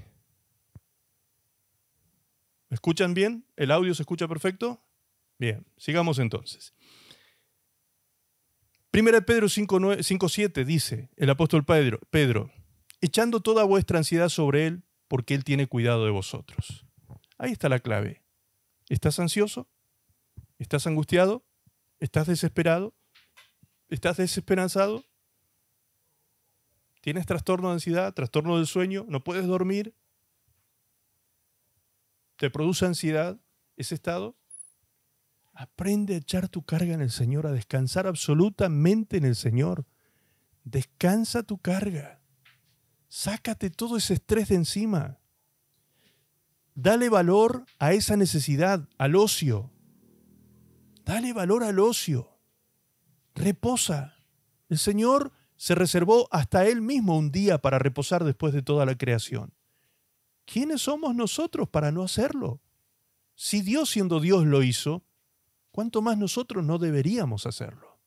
¿Me escuchan bien? ¿El audio se escucha perfecto? Bien, sigamos entonces. Primera de Pedro 5.7 dice el apóstol Pedro, Pedro, echando toda vuestra ansiedad sobre Él, porque Él tiene cuidado de vosotros. Ahí está la clave. ¿Estás ansioso? ¿Estás angustiado? ¿Estás desesperado? ¿Estás desesperanzado? ¿Tienes trastorno de ansiedad, trastorno del sueño? ¿No puedes dormir? ¿Te produce ansiedad ese estado? Aprende a echar tu carga en el Señor, a descansar absolutamente en el Señor. Descansa tu carga. Sácate todo ese estrés de encima. Dale valor a esa necesidad, al ocio. Dale valor al ocio. Reposa. El Señor se reservó hasta Él mismo un día para reposar después de toda la creación. ¿quiénes somos nosotros para no hacerlo? Si Dios siendo Dios lo hizo, ¿cuánto más nosotros no deberíamos hacerlo?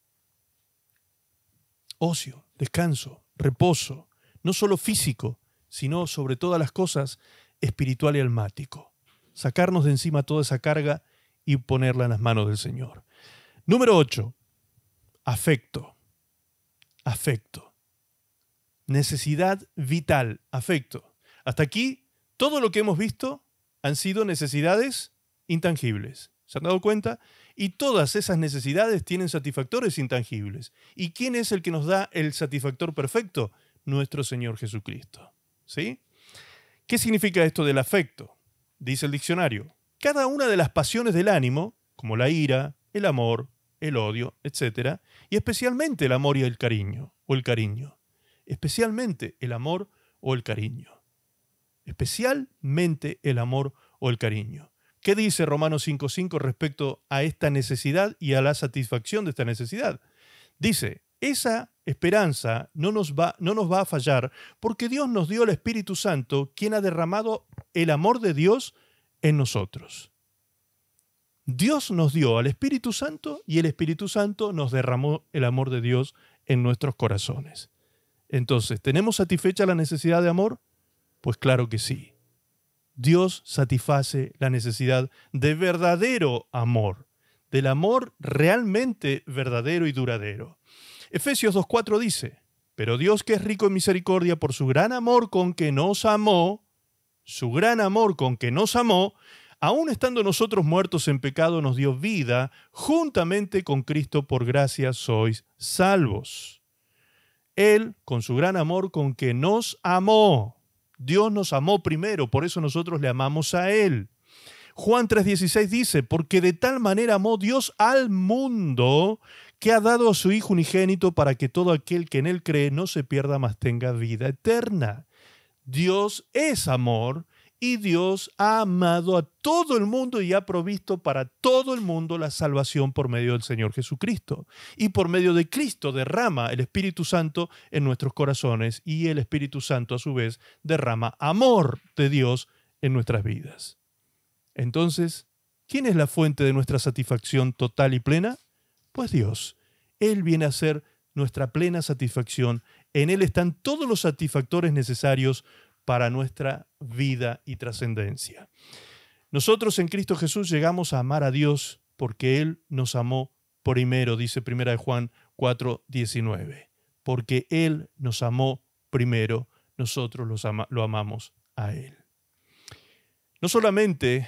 Ocio, descanso, reposo, no solo físico, sino sobre todas las cosas espiritual y almático. Sacarnos de encima toda esa carga y ponerla en las manos del Señor. Número 8. Afecto. Afecto. Necesidad vital. Afecto. Hasta aquí todo lo que hemos visto han sido necesidades intangibles. ¿Se han dado cuenta? Y todas esas necesidades tienen satisfactores intangibles. ¿Y quién es el que nos da el satisfactor perfecto? Nuestro Señor Jesucristo. ¿sí? ¿Qué significa esto del afecto? Dice el diccionario. Cada una de las pasiones del ánimo, como la ira, el amor, el odio, etc., y especialmente el amor y el cariño, o el cariño. Especialmente el amor o el cariño. Especialmente el amor o el cariño. ¿Qué dice Romanos 5.5 respecto a esta necesidad y a la satisfacción de esta necesidad? Dice, esa esperanza no nos, va, no nos va a fallar porque Dios nos dio el Espíritu Santo, quien ha derramado el amor de Dios en nosotros. Dios nos dio al Espíritu Santo y el Espíritu Santo nos derramó el amor de Dios en nuestros corazones. Entonces, ¿tenemos satisfecha la necesidad de amor? Pues claro que sí. Dios satisface la necesidad de verdadero amor, del amor realmente verdadero y duradero. Efesios 2.4 dice, pero Dios que es rico en misericordia por su gran amor con que nos amó, su gran amor con que nos amó, aun estando nosotros muertos en pecado, nos dio vida, juntamente con Cristo por gracia sois salvos. Él, con su gran amor con que nos amó, Dios nos amó primero, por eso nosotros le amamos a Él. Juan 3:16 dice, porque de tal manera amó Dios al mundo que ha dado a su Hijo unigénito para que todo aquel que en Él cree no se pierda, mas tenga vida eterna. Dios es amor y Dios ha amado a todo el mundo y ha provisto para todo el mundo la salvación por medio del Señor Jesucristo. Y por medio de Cristo derrama el Espíritu Santo en nuestros corazones y el Espíritu Santo a su vez derrama amor de Dios en nuestras vidas. Entonces, ¿quién es la fuente de nuestra satisfacción total y plena? Pues Dios. Él viene a ser nuestra plena satisfacción. En Él están todos los satisfactores necesarios para nuestra vida y trascendencia. Nosotros en Cristo Jesús llegamos a amar a Dios porque Él nos amó primero, dice 1 Juan 4, 19. Porque Él nos amó primero, nosotros lo amamos a Él. No solamente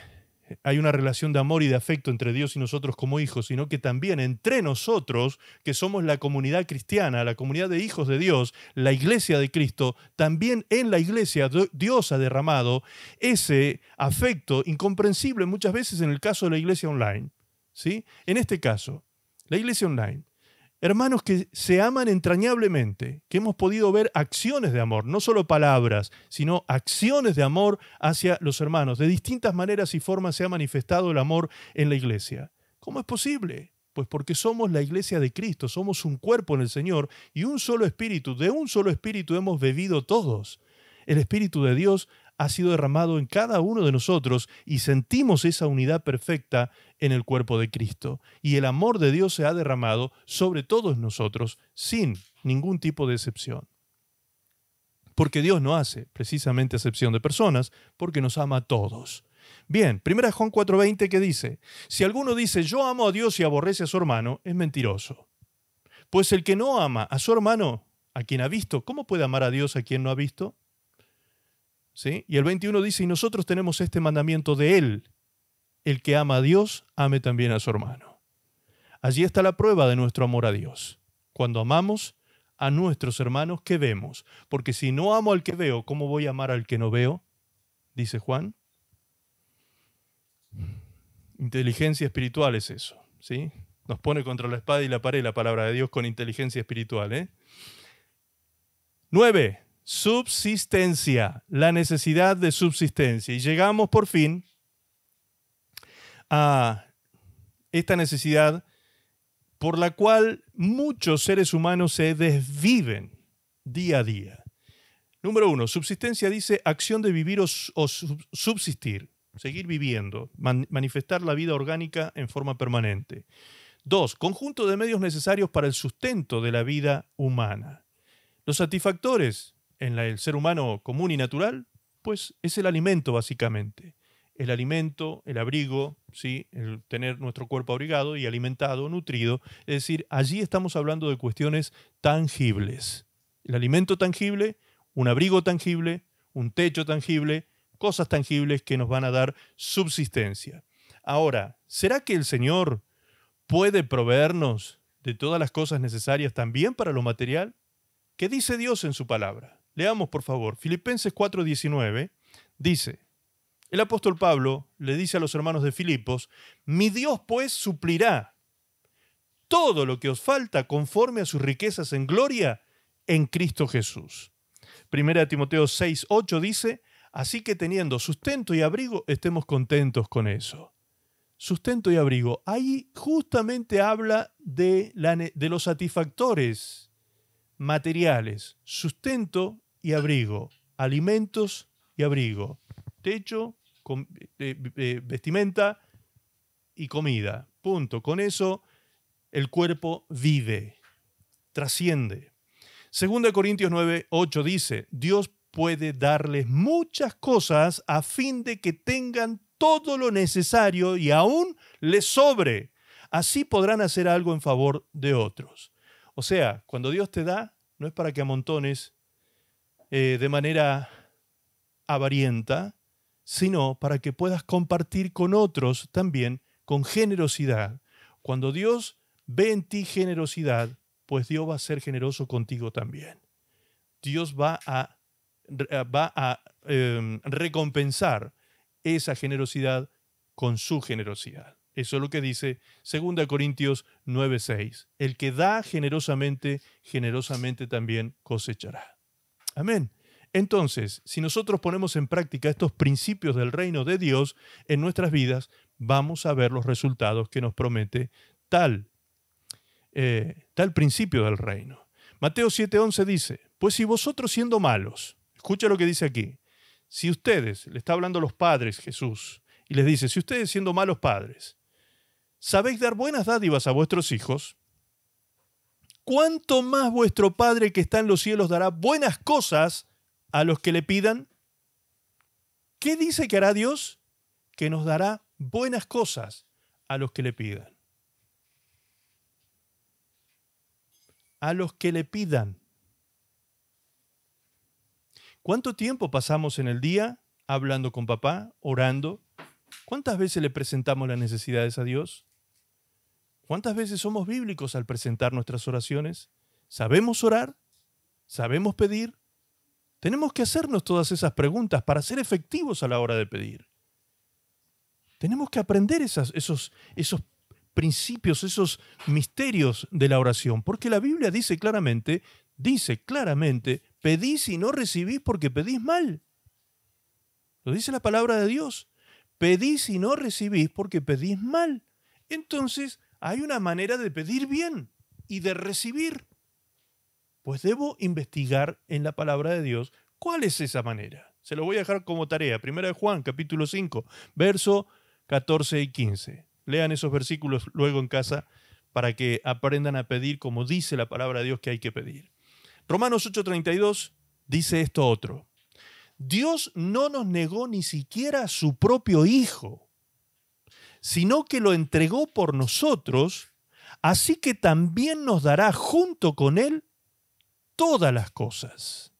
hay una relación de amor y de afecto entre Dios y nosotros como hijos, sino que también entre nosotros, que somos la comunidad cristiana, la comunidad de hijos de Dios, la iglesia de Cristo, también en la iglesia Dios ha derramado ese afecto incomprensible muchas veces en el caso de la iglesia online. ¿sí? En este caso, la iglesia online hermanos que se aman entrañablemente, que hemos podido ver acciones de amor, no solo palabras, sino acciones de amor hacia los hermanos. De distintas maneras y formas se ha manifestado el amor en la iglesia. ¿Cómo es posible? Pues porque somos la iglesia de Cristo, somos un cuerpo en el Señor y un solo espíritu. De un solo espíritu hemos bebido todos. El Espíritu de Dios ha sido derramado en cada uno de nosotros y sentimos esa unidad perfecta en el cuerpo de Cristo. Y el amor de Dios se ha derramado sobre todos nosotros sin ningún tipo de excepción. Porque Dios no hace precisamente excepción de personas, porque nos ama a todos. Bien, 1 Juan 4:20 que dice, si alguno dice yo amo a Dios y aborrece a su hermano, es mentiroso. Pues el que no ama a su hermano, a quien ha visto, ¿cómo puede amar a Dios a quien no ha visto? Y el 21 dice, y nosotros tenemos este mandamiento de Él, el que ama a Dios, ame también a su hermano. Allí está la prueba de nuestro amor a Dios. Cuando amamos a nuestros hermanos que vemos, porque si no amo al que veo, ¿cómo voy a amar al que no veo? Dice Juan. Inteligencia espiritual es eso, ¿sí? Nos pone contra la espada y la pared la palabra de Dios con inteligencia espiritual, ¿eh? Nueve, subsistencia, la necesidad de subsistencia. Y llegamos por fin a esta necesidad por la cual muchos seres humanos se desviven día a día. Número uno, subsistencia dice acción de vivir o, subsistir, seguir viviendo, manifestar la vida orgánica en forma permanente. Dos, conjunto de medios necesarios para el sustento de la vida humana. Los satisfactores en el ser humano común y natural, pues es el alimento básicamente. El alimento, el abrigo, ¿sí? el tener nuestro cuerpo abrigado y alimentado, nutrido. Es decir, allí estamos hablando de cuestiones tangibles. El alimento tangible, un abrigo tangible, un techo tangible, cosas tangibles que nos van a dar subsistencia. Ahora, ¿será que el Señor puede proveernos de todas las cosas necesarias también para lo material? ¿Qué dice Dios en su palabra? Leamos, por favor, Filipenses 4:19 dice, el apóstol Pablo le dice a los hermanos de Filipos, mi Dios pues suplirá todo lo que os falta conforme a sus riquezas en gloria en Cristo Jesús. Primera Timoteo 6, 8 dice, así que teniendo sustento y abrigo, estemos contentos con eso. Sustento y abrigo. Ahí justamente habla de, de los satisfactores materiales. Sustento y abrigo. Alimentos y abrigo. Techo, eh, eh, vestimenta y comida. Punto. Con eso el cuerpo vive, trasciende. Segunda Corintios 9, 8 dice, Dios puede darles muchas cosas a fin de que tengan todo lo necesario y aún les sobre. Así podrán hacer algo en favor de otros. O sea, cuando Dios te da, no es para que amontones eh, de manera avarienta, sino para que puedas compartir con otros también con generosidad. Cuando Dios ve en ti generosidad, pues Dios va a ser generoso contigo también. Dios va a, va a em, recompensar esa generosidad con su generosidad. Eso es lo que dice 2 Corintios 9:6. El que da generosamente, generosamente también cosechará. Amén. Entonces, si nosotros ponemos en práctica estos principios del reino de Dios en nuestras vidas, vamos a ver los resultados que nos promete tal eh, tal principio del reino. Mateo 7:11 dice, pues si vosotros siendo malos, escucha lo que dice aquí, si ustedes, le está hablando a los padres Jesús, y les dice, si ustedes siendo malos padres, sabéis dar buenas dádivas a vuestros hijos, ¿cuánto más vuestro Padre que está en los cielos dará buenas cosas a los que le pidan? ¿Qué dice que hará Dios? Que nos dará buenas cosas a los que le pidan. a los que le pidan. ¿Cuánto tiempo pasamos en el día hablando con papá, orando? ¿Cuántas veces le presentamos las necesidades a Dios? ¿Cuántas veces somos bíblicos al presentar nuestras oraciones? ¿Sabemos orar? ¿Sabemos pedir? Tenemos que hacernos todas esas preguntas para ser efectivos a la hora de pedir. Tenemos que aprender esos, esos principios, esos misterios de la oración, porque la Biblia dice claramente, dice claramente, pedís y no recibís porque pedís mal. Lo dice la palabra de Dios. Pedís y no recibís porque pedís mal. Entonces, hay una manera de pedir bien y de recibir. Pues debo investigar en la palabra de Dios cuál es esa manera. Se lo voy a dejar como tarea. Primera de Juan, capítulo 5, verso 14 y 15. Lean esos versículos luego en casa para que aprendan a pedir como dice la palabra de Dios que hay que pedir. Romanos 8:32 dice esto otro. Dios no nos negó ni siquiera a su propio Hijo, sino que lo entregó por nosotros, así que también nos dará junto con Él todas las cosas.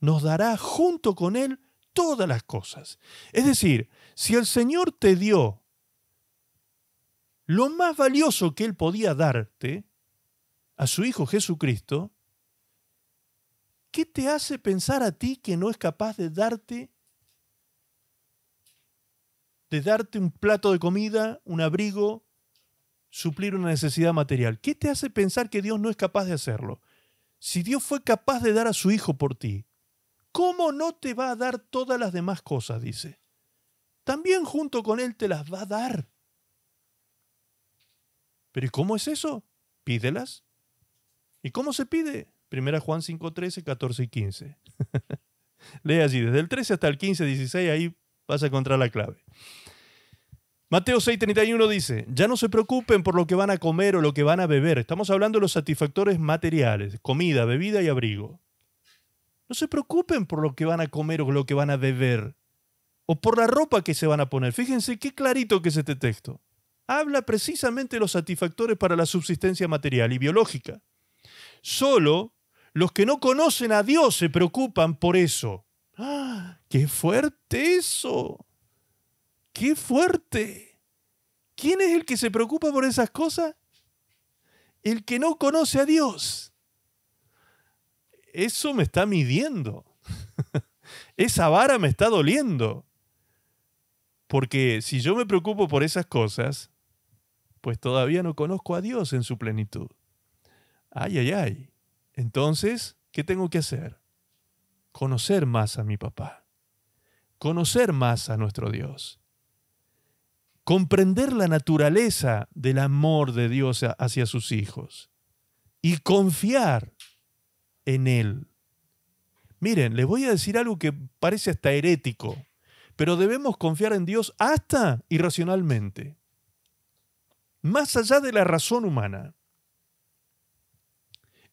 Nos dará junto con Él todas las cosas. Es decir, si el Señor te dio lo más valioso que Él podía darte, a su Hijo Jesucristo, ¿qué te hace pensar a ti que no es capaz de darte de darte un plato de comida, un abrigo, suplir una necesidad material? ¿Qué te hace pensar que Dios no es capaz de hacerlo? Si Dios fue capaz de dar a su Hijo por ti, ¿cómo no te va a dar todas las demás cosas? Dice. También junto con Él te las va a dar. ¿Pero ¿y cómo es eso? Pídelas. ¿Y cómo se pide? Primera Juan 5, 13, 14 y 15. [LAUGHS] Lee allí, desde el 13 hasta el 15, 16, ahí vas a encontrar la clave. Mateo 6, 31 dice, ya no se preocupen por lo que van a comer o lo que van a beber. Estamos hablando de los satisfactores materiales, comida, bebida y abrigo. No se preocupen por lo que van a comer o lo que van a beber. O por la ropa que se van a poner. Fíjense qué clarito que es este texto habla precisamente de los satisfactores para la subsistencia material y biológica. Solo los que no conocen a Dios se preocupan por eso. ¡Ah! ¡Qué fuerte eso! ¡Qué fuerte! ¿Quién es el que se preocupa por esas cosas? El que no conoce a Dios. eso me está midiendo. [LAUGHS] Esa vara me está doliendo. Porque si yo me preocupo por esas cosas, pues todavía no conozco a Dios en su plenitud. Ay, ay, ay. Entonces, ¿qué tengo que hacer? Conocer más a mi papá. Conocer más a nuestro Dios. Comprender la naturaleza del amor de Dios hacia sus hijos. Y confiar en Él. Miren, les voy a decir algo que parece hasta herético, pero debemos confiar en Dios hasta irracionalmente, más allá de la razón humana.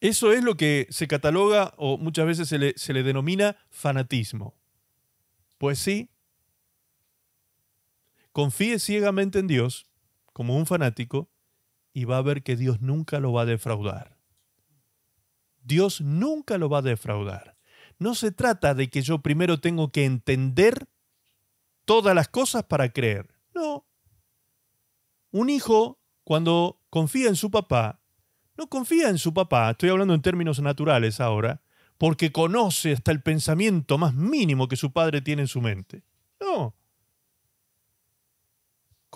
Eso es lo que se cataloga o muchas veces se le, se le denomina fanatismo. Pues sí, confíe ciegamente en Dios como un fanático y va a ver que Dios nunca lo va a defraudar. Dios nunca lo va a defraudar. No se trata de que yo primero tengo que entender todas las cosas para creer. No. Un hijo, cuando confía en su papá, no confía en su papá, estoy hablando en términos naturales ahora, porque conoce hasta el pensamiento más mínimo que su padre tiene en su mente. No.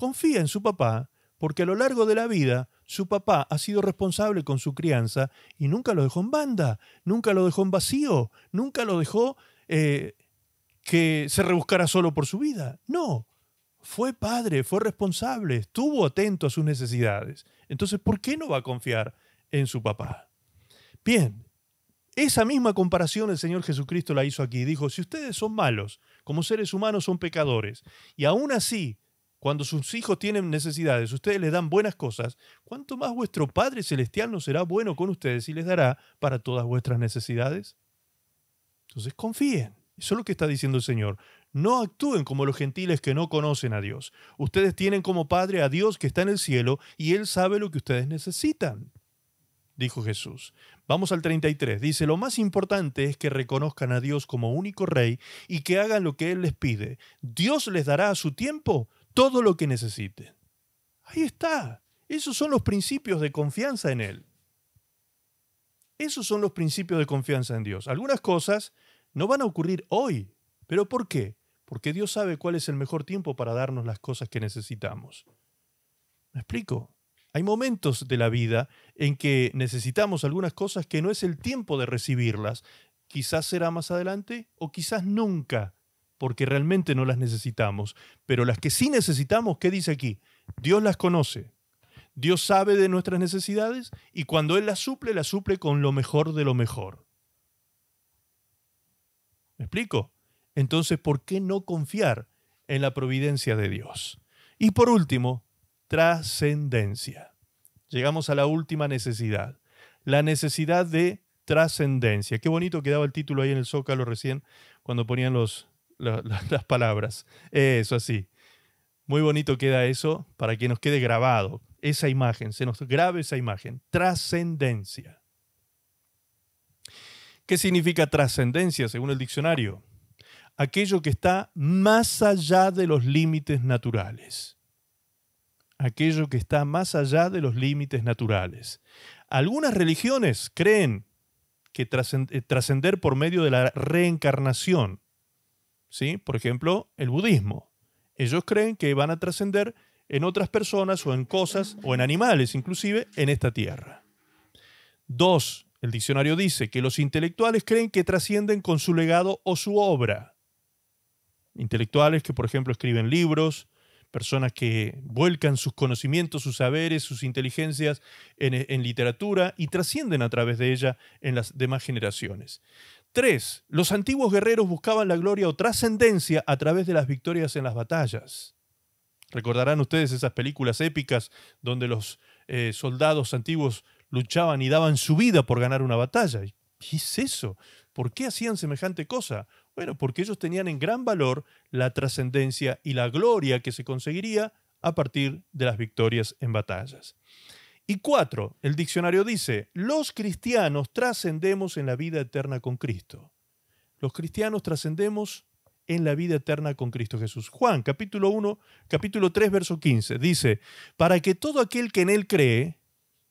Confía en su papá porque a lo largo de la vida su papá ha sido responsable con su crianza y nunca lo dejó en banda, nunca lo dejó en vacío, nunca lo dejó eh, que se rebuscara solo por su vida. No, fue padre, fue responsable, estuvo atento a sus necesidades. Entonces, ¿por qué no va a confiar en su papá. Bien, esa misma comparación el Señor Jesucristo la hizo aquí. Dijo, si ustedes son malos, como seres humanos son pecadores, y aún así, cuando sus hijos tienen necesidades, ustedes les dan buenas cosas, ¿cuánto más vuestro Padre Celestial no será bueno con ustedes y les dará para todas vuestras necesidades? Entonces confíen. Eso es lo que está diciendo el Señor. No actúen como los gentiles que no conocen a Dios. Ustedes tienen como Padre a Dios que está en el cielo y Él sabe lo que ustedes necesitan dijo Jesús. Vamos al 33. Dice, lo más importante es que reconozcan a Dios como único rey y que hagan lo que Él les pide. Dios les dará a su tiempo todo lo que necesiten. Ahí está. Esos son los principios de confianza en Él. Esos son los principios de confianza en Dios. Algunas cosas no van a ocurrir hoy. ¿Pero por qué? Porque Dios sabe cuál es el mejor tiempo para darnos las cosas que necesitamos. ¿Me explico? Hay momentos de la vida en que necesitamos algunas cosas que no es el tiempo de recibirlas. Quizás será más adelante o quizás nunca, porque realmente no las necesitamos. Pero las que sí necesitamos, ¿qué dice aquí? Dios las conoce. Dios sabe de nuestras necesidades y cuando Él las suple, las suple con lo mejor de lo mejor. ¿Me explico? Entonces, ¿por qué no confiar en la providencia de Dios? Y por último, trascendencia. Llegamos a la última necesidad, la necesidad de trascendencia. Qué bonito quedaba el título ahí en el zócalo recién cuando ponían los, [LAUGHS] las palabras. Eso así. Muy bonito queda eso para que nos quede grabado esa imagen, se nos grabe esa imagen. Trascendencia. ¿Qué significa trascendencia según el diccionario? Aquello que está más allá de los límites naturales aquello que está más allá de los límites naturales. Algunas religiones creen que eh, trascender por medio de la reencarnación. ¿Sí? Por ejemplo, el budismo. Ellos creen que van a trascender en otras personas o en cosas o en animales inclusive en esta tierra. Dos, el diccionario dice que los intelectuales creen que trascienden con su legado o su obra. Intelectuales que, por ejemplo, escriben libros, personas que vuelcan sus conocimientos, sus saberes, sus inteligencias en, literatura y trascienden a través de ella en las demás generaciones. Tres, los antiguos guerreros buscaban la gloria o trascendencia a través de las victorias en las batallas. Recordarán ustedes esas películas épicas donde los eh, soldados antiguos luchaban y daban su vida por ganar una batalla. ¿Qué es eso? ¿Por qué hacían semejante cosa? Bueno, porque ellos tenían en gran valor la trascendencia y la gloria que se conseguiría a partir de las victorias en batallas. Y cuatro, el diccionario dice, los cristianos trascendemos en la vida eterna con Cristo. Los cristianos trascendemos en la vida eterna con Cristo Jesús. Juan, capítulo 1, capítulo 3, verso 15, dice, para que todo aquel que en él cree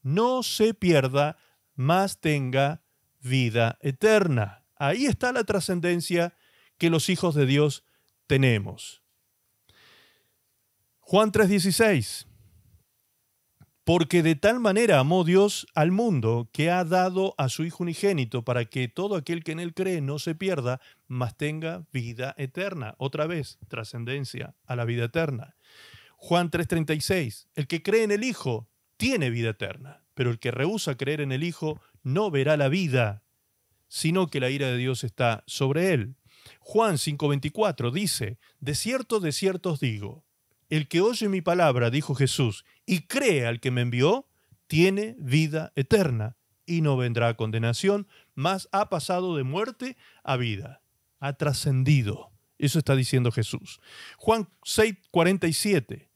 no se pierda, mas tenga vida eterna. Ahí está la trascendencia que los hijos de Dios tenemos. Juan 3:16. Porque de tal manera amó Dios al mundo que ha dado a su Hijo unigénito para que todo aquel que en él cree no se pierda, mas tenga vida eterna. Otra vez, trascendencia a la vida eterna. Juan 3:36. El que cree en el Hijo tiene vida eterna, pero el que rehúsa creer en el Hijo no verá la vida, sino que la ira de Dios está sobre él. Juan 5:24 dice, De cierto, de cierto os digo, el que oye mi palabra, dijo Jesús, y cree al que me envió, tiene vida eterna y no vendrá a condenación, mas ha pasado de muerte a vida, ha trascendido. Eso está diciendo Jesús. Juan 6, 47.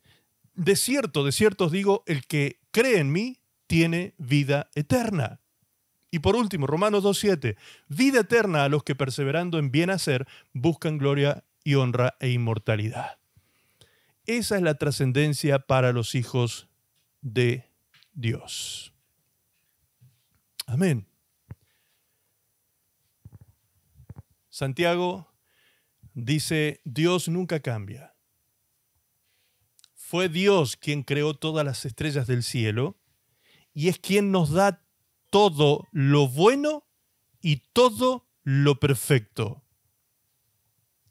De cierto, de cierto os digo, el que cree en mí tiene vida eterna. Y por último, Romanos 2.7, vida eterna a los que perseverando en bien hacer buscan gloria y honra e inmortalidad. Esa es la trascendencia para los hijos de Dios. Amén. Santiago dice, Dios nunca cambia. Fue Dios quien creó todas las estrellas del cielo y es quien nos da todo lo bueno y todo lo perfecto.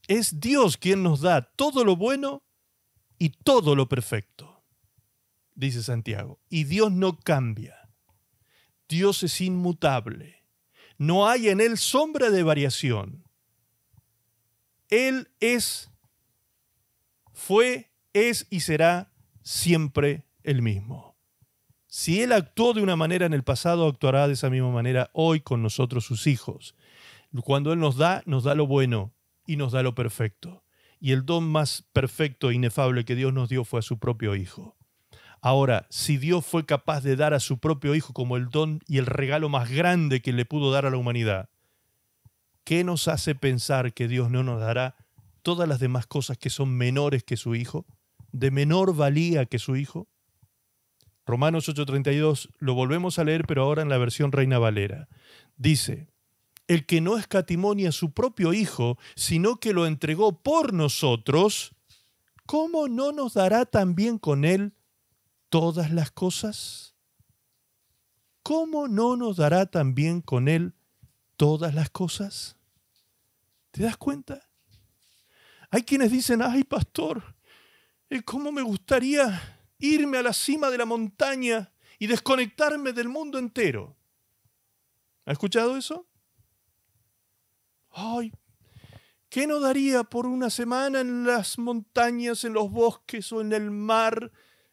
Es Dios quien nos da todo lo bueno y todo lo perfecto, dice Santiago. Y Dios no cambia. Dios es inmutable. No hay en Él sombra de variación. Él es, fue, es y será siempre el mismo. Si Él actuó de una manera en el pasado, actuará de esa misma manera hoy con nosotros sus hijos. Cuando Él nos da, nos da lo bueno y nos da lo perfecto y el don más perfecto e inefable que Dios nos dio fue a su propio Hijo. Ahora, si Dios fue capaz de dar a su propio Hijo como el don y el regalo más grande que le pudo dar a la humanidad, ¿qué nos hace pensar que Dios no nos dará todas las demás cosas que son menores que su Hijo, de menor valía que su Hijo? Romanos 8:32 lo volvemos a leer, pero ahora en la versión Reina Valera. Dice, el que no escatimonia a su propio Hijo, sino que lo entregó por nosotros, ¿cómo no nos dará también con Él todas las cosas? ¿Cómo no nos dará también con Él todas las cosas? ¿Te das cuenta? Hay quienes dicen, ay pastor, eh, ¿cómo me gustaría irme a la cima de la montaña y desconectarme del mundo entero? ¿Ha escuchado eso? Ay, ¿qué no daría por una semana en las montañas, en los bosques o en el mar,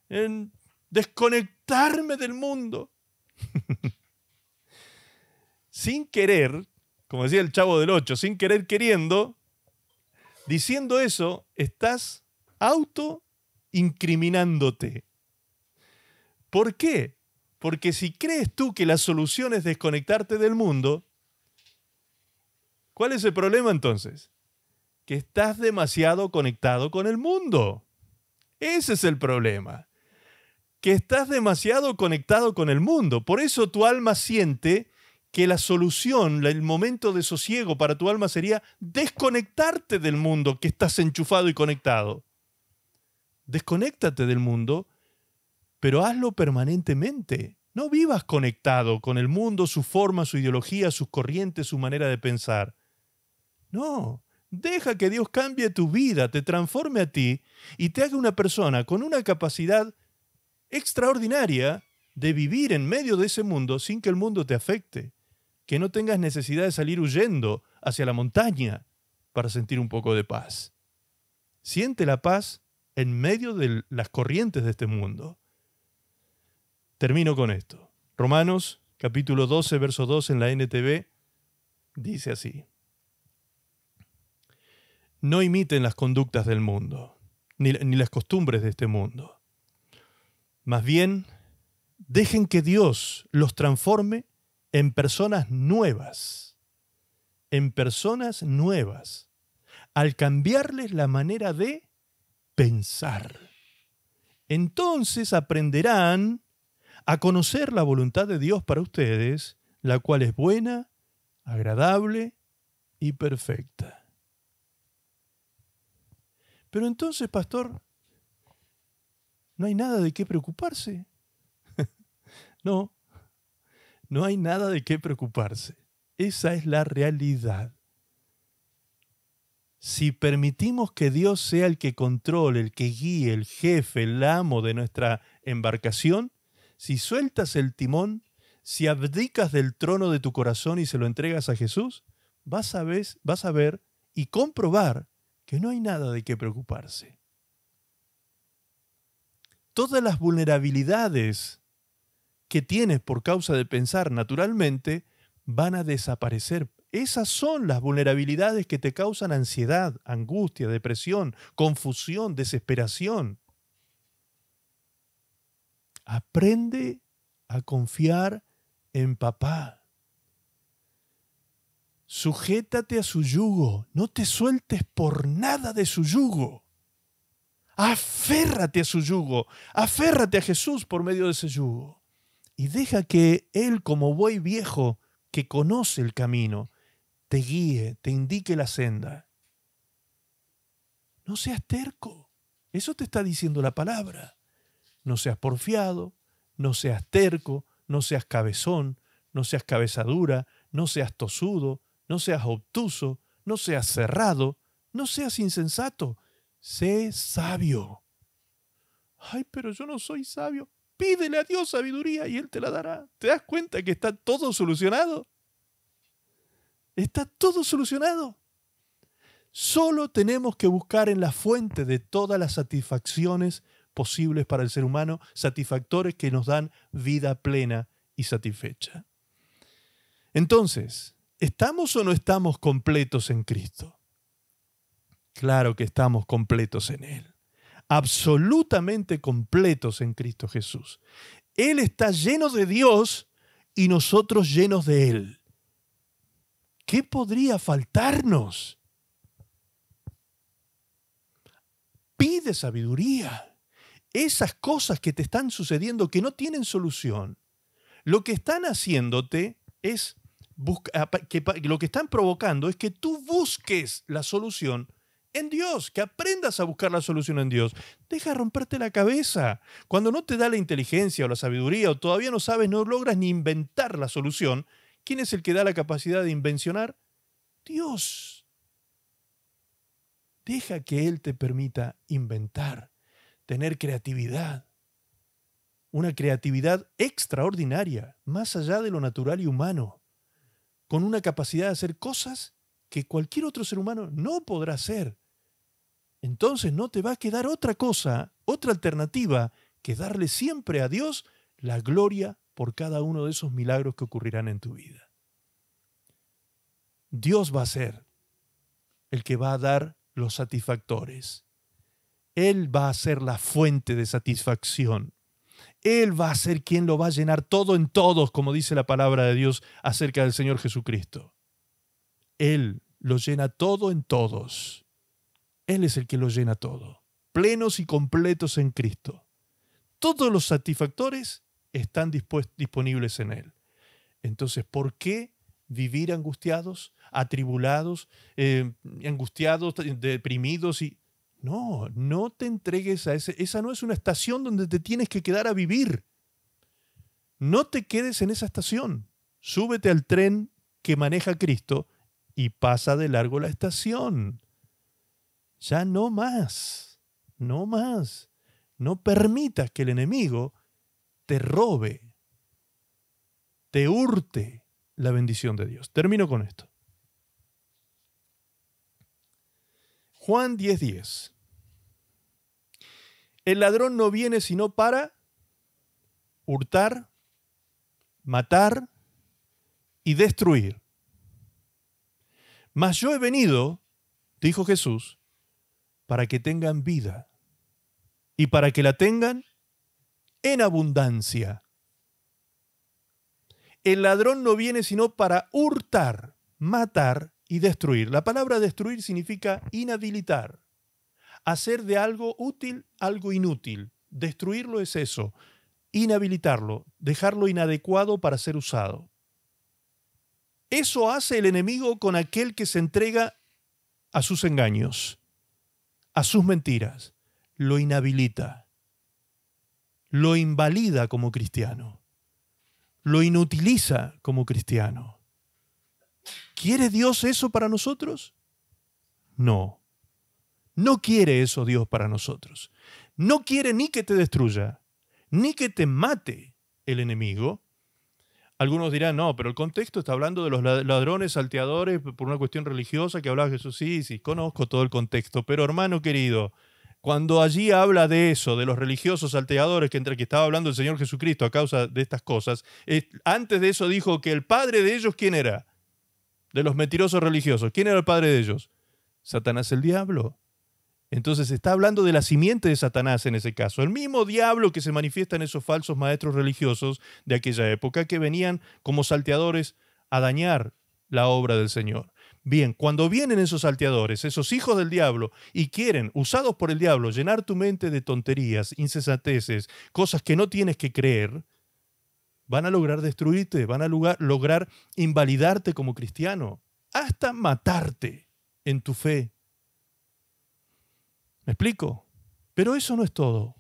en desconectarme del mundo? [LAUGHS] sin querer, como decía el chavo del 8, sin querer queriendo, diciendo eso, estás auto incriminándote. ¿Por qué? Porque si crees tú que la solución es desconectarte del mundo, ¿Cuál es el problema entonces? Que estás demasiado conectado con el mundo. Ese es el problema. Que estás demasiado conectado con el mundo. Por eso tu alma siente que la solución, el momento de sosiego para tu alma sería desconectarte del mundo que estás enchufado y conectado. Desconéctate del mundo, pero hazlo permanentemente. No vivas conectado con el mundo, su forma, su ideología, sus corrientes, su manera de pensar. No, deja que Dios cambie tu vida, te transforme a ti y te haga una persona con una capacidad extraordinaria de vivir en medio de ese mundo sin que el mundo te afecte, que no tengas necesidad de salir huyendo hacia la montaña para sentir un poco de paz. Siente la paz en medio de las corrientes de este mundo. Termino con esto. Romanos capítulo 12, verso 2 en la NTV dice así no imiten las conductas del mundo, ni, las costumbres de este mundo. Más bien, dejen que Dios los transforme en personas nuevas, en personas nuevas, al cambiarles la manera de pensar. Entonces aprenderán a conocer la voluntad de Dios para ustedes, la cual es buena, agradable y perfecta. Pero entonces, pastor, no hay nada de qué preocuparse. [LAUGHS] no, no hay nada de qué preocuparse. Esa es la realidad. Si permitimos que Dios sea el que controle, el que guíe, el jefe, el amo de nuestra embarcación, si sueltas el timón, si abdicas del trono de tu corazón y se lo entregas a Jesús, vas a, ver, vas a ver y comprobar que no hay nada de qué preocuparse. Todas las vulnerabilidades que tienes por causa de pensar naturalmente van a desaparecer esas son las vulnerabilidades que te causan ansiedad, angustia, depresión, confusión, desesperación. Aprende a confiar en papá. Sujétate a su yugo, no te sueltes por nada de su yugo. Aférrate a su yugo, aférrate a Jesús por medio de ese yugo. Y deja que Él, como buey viejo que conoce el camino, te guíe, te indique la senda. No seas terco. Eso te está diciendo la palabra. No seas porfiado, no seas terco, no seas cabezón, no seas cabezadura, no seas tosudo, no seas obtuso, no seas cerrado, no seas insensato. Sé sabio. Ay, pero yo no soy sabio. Pídele a Dios sabiduría y Él te la dará. ¿Te das cuenta que está todo solucionado? Está todo solucionado. Solo tenemos que buscar en la fuente de todas las satisfacciones posibles para el ser humano, satisfactores que nos dan vida plena y satisfecha. Entonces, ¿estamos o no estamos completos en Cristo? Claro que estamos completos en Él, absolutamente completos en Cristo Jesús. Él está lleno de Dios y nosotros llenos de Él. ¿Qué podría faltarnos? Pide sabiduría. Esas cosas que te están sucediendo que no tienen solución, lo que están haciéndote es que, lo que están provocando es que tú busques la solución en Dios, que aprendas a buscar la solución en Dios. Deja romperte la cabeza. Cuando no te da la inteligencia o la sabiduría o todavía no sabes, no logras ni inventar la solución, ¿Quién es el que da la capacidad de invencionar? Dios. Deja que Él te permita inventar, tener creatividad. Una creatividad extraordinaria, más allá de lo natural y humano, con una capacidad de hacer cosas que cualquier otro ser humano no podrá hacer. Entonces no te va a quedar otra cosa, otra alternativa, que darle siempre a Dios la gloria por cada uno de esos milagros que ocurrirán en tu vida. Dios va a ser el que va a dar los satisfactores. Él va a ser la fuente de satisfacción. Él va a ser quien lo va a llenar todo en todos, como dice la palabra de Dios acerca del Señor Jesucristo. Él lo llena todo en todos. Él es el que lo llena todo, plenos y completos en Cristo. Todos los satisfactores están disponibles en Él. Entonces, ¿por qué vivir angustiados, atribulados, eh, angustiados, deprimidos y... No, no te entregues a ese... Esa no es una estación donde te tienes que quedar a vivir. No te quedes en esa estación. Súbete al tren que maneja Cristo y pasa de largo la estación. Ya no más, no más. No permitas que el enemigo te robe, te hurte la bendición de Dios. Termino con esto. Juan 10:10. El ladrón no viene sino para hurtar, matar y destruir. Mas yo he venido, dijo Jesús, para que tengan vida y para que la tengan en abundancia. El ladrón no viene sino para hurtar, matar y destruir. La palabra destruir significa inhabilitar. Hacer de algo útil algo inútil. Destruirlo es eso. Inhabilitarlo, dejarlo inadecuado para ser usado. Eso hace el enemigo con aquel que se entrega a sus engaños, a sus mentiras. Lo inhabilita, lo invalida como cristiano, lo inutiliza como cristiano. ¿Quiere Dios eso para nosotros? No. No quiere eso Dios para nosotros. No quiere ni que te destruya, ni que te mate el enemigo. Algunos dirán, no, pero el contexto está hablando de los ladrones, salteadores, por una cuestión religiosa que hablaba Jesús. Sí, sí, conozco todo el contexto, pero hermano querido, cuando allí habla de eso, de los religiosos salteadores, que entre que estaba hablando el Señor Jesucristo a causa de estas cosas, antes de eso dijo que el padre de ellos, ¿quién era? De los mentirosos religiosos. ¿Quién era el padre de ellos? Satanás el diablo. Entonces está hablando de la simiente de Satanás en ese caso, el mismo diablo que se manifiesta en esos falsos maestros religiosos de aquella época que venían como salteadores a dañar la obra del Señor. Bien, cuando vienen esos salteadores, esos hijos del diablo, y quieren, usados por el diablo, llenar tu mente de tonterías, incesanteces, cosas que no tienes que creer, van a lograr destruirte, van a lograr invalidarte como cristiano, hasta matarte en tu fe ¿Me explico? Pero eso no es todo.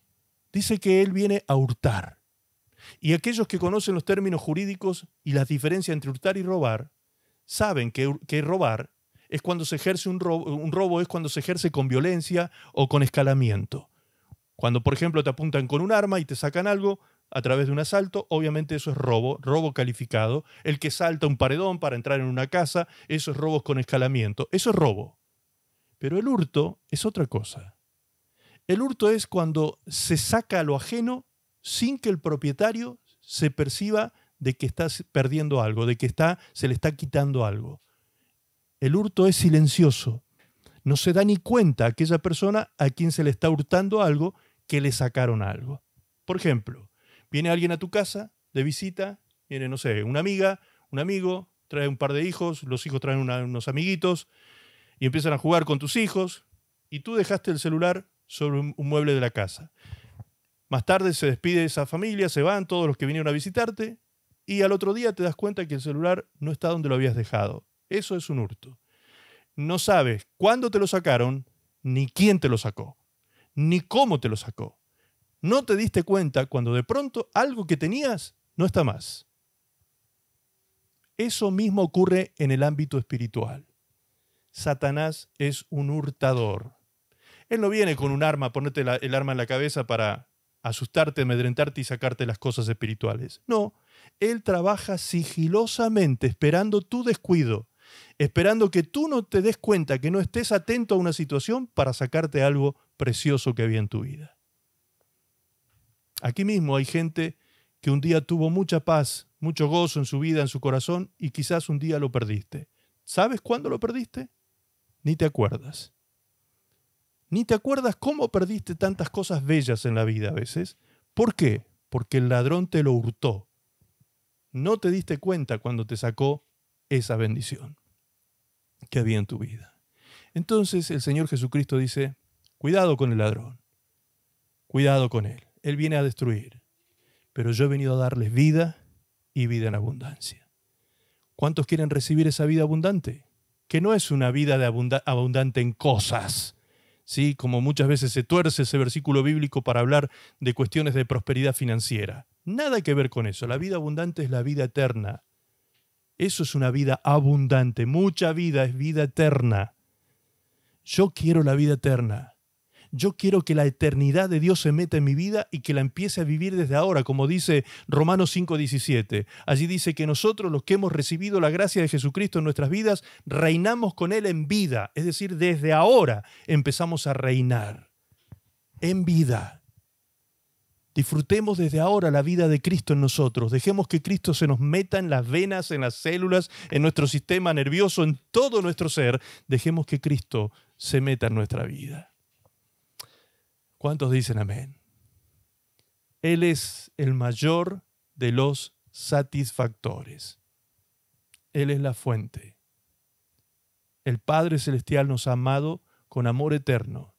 Dice que Él viene a hurtar. Y aquellos que conocen los términos jurídicos y la diferencia entre hurtar y robar, saben que, que robar es cuando se ejerce un robo, un robo es cuando se ejerce con violencia o con escalamiento. Cuando, por ejemplo, te apuntan con un arma y te sacan algo a través de un asalto, obviamente eso es robo, robo calificado. El que salta un paredón para entrar en una casa, eso es robos con escalamiento. Eso es robo. Pero el hurto es otra cosa. El hurto es cuando se saca lo ajeno sin que el propietario se perciba de que está perdiendo algo, de que está, se le está quitando algo. El hurto es silencioso. No se da ni cuenta aquella persona a quien se le está hurtando algo que le sacaron algo. Por ejemplo, viene alguien a tu casa de visita, viene, no sé, una amiga, un amigo, trae un par de hijos, los hijos traen unos amiguitos, y empiezan a jugar con tus hijos y tú dejaste el celular sobre un, mueble de la casa. Más tarde se despide esa familia, se van todos los que vinieron a visitarte y al otro día te das cuenta que el celular no está donde lo habías dejado. Eso es un hurto. No sabes cuándo te lo sacaron, ni quién te lo sacó, ni cómo te lo sacó. No te diste cuenta cuando de pronto algo que tenías no está más. Eso mismo ocurre en el ámbito espiritual. Satanás es un hurtador. Él no viene con un arma, ponerte el arma en la cabeza para asustarte, amedrentarte y sacarte las cosas espirituales. No, Él trabaja sigilosamente, esperando tu descuido, esperando que tú no te des cuenta, que no estés atento a una situación para sacarte algo precioso que había en tu vida. Aquí mismo hay gente que un día tuvo mucha paz, mucho gozo en su vida, en su corazón, y quizás un día lo perdiste. ¿Sabes cuándo lo perdiste? ni te acuerdas. Ni te acuerdas cómo perdiste tantas cosas bellas en la vida a veces. ¿Por qué? Porque el ladrón te lo hurtó. No te diste cuenta cuando te sacó esa bendición que había en tu vida. Entonces el Señor Jesucristo dice, cuidado con el ladrón, cuidado con él. Él viene a destruir, pero yo he venido a darles vida y vida en abundancia. ¿Cuántos quieren recibir esa vida abundante? que no es una vida de abundante en cosas, ¿sí? como muchas veces se tuerce ese versículo bíblico para hablar de cuestiones de prosperidad financiera. Nada que ver con eso. La vida abundante es la vida eterna. Eso es una vida abundante. Mucha vida es vida eterna. Yo quiero la vida eterna. Yo quiero que la eternidad de Dios se meta en mi vida y que la empiece a vivir desde ahora, como dice Romanos 5:17. Allí dice que nosotros los que hemos recibido la gracia de Jesucristo en nuestras vidas, reinamos con Él en vida. Es decir, desde ahora empezamos a reinar en vida. Disfrutemos desde ahora la vida de Cristo en nosotros. Dejemos que Cristo se nos meta en las venas, en las células, en nuestro sistema nervioso, en todo nuestro ser. Dejemos que Cristo se meta en nuestra vida. ¿Cuántos dicen amén? Él es el mayor de los satisfactores. Él es la fuente. El Padre Celestial nos ha amado con amor eterno.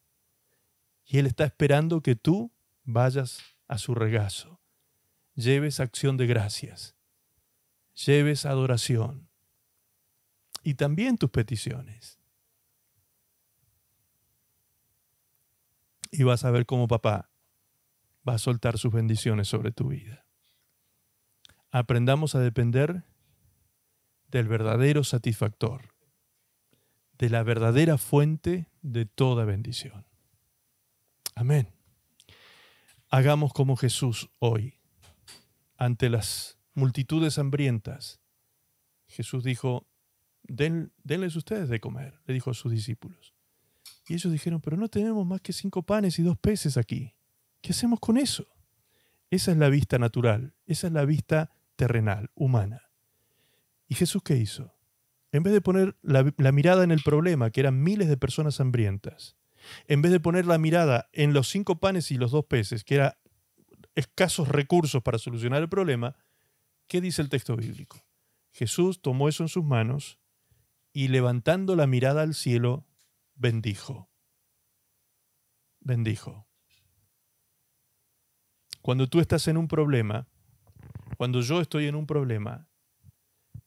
Y Él está esperando que tú vayas a su regazo, lleves acción de gracias, lleves adoración, y también tus peticiones. Y vas a ver cómo papá va a soltar sus bendiciones sobre tu vida. Aprendamos a depender del verdadero satisfactor, de la verdadera fuente de toda bendición. Amén. Hagamos como Jesús hoy, ante las multitudes hambrientas. Jesús dijo, denles ustedes de comer, le dijo a sus discípulos. Y ellos dijeron, pero no tenemos más que cinco panes y dos peces aquí. ¿Qué hacemos con eso? Esa es la vista natural, esa es la vista terrenal, humana. ¿Y Jesús qué hizo? En vez de poner la, la, mirada en el problema, que eran miles de personas hambrientas, en vez de poner la mirada en los cinco panes y los dos peces, que eran escasos recursos para solucionar el problema, ¿qué dice el texto bíblico? Jesús tomó eso en sus manos y levantando la mirada al cielo, bendijo. Bendijo. Cuando tú estás en un problema, cuando yo estoy en un problema,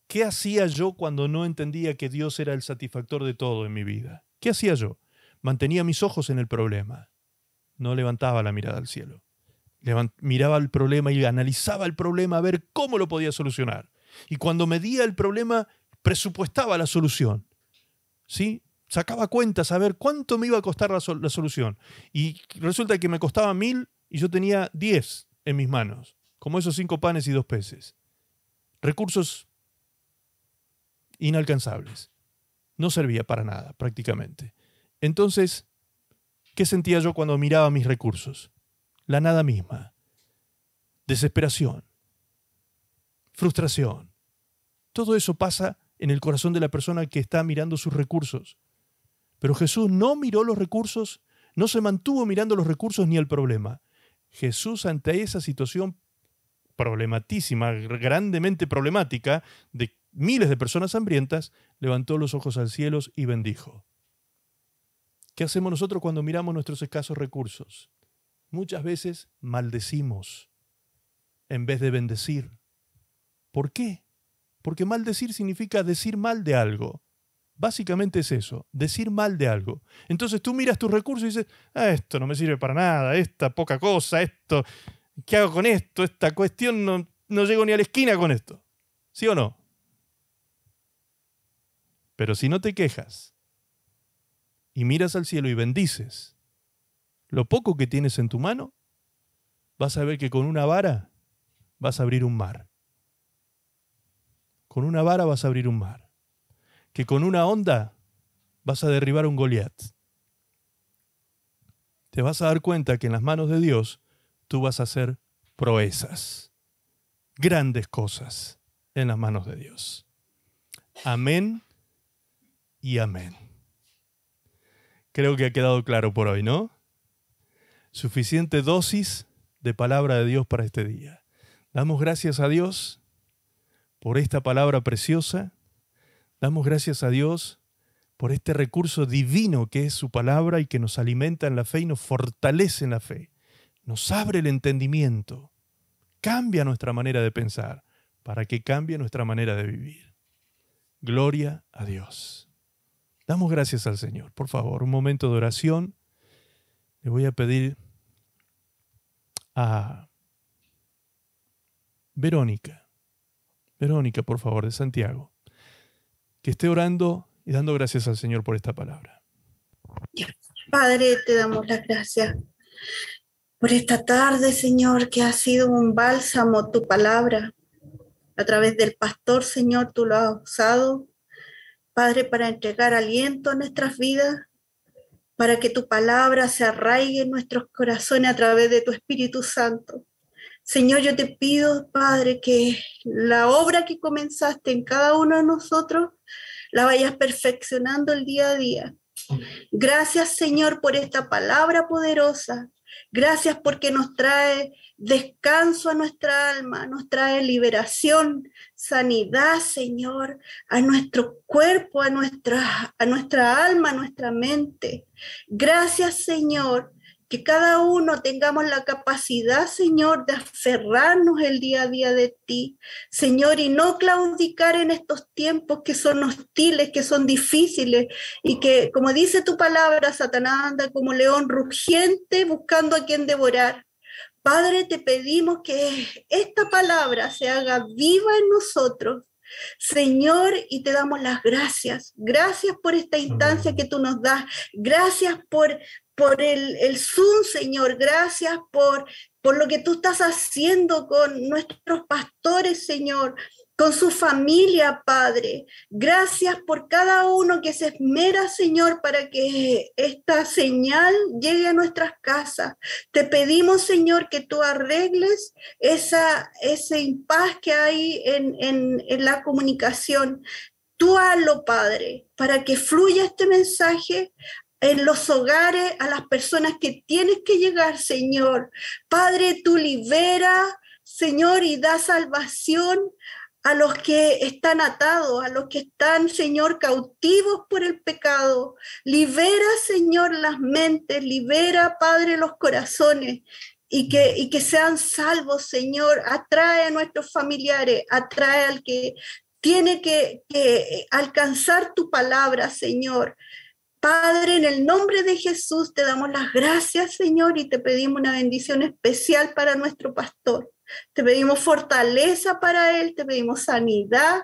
¿qué hacía yo cuando no entendía que Dios era el satisfactor de todo en mi vida? ¿Qué hacía yo? Mantenía mis ojos en el problema. No levantaba la mirada al cielo. miraba el problema y analizaba el problema a ver cómo lo podía solucionar. Y cuando medía el problema, presupuestaba la solución. ¿Sí? Sacaba cuentas a ver cuánto me iba a costar la, la solución. Y resulta que me costaba mil y yo tenía diez en mis manos, como esos cinco panes y dos peces. Recursos inalcanzables. No servía para nada, prácticamente. Entonces, ¿qué sentía yo cuando miraba mis recursos? La nada misma. Desesperación. Frustración. Todo eso pasa en el corazón de la persona que está mirando sus recursos. Pero Jesús no miró los recursos, no se mantuvo mirando los recursos ni el problema. Jesús ante esa situación problematísima, grandemente problemática, de miles de personas hambrientas, levantó los ojos al cielo y bendijo. ¿Qué hacemos nosotros cuando miramos nuestros escasos recursos? Muchas veces maldecimos en vez de bendecir. ¿Por qué? Porque maldecir significa decir mal de algo. Básicamente es eso, decir mal de algo. Entonces tú miras tus recursos y dices, ah, esto no me sirve para nada, esta poca cosa, esto, ¿qué hago con esto? Esta cuestión no, no llego ni a la esquina con esto. ¿Sí o no? Pero si no te quejas y miras al cielo y bendices lo poco que tienes en tu mano, vas a ver que con una vara vas a abrir un mar. Con una vara vas a abrir un mar. Que con una onda vas a derribar un Goliat. Te vas a dar cuenta que en las manos de Dios tú vas a hacer proezas, grandes cosas en las manos de Dios. Amén y amén. Creo que ha quedado claro por hoy, ¿no? Suficiente dosis de palabra de Dios para este día. Damos gracias a Dios por esta palabra preciosa. Damos gracias a Dios por este recurso divino que es su palabra y que nos alimenta en la fe y nos fortalece en la fe. Nos abre el entendimiento, cambia nuestra manera de pensar para que cambie nuestra manera de vivir. Gloria a Dios. Damos gracias al Señor. Por favor, un momento de oración. Le voy a pedir a Verónica Verónica, por favor, de Santiago, que esté orando y dando gracias al Señor por esta palabra. Padre, te damos las gracias por esta tarde, Señor, que ha sido un bálsamo tu palabra. A través del pastor, Señor, tú lo has usado, Padre, para entregar aliento a nuestras vidas, para que tu palabra se arraigue en nuestros corazones a través de tu Espíritu Santo. Señor, yo te pido, Padre, que la obra que comenzaste en cada uno de nosotros la vayas perfeccionando el día a día. Gracias, Señor, por esta palabra poderosa. Gracias porque nos trae descanso a nuestra alma, nos trae liberación, sanidad, Señor, a nuestro cuerpo, a nuestra, a nuestra alma, a nuestra mente. Gracias, Señor, que cada uno tengamos la capacidad, Señor, de aferrarnos el día a día de ti, Señor, y no claudicar en estos tiempos que son hostiles, que son difíciles y que, como dice tu palabra, Satanás anda como león rugiente buscando a quien devorar. Padre, te pedimos que esta palabra se haga viva en nosotros Señor, y te damos las gracias. Gracias por esta instancia que tú nos das. Gracias por, por el, Zoom, Señor. Gracias por, por lo que tú estás haciendo con nuestros pastores, Señor con su familia, Padre. Gracias por cada uno que se esmera, Señor, para que esta señal llegue a nuestras casas. Te pedimos, Señor, que tú arregles esa, ese impas que hay en, en, en la comunicación. Tú hazlo, Padre, para que fluya este mensaje en los hogares a las personas que tienes que llegar, Señor. Padre, tú libera, Señor, y da salvación a los que están atados, a los que están, Señor, cautivos por el pecado. Libera, Señor, las mentes, libera, Padre, los corazones. Y que, y que sean salvos, Señor. Atrae a nuestros familiares, atrae al que tiene que alcanzar tu palabra, Señor. Padre, en el nombre de Jesús te damos las gracias, Señor, y te pedimos una bendición especial para nuestro pastor. Te pedimos fortaleza para él, te pedimos sanidad,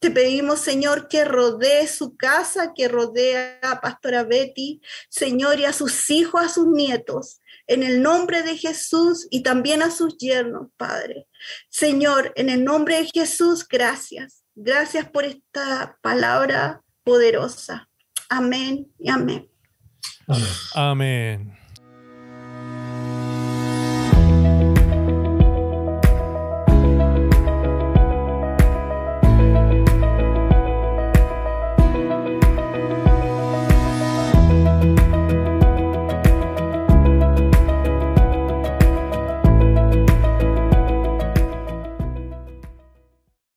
te pedimos, Señor, que rodee su casa, que rodee a Pastora Betty, Señor, y a sus hijos, a sus nietos, en el nombre de Jesús y también a sus yernos, Padre. Señor, en el nombre de Jesús, gracias. Gracias por esta palabra poderosa. Amén y amén. Amén.